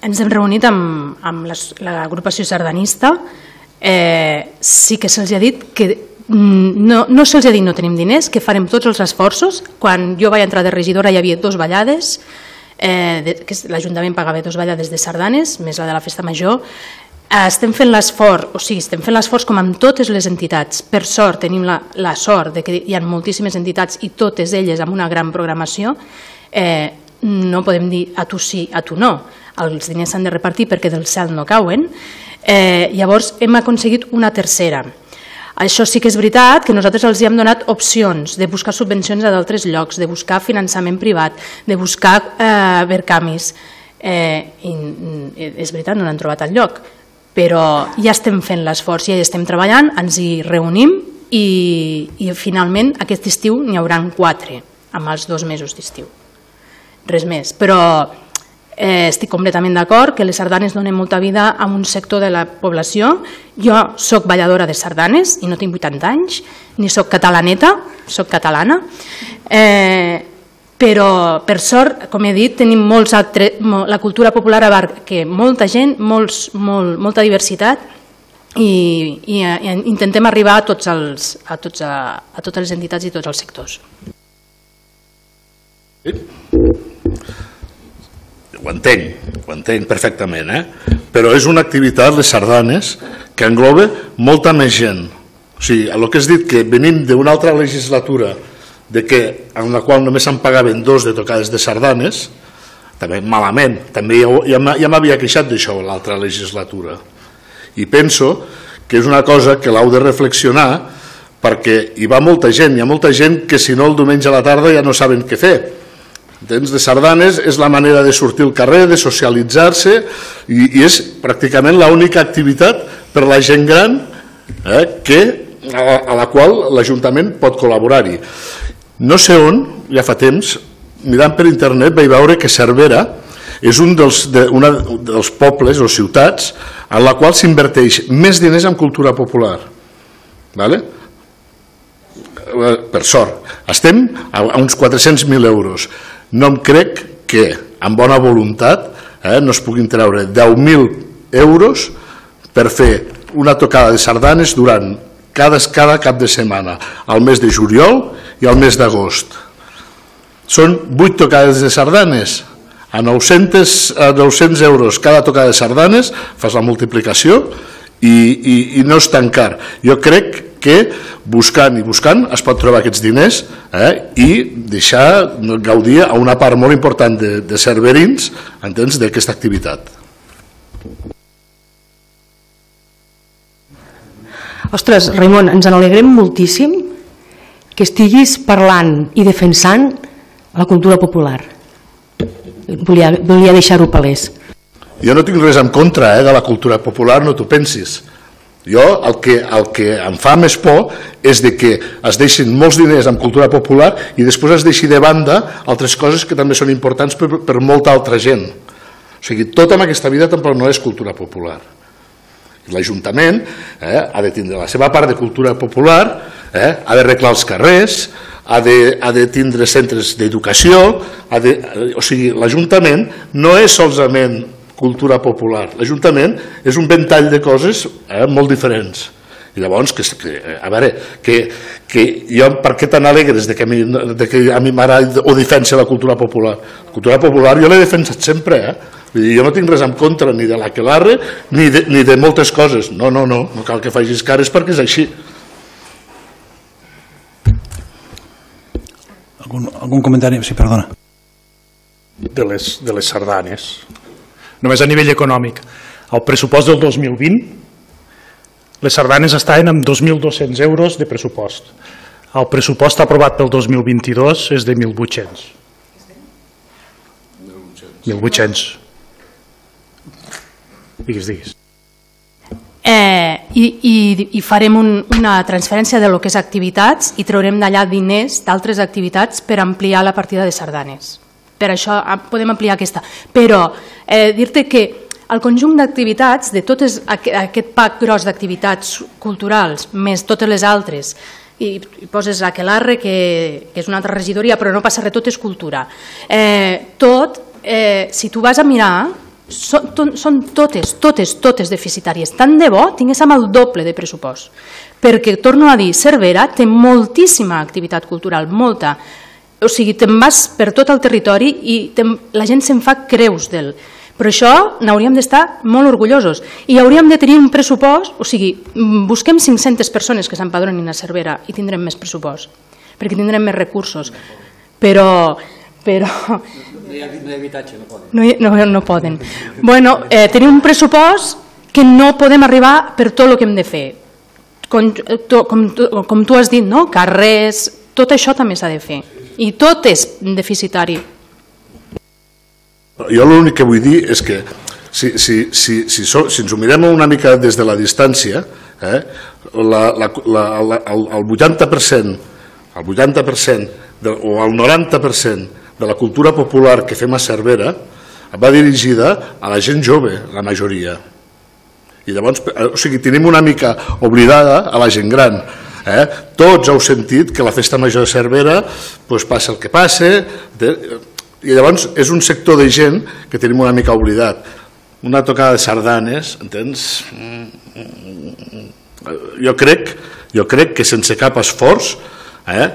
ens hem reunit amb, amb l'agrupació sardanista. Eh, sí que se'ls ha dit que no, no se'ls ha dit no tenim diners, que farem tots els esforços. Quan jo vaig entrar de regidora hi havia dos ballades, eh, que l'Ajuntament pagava dos ballades de sardanes, més la de la festa major. Eh, estem fent l'esforç, o sigui, estem fent l'esforç com amb totes les entitats. Per sort tenim la, la sort de que hi ha moltíssimes entitats i totes elles amb una gran programació. Eh, no podem dir a tu sí, a tu no. Els diners s'han de repartir perquè del cel no cauen Eh, llavors hem aconseguit una tercera. Això sí que és veritat que nosaltres els hi hem donat opcions de buscar subvencions a d'altres llocs, de buscar finançament privat, de buscar eh, vercamis. Eh, i, és veritat, no n'han trobat al lloc, però ja estem fent l'esforç, ja hi estem treballant, ens hi reunim i, i finalment aquest estiu n'hi haurà quatre, amb els dos mesos d'estiu. Res més, però Eh, estic completament d'acord que les sardanes donen molta vida a un sector de la població. Jo sóc balladora de sardanes i no tinc 80 anys, ni sóc catalaneta, sóc catalana. Eh, però per sort, com he dit, tenim molts altres, la cultura popular abarca molta gent, molts, molt, molta diversitat i, i, i intentem arribar a, tots els, a, tots, a, a totes les entitats i tots els sectors.
Ho entenc, ho entenc perfectament, eh? però és una activitat, les sardanes, que engloba molta més gent. O sigui, el que has dit que venim d'una altra legislatura de que, en la qual només se'n pagaven dos de tocades de sardanes, també malament, també ja, ja, ja m'havia queixat d'això l'altra legislatura. I penso que és una cosa que l'heu de reflexionar perquè hi va molta gent, hi ha molta gent que si no el diumenge a la tarda ja no saben què fer Temps de sardanes és la manera de sortir al carrer, de socialitzar-se i, i és pràcticament l'única activitat per la gent gran eh, que, a, a la qual l'Ajuntament pot col·laborar-hi. No sé on, ja fa temps, mirant per internet vaig veure que Cervera és un dels, de, una dels pobles o ciutats en la qual s'inverteix més diners en cultura popular. Vale? Eh, per sort. Estem a uns 400.000 euros no em crec que, amb bona voluntat, eh, no es puguin treure 10.000 euros per fer una tocada de sardanes durant cada, cada cap de setmana, al mes de juliol i al mes d'agost. Són 8 tocades de sardanes, a 900, a 900 euros cada tocada de sardanes, fas la multiplicació i, i, i no és tan car. Jo crec que buscant i buscant es pot trobar aquests diners eh, i deixar gaudir a una part molt important de, de cerverins entens d'aquesta activitat.
Ostres, Raimon, ens n'alegrem moltíssim que estiguis parlant i defensant la cultura popular. Volia, volia deixar-ho palès.
Jo no tinc res en contra eh, de la cultura popular, no t'ho pensis jo el que, el que em fa més por és de que es deixin molts diners en cultura popular i després es deixi de banda altres coses que també són importants per, per molta altra gent. O sigui, tota en aquesta vida tampoc no és cultura popular. L'Ajuntament eh, ha de tindre la seva part de cultura popular, eh, ha de reclar els carrers, ha de, ha de tindre centres d'educació, o sigui, l'Ajuntament no és solament cultura popular. L'Ajuntament és un ventall de coses eh, molt diferents. I llavors, que, que, a veure, que, que jo, per què tan alegres de que a mi, de que a mi m'agrada o defensa la cultura popular? La cultura popular jo l'he defensat sempre, eh? Vull dir, jo no tinc res en contra ni de la quelarre ni de, ni de moltes coses. No, no, no, no cal que facis cares perquè és així.
Algun, algun comentari? Sí, perdona.
De les, de les sardanes només a nivell econòmic. El pressupost del 2020, les sardanes estaven amb 2.200 euros de pressupost. El pressupost aprovat pel 2022 és de 1.800. 1.800. Digues, digues.
Eh, i, i, i farem un, una transferència de lo que és activitats i traurem d'allà diners d'altres activitats per ampliar la partida de sardanes. Per això ah, podem ampliar aquesta. Però eh, dir-te que el conjunt d'activitats, de totes aquest pack gros d'activitats culturals, més totes les altres, i, i poses Aquelarre, que, que és una altra regidoria, però no passa res, tot és cultura. Eh, tot, eh, si tu vas a mirar, són, to, són totes, totes, totes deficitàries. Tant de bo tinguéssim el doble de pressupost. Perquè, torno a dir, Cervera té moltíssima activitat cultural, molta, o sigui, te'n vas per tot el territori i la gent se'n fa creus d'ell. Però això n'hauríem d'estar molt orgullosos i hauríem de tenir un pressupost, o sigui, busquem 500 persones que s'empadronin a Cervera i tindrem més pressupost, perquè tindrem més recursos. Però, però...
No hi ha habitatge, no poden.
No, no, no poden. Bueno, eh, tenim un pressupost que no podem arribar per tot el que hem de fer. Com, to, com, com tu has dit, no? carrers, tot això també s'ha de fer. I tot és deficitari.
Jo l'únic que vull dir és que si, si, si, si, so, si ens ho mirem una mica des de la distància, eh, la, la, la, la, el, el 80%, el 80% de, o el 90% de la cultura popular que fem a Cervera va dirigida a la gent jove, la majoria. I llavors, o sigui, tenim una mica oblidada a la gent gran. Eh? Tots heu sentit que la festa major de Cervera pues, passa el que passa, de, i llavors és un sector de gent que tenim una mica oblidat. Una tocada de sardanes, entens? Jo crec, jo crec que sense cap esforç eh,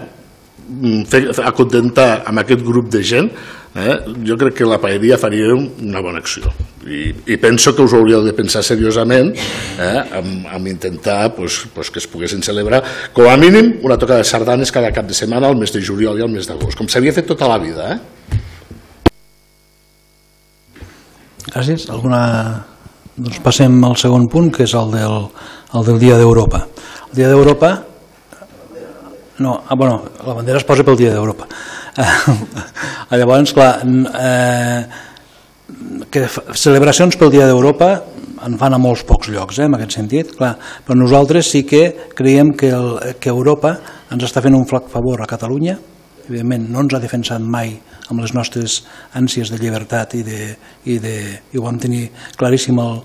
fer, acontentar amb aquest grup de gent, eh, jo crec que la paeria faria una bona acció. I, i penso que us hauríeu de pensar seriosament eh, amb, amb intentar pues, pues, que es poguessin celebrar com a mínim una toca de sardanes cada cap de setmana al mes de juliol i al mes d'agost, com s'havia fet tota la vida. Eh?
Gràcies. Alguna... Doncs passem al segon punt, que és el del, el del Dia d'Europa. El Dia d'Europa no, ah, bueno, la bandera es posa pel Dia d'Europa. Eh, llavors, clar, eh, que celebracions pel Dia d'Europa en fan a molts pocs llocs, eh, en aquest sentit, clar, però nosaltres sí que creiem que, el, que Europa ens està fent un flac favor a Catalunya, evidentment no ens ha defensat mai amb les nostres ànsies de llibertat i, de, i, de, i ho vam tenir claríssim el,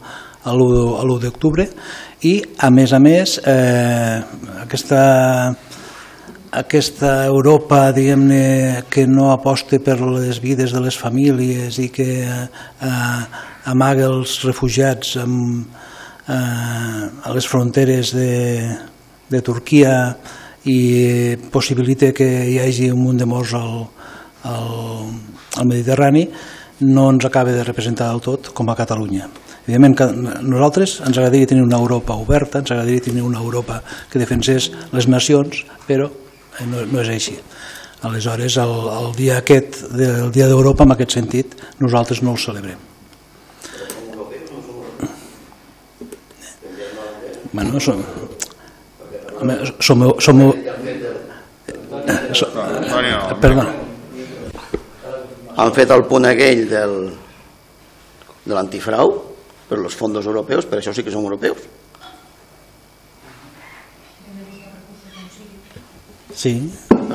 l'1 d'octubre. I a més a més eh, aquesta, aquesta Europa diguem-ne que no aposta per les vides de les famílies i que eh, amaga els refugiats amb, eh, a les fronteres de, de Turquia i possibilita que hi hagi un munt de morts al, al, al Mediterrani no ens acaba de representar del tot com a Catalunya. Evidentment que nosaltres ens agradaria tenir una Europa oberta, ens agradaria tenir una Europa que defensés les nacions, però no, no és així. Aleshores, el, el dia aquest, del Dia d'Europa, en aquest sentit, nosaltres no el celebrem. Bueno, som, som, som, som, perdó,
han fet el punt aquell del, de l'antifrau per els fons europeus, per això sí que som europeus.
Sí,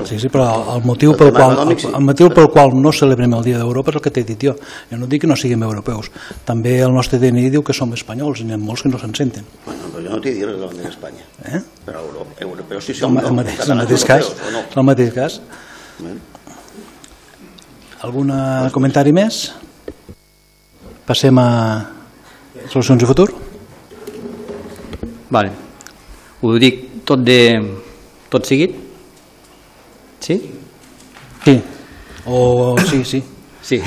sí, sí però el motiu, pel qual, el, el motiu pel qual no celebrem el Dia d'Europa és el que t'he dit jo. Jo no dic que no siguem europeus. També el nostre DNI diu que som espanyols i n'hi ha molts que no se'n senten.
Bueno, però jo no t'he dit res de la bandera d'Espanya.
Eh?
Però europeus sí som.
El, el mateix, el mateix cas. No? El mateix cas. Bueno. Algun comentari més? Passem a solucions de futur?
Vale. Ho dic tot de tot seguit? Sí?
Sí. O sí, sí.
Sí.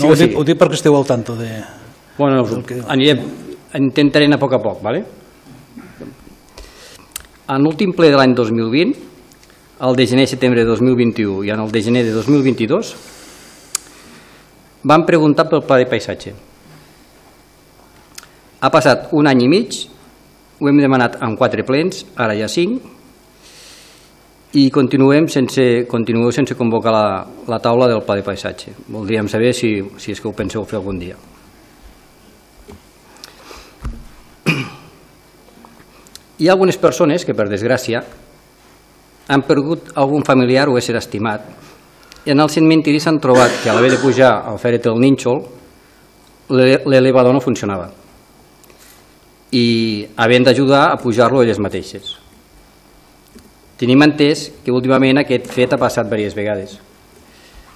No, ho, dic, ho dic perquè esteu al tanto de...
Bueno, que... anirem, intentaré anar a poc a poc, ¿vale? En l'últim ple de l'any 2020, el de gener-setembre de 2021 i en el de gener de 2022, van preguntar pel pla de paisatge. Ha passat un any i mig, ho hem demanat en quatre plens, ara ja cinc, i continuem sense, continueu sense convocar la, la taula del pla de paisatge. Voldríem saber si, si és que ho penseu fer algun dia. Hi ha algunes persones que, per desgràcia, han perdut algun familiar o ésser estimat en el cementiri s'han trobat que a l'haver de pujar al fèret del Nínxol l'elevador no funcionava i havien d'ajudar a pujar-lo elles mateixes. Tenim entès que últimament aquest fet ha passat diverses vegades.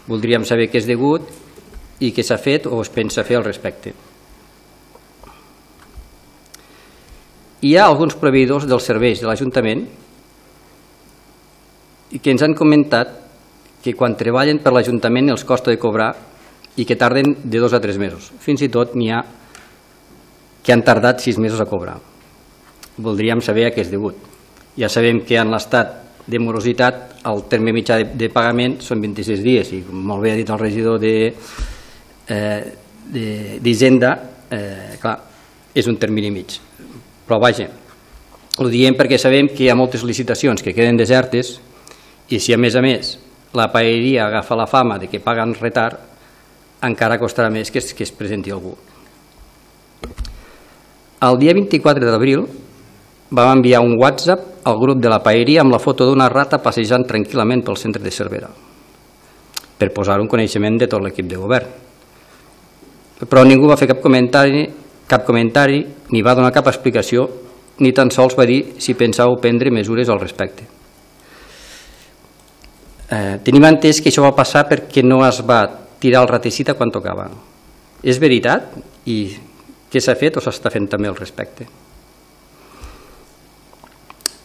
Voldríem saber què és degut i què s'ha fet o es pensa fer al respecte. Hi ha alguns proveïdors dels serveis de l'Ajuntament que ens han comentat que quan treballen per l'Ajuntament els costa de cobrar i que tarden de dos a tres mesos. Fins i tot n'hi ha que han tardat sis mesos a cobrar. Voldríem saber a què és degut. Ja sabem que en l'estat de morositat el terme mitjà de, de pagament són 26 dies i com molt bé ha dit el regidor d'Hisenda, de, eh, clar, és un termini mig. Però vaja, ho diem perquè sabem que hi ha moltes licitacions que queden desertes i si a més a més la paeria agafa la fama de que paguen retard, encara costarà més que es, que es presenti algú. El dia 24 d'abril vam enviar un WhatsApp al grup de la paeria amb la foto d'una rata passejant tranquil·lament pel centre de Cervera per posar un coneixement de tot l'equip de govern. Però ningú va fer cap comentari, cap comentari ni va donar cap explicació ni tan sols va dir si pensàveu prendre mesures al respecte. Eh, tenim entès que això va passar perquè no es va tirar el raticida quan tocava. És veritat? I què s'ha fet o s'està fent també al respecte?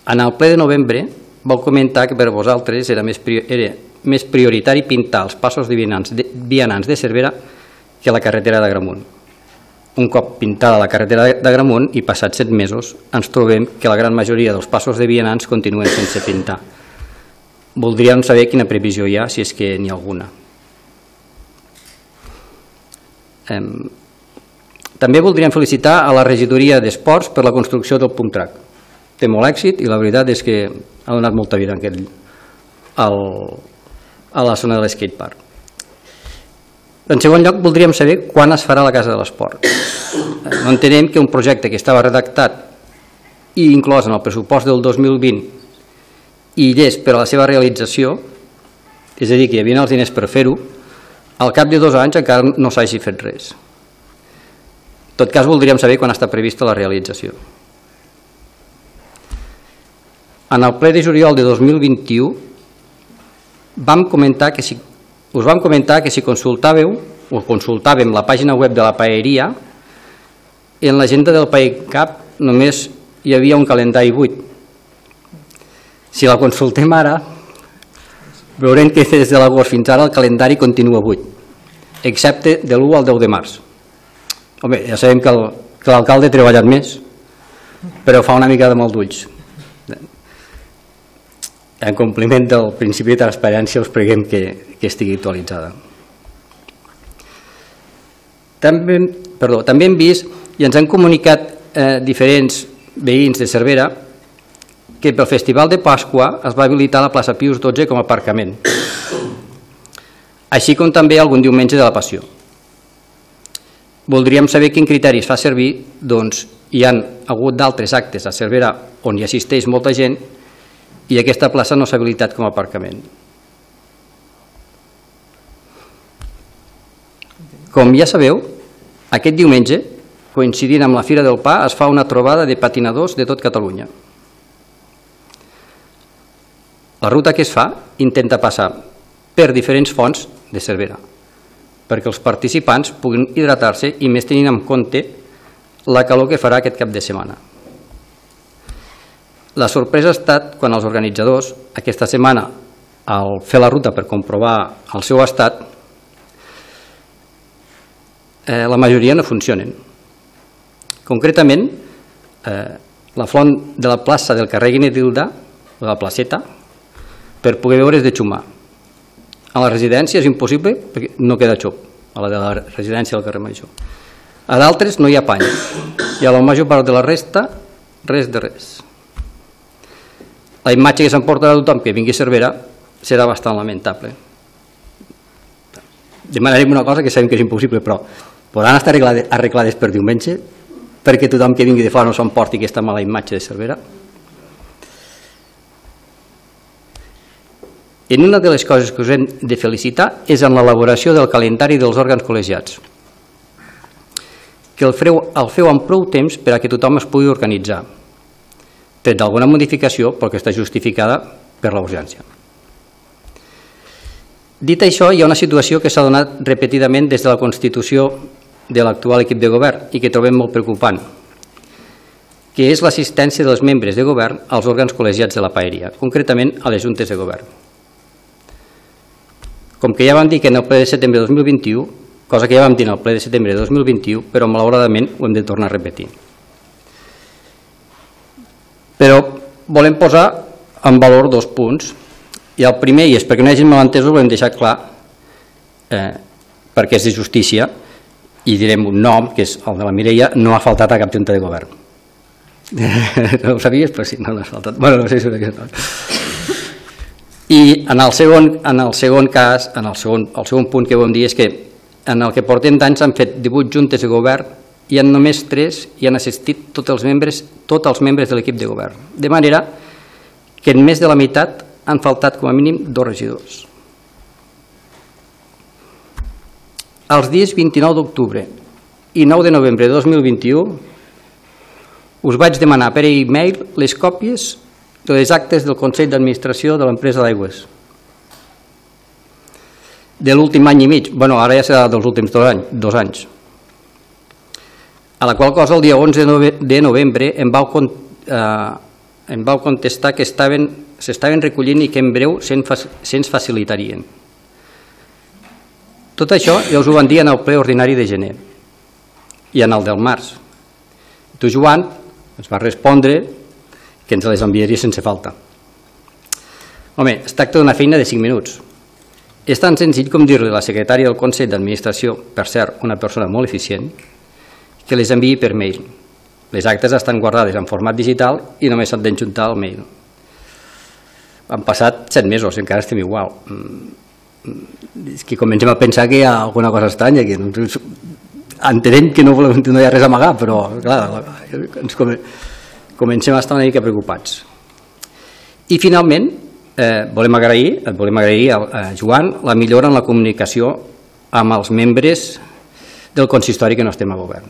En el ple de novembre vau comentar que per vosaltres era més, era més prioritari pintar els passos de vianants de, vianants de Cervera que la carretera de Gramunt. Un cop pintada la carretera de Gramunt i passats set mesos ens trobem que la gran majoria dels passos de vianants continuen sense pintar. Voldríem saber quina previsió hi ha, si és que n'hi ha alguna. També voldríem felicitar a la regidoria d'Esports per la construcció del punt track. Té molt èxit i la veritat és que ha donat molta vida aquest, al, a la zona de l'skatepark. En segon lloc, voldríem saber quan es farà la Casa de l'Esport. No entenem que un projecte que estava redactat i inclòs en el pressupost del 2020 i llest per a la seva realització, és a dir, que hi havia els diners per fer-ho, al cap de dos anys encara no s'hagi fet res. En tot cas, voldríem saber quan està prevista la realització. En el ple de juliol de 2021 vam comentar que si, us vam comentar que si consultàveu o consultàvem la pàgina web de la paeria, en l'agenda del PAECAP només hi havia un calendari buit. Si la consultem ara, veurem que des de l'agost fins ara el calendari continua buit, excepte de l'1 al 10 de març. Home, ja sabem que l'alcalde ha treballat més, però fa una mica de mal d'ulls. En compliment del principi de transparència us preguem que, que estigui actualitzada. També, perdó, també hem vist i ens han comunicat eh, diferents veïns de Cervera que pel Festival de Pasqua es va habilitar la plaça Pius XII com a aparcament, així com també algun diumenge de la Passió. Voldríem saber quin criteri es fa servir, doncs hi han hagut d'altres actes a Cervera on hi assisteix molta gent i aquesta plaça no s'ha habilitat com a aparcament. Com ja sabeu, aquest diumenge, coincidint amb la Fira del Pa, es fa una trobada de patinadors de tot Catalunya. La ruta que es fa intenta passar per diferents fonts de Cervera, perquè els participants puguin hidratar-se i més tenint en compte la calor que farà aquest cap de setmana. La sorpresa ha estat quan els organitzadors, aquesta setmana, al fer la ruta per comprovar el seu estat, eh, la majoria no funcionen. Concretament, eh, la font de la plaça del carrer Guinedilda, de la placeta, per poder veure és de xumar. A la residència és impossible perquè no queda xop, a la de la residència del carrer Major. A d'altres no hi ha pany i a la major part de la resta res de res. La imatge que s'emportarà tothom que vingui a Cervera serà bastant lamentable. Demanarem una cosa que sabem que és impossible, però podran estar arreglades, per diumenge perquè tothom que vingui de fora no s'emporti aquesta mala imatge de Cervera? En una de les coses que us hem de felicitar és en l'elaboració del calendari dels òrgans col·legiats, que el feu, el feu amb prou temps per a que tothom es pugui organitzar, tret d'alguna modificació perquè està justificada per la urgència. Dit això, hi ha una situació que s'ha donat repetidament des de la Constitució de l'actual equip de govern i que trobem molt preocupant, que és l'assistència dels membres de govern als òrgans col·legiats de la paeria, concretament a les juntes de govern. Com que ja vam dir que en el ple de setembre de 2021, cosa que ja vam dir en el ple de setembre de 2021, però malauradament ho hem de tornar a repetir. Però volem posar en valor dos punts, i el primer, i és perquè no hi hagi malentesos, ho hem deixat clar, eh, perquè és de justícia, i direm un nom, que és el de la Mireia, no ha faltat a cap junta de govern. no ho sabies? Però sí, no l'ha faltat. Bueno, no sé si no. I en el segon, en el segon cas, en el segon, el segon punt que vam dir és que en el que portem d'anys s'han fet 18 juntes de govern i en només 3 hi han assistit tots els membres, tots els membres de l'equip de govern. De manera que en més de la meitat han faltat com a mínim dos regidors. Els dies 29 d'octubre i 9 de novembre de 2021 us vaig demanar per e-mail les còpies de les actes del Consell d'Administració de l'empresa d'aigües. De l'últim any i mig, bueno, ara ja serà dels últims dos anys, dos anys. A la qual cosa el dia 11 de novembre em vau, eh, em vau contestar que s'estaven recollint i que en breu se'ns facilitarien. Tot això ja us ho van dir en el ple ordinari de gener i en el del març. Tu, Joan, ens va respondre que ens les enviaria sense falta. Home, es tracta d'una feina de 5 minuts. És tan senzill com dir-li a la secretària del Consell d'Administració, per cert, una persona molt eficient, que les enviï per mail. Les actes estan guardades en format digital i només s'han d'enjuntar al mail. Han passat 7 mesos i encara estem igual. Mm, és que comencem a pensar que hi ha alguna cosa estranya, que entenem que no, volem, no hi ha res a amagar, però clar, ens comencem a estar una mica preocupats. I finalment, eh, volem agrair, volem agrair a Joan la millora en la comunicació amb els membres del consistori que no estem a govern.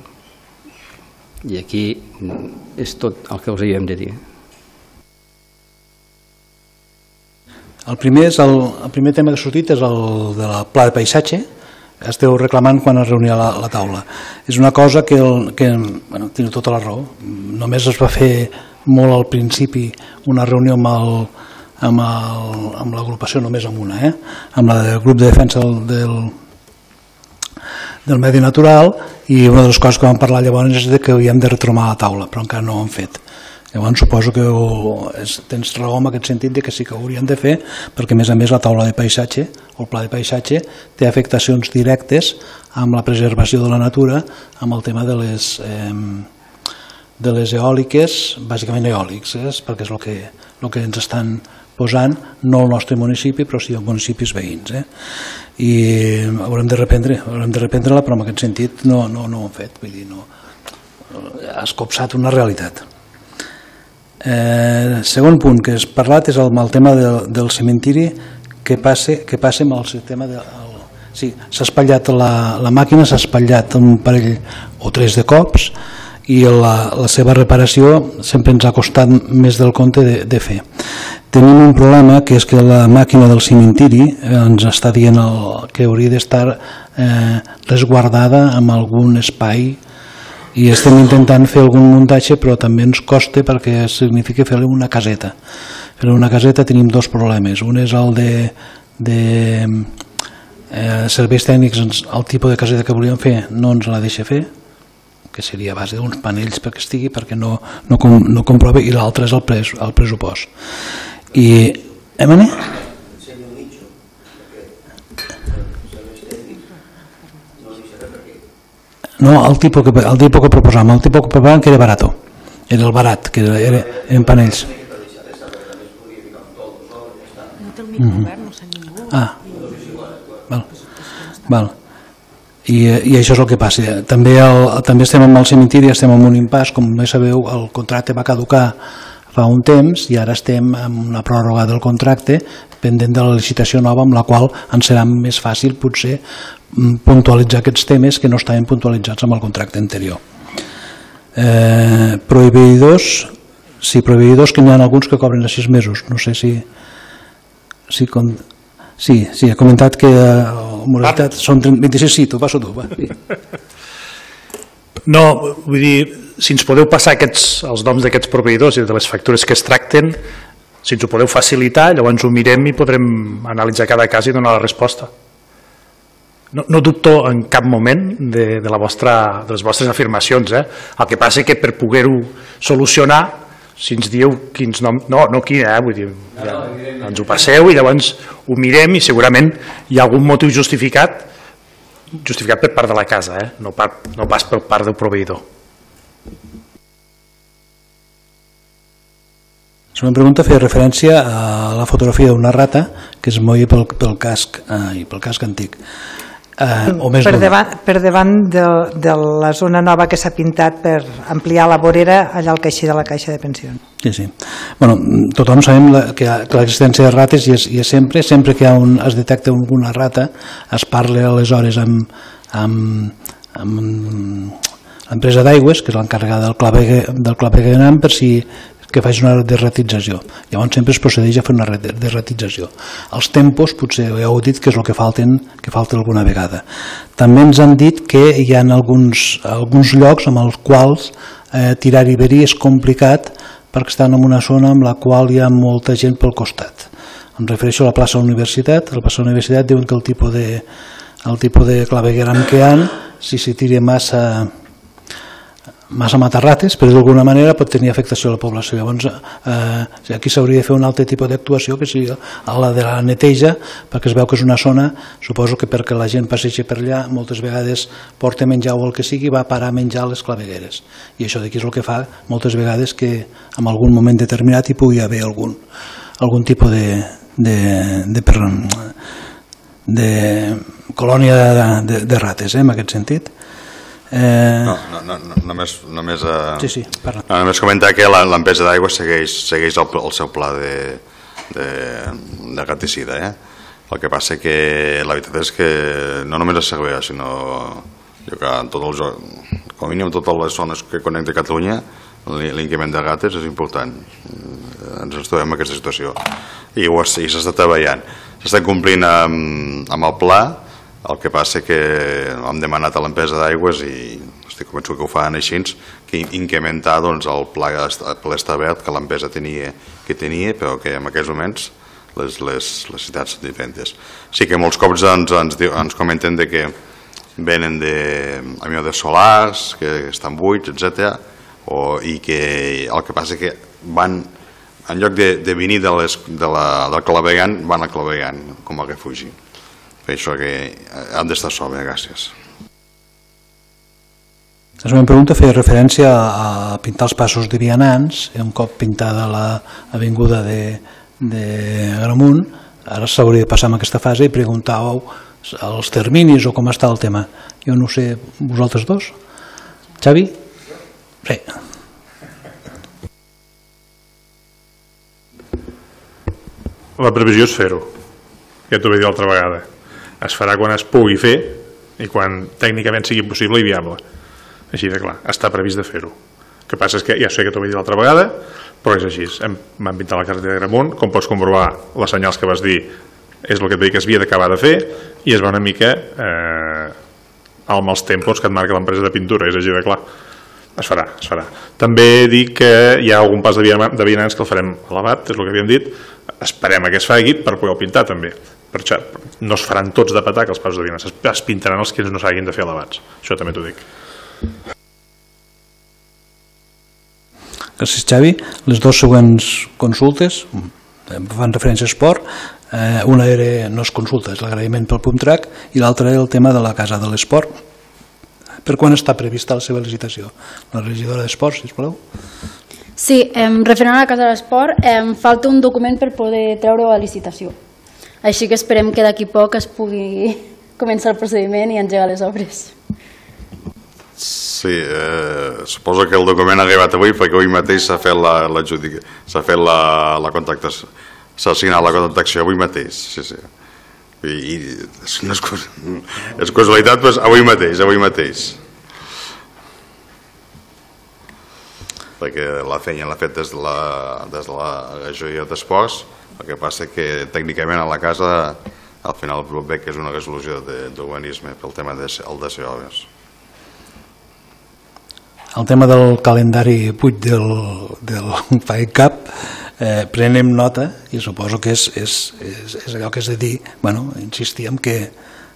I aquí és tot el que us hi hem de dir.
El primer, és el, el primer tema que ha sortit és el de la pla de paisatge, esteu reclamant quan es reunia la, la taula. És una cosa que, el, que bueno, teniu tota la raó, només es va fer molt al principi una reunió amb el, amb, el, amb l'agrupació només amb una, eh? amb la del grup de defensa del, del, del medi natural i una de les coses que vam parlar llavors és de que havíem de retromar la taula, però encara no ho hem fet. Llavors suposo que ho, és, tens raó en aquest sentit de que sí que ho haurien de fer perquè a més a més la taula de paisatge o el pla de paisatge té afectacions directes amb la preservació de la natura amb el tema de les, eh, de les eòliques, bàsicament eòlics, eh, perquè és el que, el que ens estan posant, no el nostre municipi, però sí els municipis veïns. Eh? I haurem de reprendre, haurem de reprendre-la, però en aquest sentit no, no, no ho hem fet, vull dir, no, ha escopsat una realitat. Eh, segon punt que has parlat és el, el tema del, del cementiri que passa, que passa amb el sistema de, el, sí, s'ha espatllat la, la màquina s'ha espatllat un parell o tres de cops i la, la seva reparació sempre ens ha costat més del compte de, de fer. Tenim un problema que és que la màquina del cementiri eh, ens està dient el, que hauria d'estar eh, resguardada en algun espai. I estem intentant fer algun muntatge però també ens costa perquè significa fer una caseta. Fer una caseta tenim dos problemes. Un és el de, de eh, serveis tècnics el tipus de caseta que volíem fer no ens la deixa fer que seria a base d'uns panells perquè estigui perquè no, no, com, no comprova i l'altre és el, pres, el pressupost i anat? No, el tipus que, el tipus que proposàvem, el tipus que proposàvem que era barato, era el barat, que era, era en panells. Mm -hmm. Ah, val. val. I, i això és el que passa. També, el, també estem amb el cementiri, estem en un impàs, com bé sabeu, el contracte va caducar fa un temps i ara estem amb una pròrroga del contracte pendent de la licitació nova amb la qual ens serà més fàcil potser Mm, puntualitzar aquests temes que no estaven puntualitzats amb el contracte anterior. Eh, prohibidors, sí, prohibidors que n'hi ha alguns que cobren a sis mesos, no sé si... si com, sí, sí, he comentat que eh, moralitat són 26, sí, tu, passo tu, va. Sí.
No, vull dir, si ens podeu passar aquests, els noms d'aquests proveïdors i de les factures que es tracten, si ens ho podeu facilitar, llavors ho mirem i podrem analitzar cada cas i donar la resposta no, no dubto en cap moment de, de, la vostra, de les vostres afirmacions. Eh? El que passa és que per poder-ho solucionar, si ens dieu quins noms... No, no quin, eh? Vull dir, ja, ens ho passeu i llavors ho mirem i segurament hi ha algun motiu justificat justificat per part de la casa, eh? no, per, no pas per part del proveïdor.
La segona pregunta feia referència a la fotografia d'una rata que es moia pel, pel, casc, eh, pel casc antic. Eh, o més
per, davant, per davant de, de la zona nova que s'ha pintat per ampliar la vorera allà al caixer de la caixa de pensions.
Sí, sí. Bueno, tothom sabem la, que, que l'existència de rates i és, i és sempre, sempre que hi ha un, es detecta alguna rata, es parla aleshores amb, amb, amb l'empresa d'aigües, que és l'encarregada del clavegueram, per si que faci una derratització. Llavors sempre es procedeix a fer una derratització. Els tempos, potser ja heu dit que és el que falten, que falta alguna vegada. També ens han dit que hi ha alguns, alguns llocs amb els quals eh, tirar-hi verí és complicat perquè estan en una zona amb la qual hi ha molta gent pel costat. Em refereixo a la plaça Universitat. A la plaça Universitat diuen que el tipus de, el tipus de clavegueram que hi ha, si se tira massa massa matarrates, però d'alguna manera pot tenir afectació a la població. Llavors, eh, aquí s'hauria de fer un altre tipus d'actuació que sigui a la de la neteja, perquè es veu que és una zona, suposo que perquè la gent passegi per allà, moltes vegades porta menjar o el que sigui, va parar a menjar a les clavegueres. I això d'aquí és el que fa moltes vegades que en algun moment determinat hi pugui haver algun, algun tipus de, de, de, de, de colònia de, de, de rates, eh, en aquest sentit.
Eh... No, no, no, no, només, només, eh...
sí, sí, parla.
no, només comentar que l'empresa d'aigua segueix, segueix el, el seu pla de, de, de gaticida. Eh? El que passa que la veritat és que no només a Cervera, sinó jo que en tot el, com a mínim en totes les zones que connecta Catalunya l'increment de gates és important. Ens ens trobem en aquesta situació i, i s'està treballant. S'està complint amb, amb el pla, el que passa que hem demanat a l'empresa d'aigües i estic convençut que ho fan així, que incrementar doncs, el pla establert que l'empresa tenia, que tenia, però que en aquests moments les, les, les necessitats són diferents. Sí que molts cops ens, ens, ens comenten de que venen de, avió de solars, que estan buits, etc. O, i que el que passa que van, en lloc de, de venir de les, de la, del Clavegant, van a Clavegant com a refugi. Per això que han d'estar sobre, gràcies.
La següent pregunta feia referència a pintar els passos de vianants, un cop pintada l'avinguda de, de Gramunt, ara s'hauria de passar en aquesta fase i preguntàveu els terminis o com està el tema. Jo no sé, vosaltres dos? Xavi? Sí.
La previsió és fer-ho, ja t'ho vaig dir l'altra vegada es farà quan es pugui fer i quan tècnicament sigui possible i viable. Així de clar, està previst de fer-ho. El que passa és que ja sé que t'ho vaig dir l'altra vegada, però és així. M'han pintat la carretera de Gramunt, com pots comprovar, les senyals que vas dir és el que et dic que es havia d'acabar de fer i es va una mica eh, amb els tempos que et marca l'empresa de pintura, és així de clar. Es farà, es farà. També dic que hi ha algun pas de vianants que el farem elevat, és el que havíem dit, esperem que es faci per poder pintar també per això no es faran tots de patac els passos de vianants, es pintaran els que no s'hagin de fer elevats, això també t'ho dic.
Gràcies Xavi. Les dues següents consultes fan referència a esport, eh, una era, no és consulta, és l'agraïment pel punt track i l'altra era el tema de la Casa de l'Esport. Per quan està prevista la seva licitació? La regidora d'Esports, sisplau.
Sí, eh, referent a la Casa de l'Esport, eh, falta un document per poder treure la licitació. Així que esperem que d'aquí poc es pugui començar el procediment i engegar les obres.
Sí, eh, suposo que el document ha arribat avui perquè avui mateix s'ha fet la, la s'ha fet la, la contactació, s'ha signat la contactació avui mateix, sí, sí. I, i és, és casualitat, però avui mateix, avui mateix. Perquè la feina l'ha fet des de la, des de la regió d'esports, el que passa que tècnicament a la casa al final ve que és una resolució d'urbanisme pel tema del de obres.
El tema del calendari 8 del, del FAECAP eh, prenem nota i suposo que és, és, és, és allò que és de dir, bueno, insistir en que,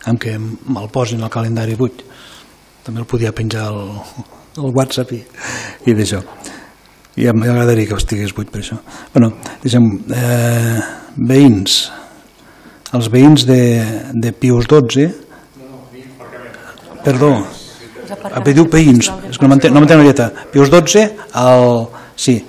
en que me'l posin al calendari 8 també el podia penjar al, al WhatsApp i, i d'això i m'agradaria que estigués buit per això. Bueno, deixem, eh, veïns, els veïns de, de Pius XII, perdó, a diu Peïns, és que no m'entén no la lletra. Pius XII, el, sí,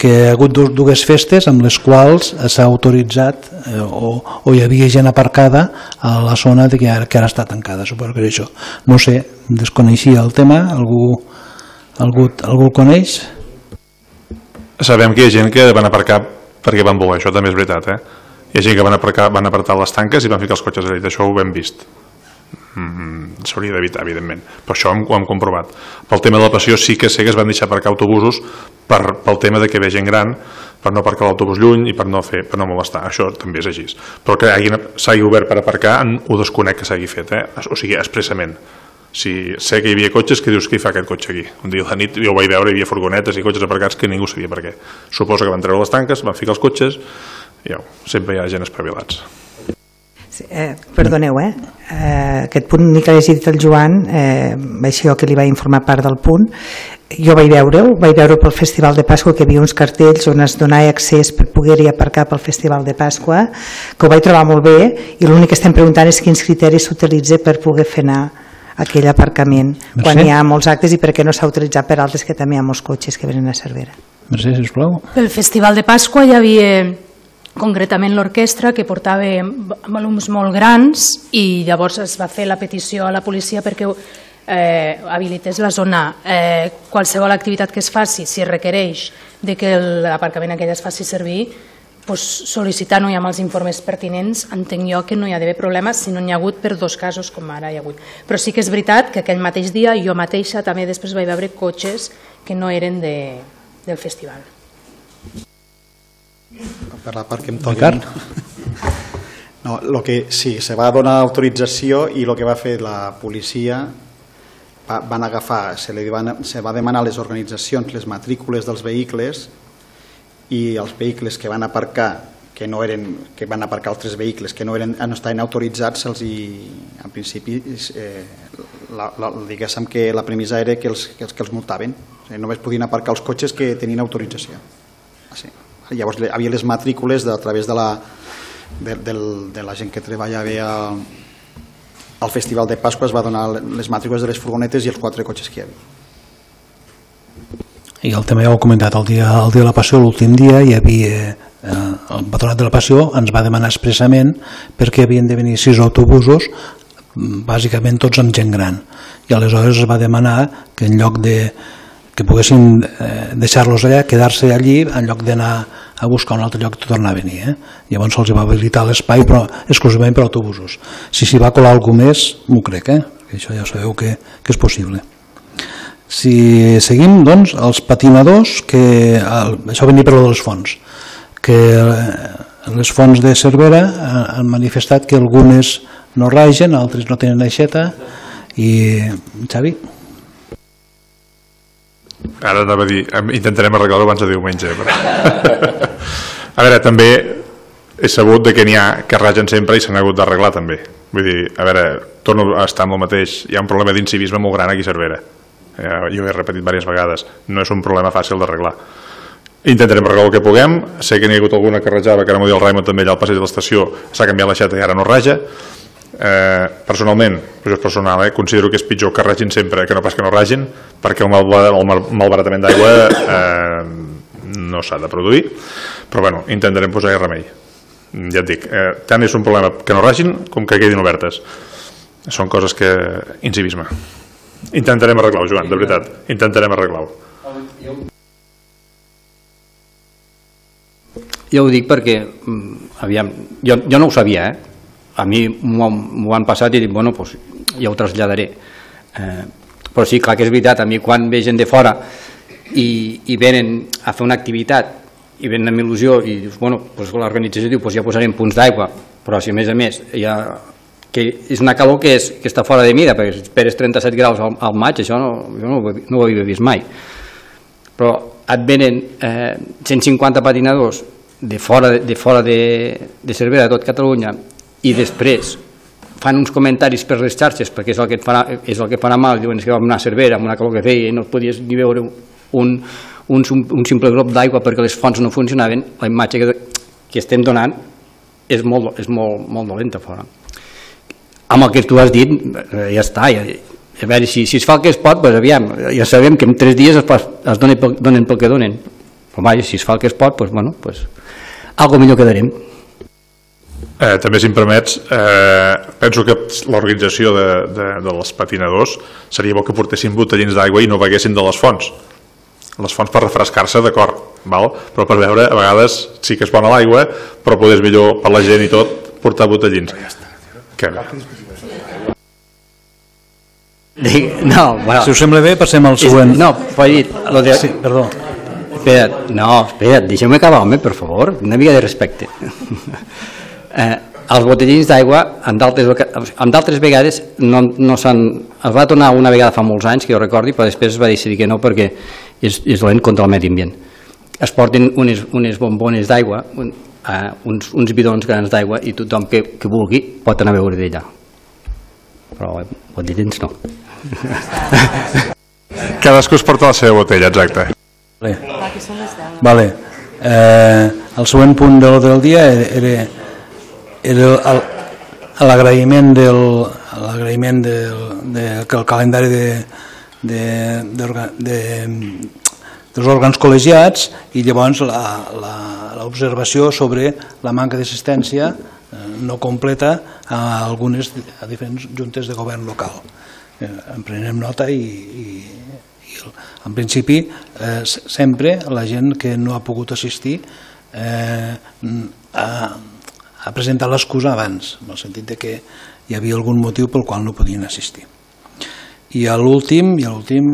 que ha hagut du- dues festes amb les quals s'ha autoritzat eh, o, o hi havia gent aparcada a la zona de que ara, que ara està tancada, suposo que era això. No sé, desconeixia el tema, algú, algú, algú el coneix?
Sabem que hi ha gent que van aparcar perquè van voler, això també és veritat, eh? Hi ha gent que van aparcar, van apartar les tanques i van ficar els cotxes a això ho hem vist. Mm, S'hauria d'evitar, evidentment, però això ho hem, comprovat. Pel tema de la passió sí que sé que es van deixar aparcar autobusos per, pel tema de que ve gent gran, per no aparcar l'autobús lluny i per no, fer, per no molestar, això també és així. Però que s'hagi obert per aparcar, ho desconec que s'hagi fet, eh? o sigui, expressament. Si sé que hi havia cotxes que dius que hi fa aquest cotxe aquí. Un dia a la nit jo vaig veure, hi havia furgonetes i cotxes aparcats que ningú sabia per què. Suposo que van treure les tanques, van ficar els cotxes, i ja, sempre hi ha gent espavilats.
Sí, eh, perdoneu, eh? eh? Aquest punt ni que hagi dit el Joan, eh, ser jo que li va informar part del punt. Jo vaig veure-ho, vaig veure pel Festival de Pasqua que hi havia uns cartells on es donava accés per poder-hi aparcar pel Festival de Pasqua, que ho vaig trobar molt bé i l'únic que estem preguntant és quins criteris s'utilitza per poder fer anar aquell aparcament
Mercè.
quan hi ha molts actes i per què no s'ha utilitzat per altres que també hi ha molts cotxes que venen a Cervera.
Mercè, sisplau.
Pel Festival de Pasqua hi havia concretament l'orquestra que portava volums molt grans i llavors es va fer la petició a la policia perquè eh, habilités la zona. Eh, qualsevol activitat que es faci, si es requereix de que l'aparcament aquell es faci servir, doncs sol·licitant-ho i amb els informes pertinents, entenc jo que no hi ha d'haver problema si no n'hi ha hagut per dos casos com ara hi ha hagut. Però sí que és veritat que aquell mateix dia jo mateixa també després vaig veure cotxes que no eren de, del festival.
per la part que em toquen. No, lo que, sí, se va donar autorització i el que va fer la policia va, van agafar, se, li van, se va demanar a les organitzacions les matrícules dels vehicles i els vehicles que van aparcar que no eren, que van aparcar altres vehicles que no, eren, no estaven autoritzats se'ls hi, en principi eh, la, la, diguéssim que la premissa era que els, que els, que els multaven. O sigui, només podien aparcar els cotxes que tenien autorització. Sí. llavors le- havia les matrícules de, a través de la, de, del, de la gent que treballava al, al Festival de Pasqua es va donar les matrícules de les furgonetes i els quatre cotxes que hi havia
I el també heu comentat, el dia, el dia de la passió, l'últim dia, hi havia eh, el patronat de la passió ens va demanar expressament perquè havien de venir sis autobusos mm, bàsicament tots amb gent gran i aleshores es va demanar que en lloc de que poguessin eh, deixar-los allà, quedar-se allí en lloc d'anar a buscar un altre lloc de tornar a venir. Eh? Llavors se'ls va habilitar l'espai però exclusivament per autobusos. Si s'hi va colar algú més, m'ho crec, eh? Que això ja sabeu que, que és possible. Si seguim, doncs, els patinadors, que el, això venia per lo dels fons, que eh, les fonts de Cervera eh, han manifestat que algunes no ragen, altres no tenen aixeta, i Xavi?
Ara anava a dir, em- intentarem arreglar-ho abans de diumenge. Però... a veure, també he sabut de que n'hi ha que ragen sempre i s'han hagut d'arreglar també. Vull dir, a veure, torno a estar amb el mateix. Hi ha un problema d'incivisme molt gran aquí a Cervera. Eh, jo ho he repetit diverses vegades. No és un problema fàcil d'arreglar. Intentarem arreglar el que puguem. Sé que n'hi ha hagut alguna que rajava, que ara m'ho diu el Raimon també allà al passeig de l'estació, s'ha canviat l'aixeta i ara no raja. Eh, personalment, però és personal, eh, considero que és pitjor que ragin sempre que no pas que no ragin, perquè el, mal, el mal- malbaratament d'aigua eh, no s'ha de produir, però bueno, intentarem posar-hi remei. Ja et dic, eh, tant és un problema que no ragin com que quedin obertes. Són coses que... incivisme. Intentarem arreglar-ho, Joan, de veritat. Intentarem arreglar-ho.
Jo ho dic perquè, mm, aviam, jo, jo no ho sabia, eh? A mi m'ho han- passat i dic, bueno, pues, ja ho traslladaré. Eh, però sí, clar que és veritat, a mi quan ve gent de fora i, i venen a fer una activitat i venen amb il·lusió i dius, bueno, pues, l'organització diu, pues ja posarem punts d'aigua, però si a més a més ha que és una calor que, és, que està fora de mida, perquè si esperes 37 graus al, al maig, això no, jo no, no ho havia vist mai però et venen eh, 150 patinadors de fora, de, fora de, de Cervera, de tot Catalunya, i després fan uns comentaris per les xarxes, perquè és el que et farà, és el que farà mal, diuen que vam anar a Cervera amb una calor que feia i no podies ni veure un, un, un simple grup d'aigua perquè les fonts no funcionaven, la imatge que, que estem donant és molt, és molt, molt dolenta fora. Amb el que tu has dit, eh, ja està, ja, a veure, si, si es fa el que es pot, doncs aviam, ja sabem que en tres dies es, pas, es donen, pel, donen pel que donen. Però vaja, si es fa el que es pot, doncs, bueno, doncs, algo millor quedarem.
Eh, també, si em permets, eh, penso que l'organització de, de, dels patinadors seria bo que portessin botellins d'aigua i no beguessin de les fonts. Les fonts per refrescar-se, d'acord, val? però per veure, a vegades sí que és bona l'aigua, però podés millor per la gent i tot portar botellins. Que...
Dic, no, bueno.
Si us sembla bé, passem al següent.
No, però he dit... Lo de...
Sí, perdó.
Espera't, no, espera't, deixeu-me acabar, home, per favor, una mica de respecte. eh, els botellins d'aigua, en d'altres vegades, no, no s'han... Es va donar una vegada fa molts anys, que jo recordi, però després es va decidir que no perquè és, és dolent contra el medi ambient. Es porten unes, unes bombones d'aigua, un, eh, uns, uns bidons grans d'aigua, i tothom que, que vulgui pot anar a veure d'allà. Però eh, botellins no.
Cadascú es porta la seva botella, exacte.
Vale. vale. Eh, el següent punt de l'ordre del dia era, era l'agraïment del l'agraïment del, de, que el calendari de, de, de, de, dels òrgans col·legiats i llavors l'observació sobre la manca d'assistència eh, no completa a algunes a diferents juntes de govern local. Eh, en prenem nota i, i, en principi, eh, sempre la gent que no ha pogut assistir eh, ha, ha presentat l'excusa abans, en el sentit de que hi havia algun motiu pel qual no podien assistir. I l'últim, i l'últim,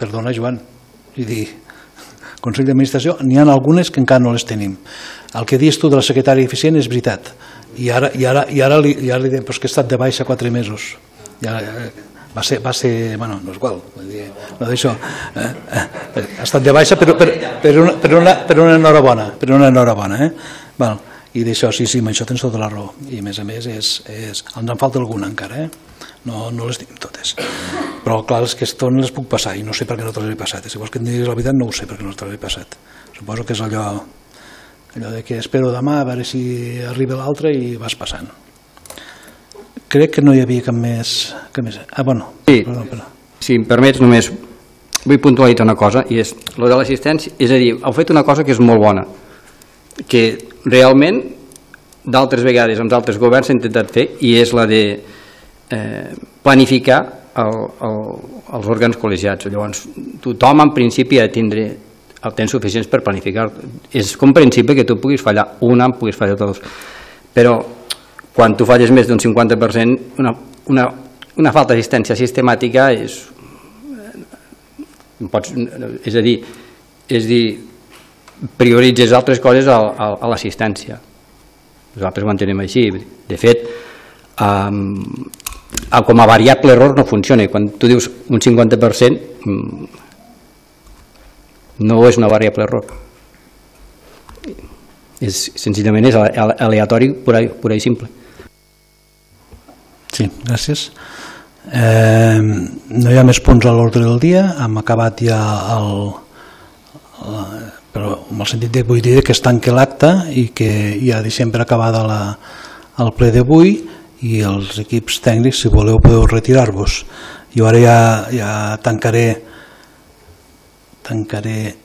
perdona Joan, i dir, Consell d'Administració, n'hi ha algunes que encara no les tenim. El que dius tu de la secretària eficient és veritat. I ara, i ara, i ara, li, i ara li diem, però és que he estat de baixa quatre mesos. I ara, va ser, va ser bueno, no és igual, vull no d'això, eh, eh, ha estat de baixa per, per, per, una, per, una, per una enhorabona, per una enhorabona, eh? Val. I d'això, sí, sí, amb això tens tota la raó. I a més a més, és, és, ens en falta alguna encara, eh? No, no les tinc totes. Però clar, és que esto no les puc passar i no sé per què no te les he passat. Si vols que et diguis la veritat, no ho sé per què no te les he passat. Suposo que és allò, allò de que espero demà a veure si arriba l'altre i vas passant crec que no hi havia cap més... Cap més. Ah, bueno.
Sí, perdó, perdó. si em permets només vull puntualitzar una cosa i és lo de l'assistència, és a dir, heu fet una cosa que és molt bona que realment d'altres vegades amb d'altres governs s'ha intentat fer i és la de eh, planificar el, el, els òrgans col·legiats llavors tothom en principi ha de tindre el temps suficients per planificar és comprensible que tu puguis fallar un any, puguis fallar tots però quan tu falles més d'un 50%, una, una, una falta d'assistència sistemàtica és, pots, és a dir, és dir, prioritzes altres coses a, a, a l'assistència. Nosaltres ho entenem així. De fet, um, com a variable error no funciona. Quan tu dius un 50%, mm, no és una variable error és, senzillament és aleatori pura, pura i simple.
Sí, gràcies. Eh, no hi ha més punts a l'ordre del dia, hem acabat ja el, el, però en el sentit de vull dir que es tanqui l'acte i que ja deixem per acabada la, el ple d'avui i els equips tècnics, si voleu, podeu retirar-vos. Jo ara ja, ja tancaré tancaré